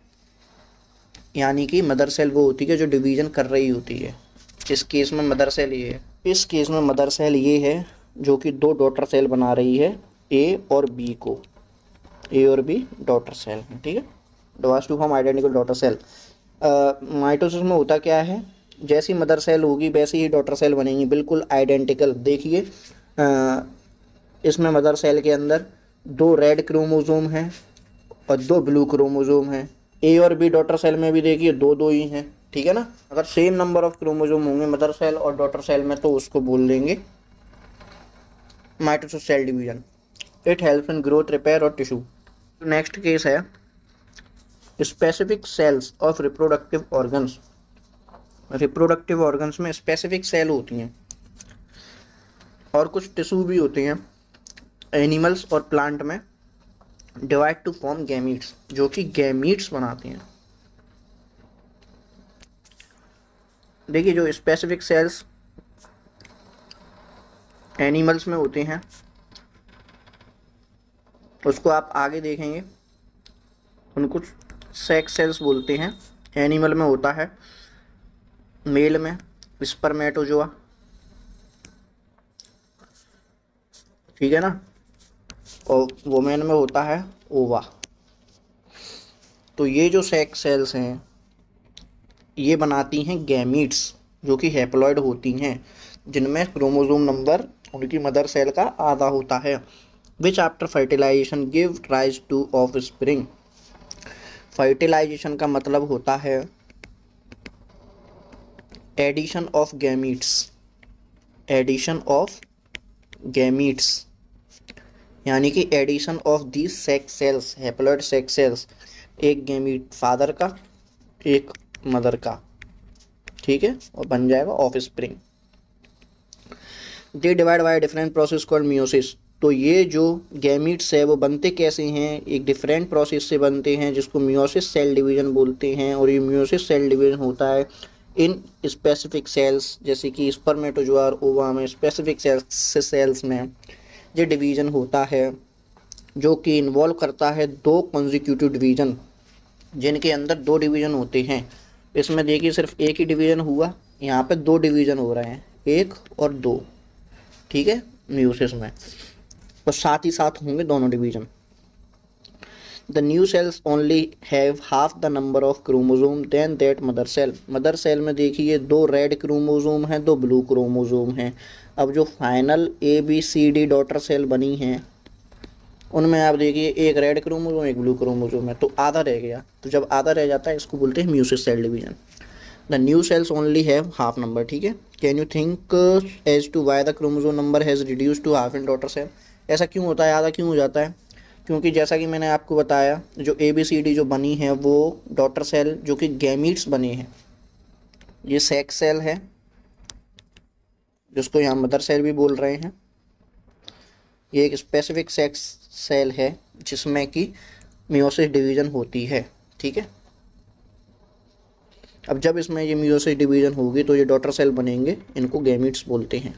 [SPEAKER 1] यानी कि मदर सेल वो होती है जो डिवीज़न कर रही होती है। इस केस में मदर सेल ये है। इस केस में मदर सेल ये है, जो कि दो डॉटर सेल बना रही है, ए और बी को। ए और बी, डॉटर सेल, ठीक है? Does to form identical daughter cell mitosis में होता क्या है? जैसी मदर सेल होगी, वैसी ही डॉटर सेल बनेंगी। बिल्कुल आइडेंटिकल देखिए इसमें मदर सेल के अंदर दो रेड क्रोमोजोम हैं और दो ब्लू क्रोमोजोम हैं। ए और बी डॉटर सेल में भी देखिए, दो दो ही हैं, ठीक है ना? अगर सेम नंबर ऑफ़ क्रोमोजोम होंगे मदर सेल और डॉटर सेल में तो उसको बोल देंगे mitosis cell division it help in growth repair और टिश्यू नेक्स्ट केस है specific cells of reproductive organs reproductive organs में स्पेसिफिक सेल होती हैं और कुछ टिश्यू भी होते हैं। एनिमल्स और प्लांट में डिवाइड टू फॉर्म गैमीट्स जो कि गैमीट्स बनाते हैं। देखिए, जो स्पेसिफिक सेल्स एनिमल्स में होते हैं, उसको आप आगे देखेंगे। उनको सेक्स सेल्स बोलते हैं। एनिमल में होता है मेल में स्पर्मेटोजोआ ठीक है ना? और वोमेन में होता है ओवा तो ये जो सेक्स सेल्स हैं, ये बनाती हैं गैमीट्स जो कि हैप्लॉइड होती हैं, जिनमें क्रोमोजोम नंबर उनकी मदर सेल का आधा होता है which after fertilisation give rise to offspring fertilisation का मतलब होता है addition of gametes addition of gametes यानी कि addition of the sex cells haploid sex cells, एक गैमीट फादर का, एक मदर का। ठीक है? और बन जाएगा offspring they divide by different process called meiosis. तो ये जो गैमीट्स है, वो बनते कैसे हैं? एक डिफरेंट प्रोसेस से बनते हैं, जिसको मियोसिस सेल डिवीज़न बोलते हैं, और ये मियोसिस सेल डिवीज़न होता है इन स्पेसिफिक सेल्स, जैसे कि स्पर्मेटोजोआ ओवा में स्पेसिफिक सेल्स सेल्स में। ये डिवीज़न होता है, जो कि इन्वॉल्व करता है दो कॉन्जिक्यूटिव डिवीज़न जिनके अंदर दो डिवीज़न होते हैं। इसमें देखिए, सिर्फ़ एक ही डिवीज़न हुआ, यहाँ पे दो डिवीज़न हो रहे हैं, एक और दो, ठीक है म्यूसिस में और साथ ही साथ होंगे दोनों division the new cells only have half the number of chromosome than that mother cell mother cell में देखिए, दो रेड क्रोमोजोम हैं, दो ब्लू क्रोमोजोम हैं। अब जो final A B C D daughter cell बनी हैं, उनमें आप देखिए, एक रेड क्रोमोजोम एक ब्लू क्रोमोजोम है तो आधा रह गया। तो जब आधा रह जाता है, इसको बोलते हैं meiosis cell division the new cells only have half number ठीक है? Can you think as to why the chromosome number has reduce to half in daughter cell ऐसा क्यों होता है? आधा क्यों हो जाता है? क्योंकि जैसा कि मैंने आपको बताया, जो ए बी सी डी जो बनी है, वो डॉटर सेल जो कि गैमीट्स बने हैं, ये सेक्स सेल है जिसको यहाँ मदर सेल भी बोल रहे हैं। ये एक स्पेसिफिक सेक्स सेल है, जिसमें कि मियोसिस डिवीज़न होती है, ठीक है? अब जब इसमें ये मियोसिस डिवीज़न होगी तो ये डॉटर सेल बनेंगे, इनको गैमिट्स बोलते हैं।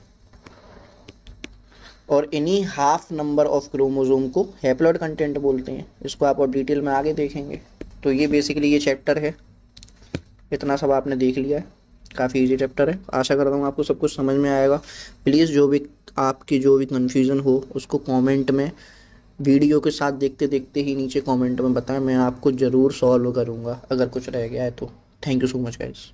[SPEAKER 1] और इन्हीं हाफ़ नंबर ऑफ़ क्रोमोजोम को हैप्लॉइड कंटेंट बोलते हैं। इसको आप और डिटेल में आगे देखेंगे। तो ये बेसिकली ये चैप्टर है। इतना सब आपने देख लिया है। काफ़ी इजी चैप्टर है। आशा करता हूँ आपको सब कुछ समझ में आएगा। प्लीज़ जो भी आपकी जो भी कन्फ्यूज़न हो, उसको कमेंट में वीडियो के साथ देखते देखते ही नीचे कमेंट में बताएँ। मैं आपको ज़रूर सॉल्व करूँगा, अगर कुछ रह गया है तो। Thank you so much guys.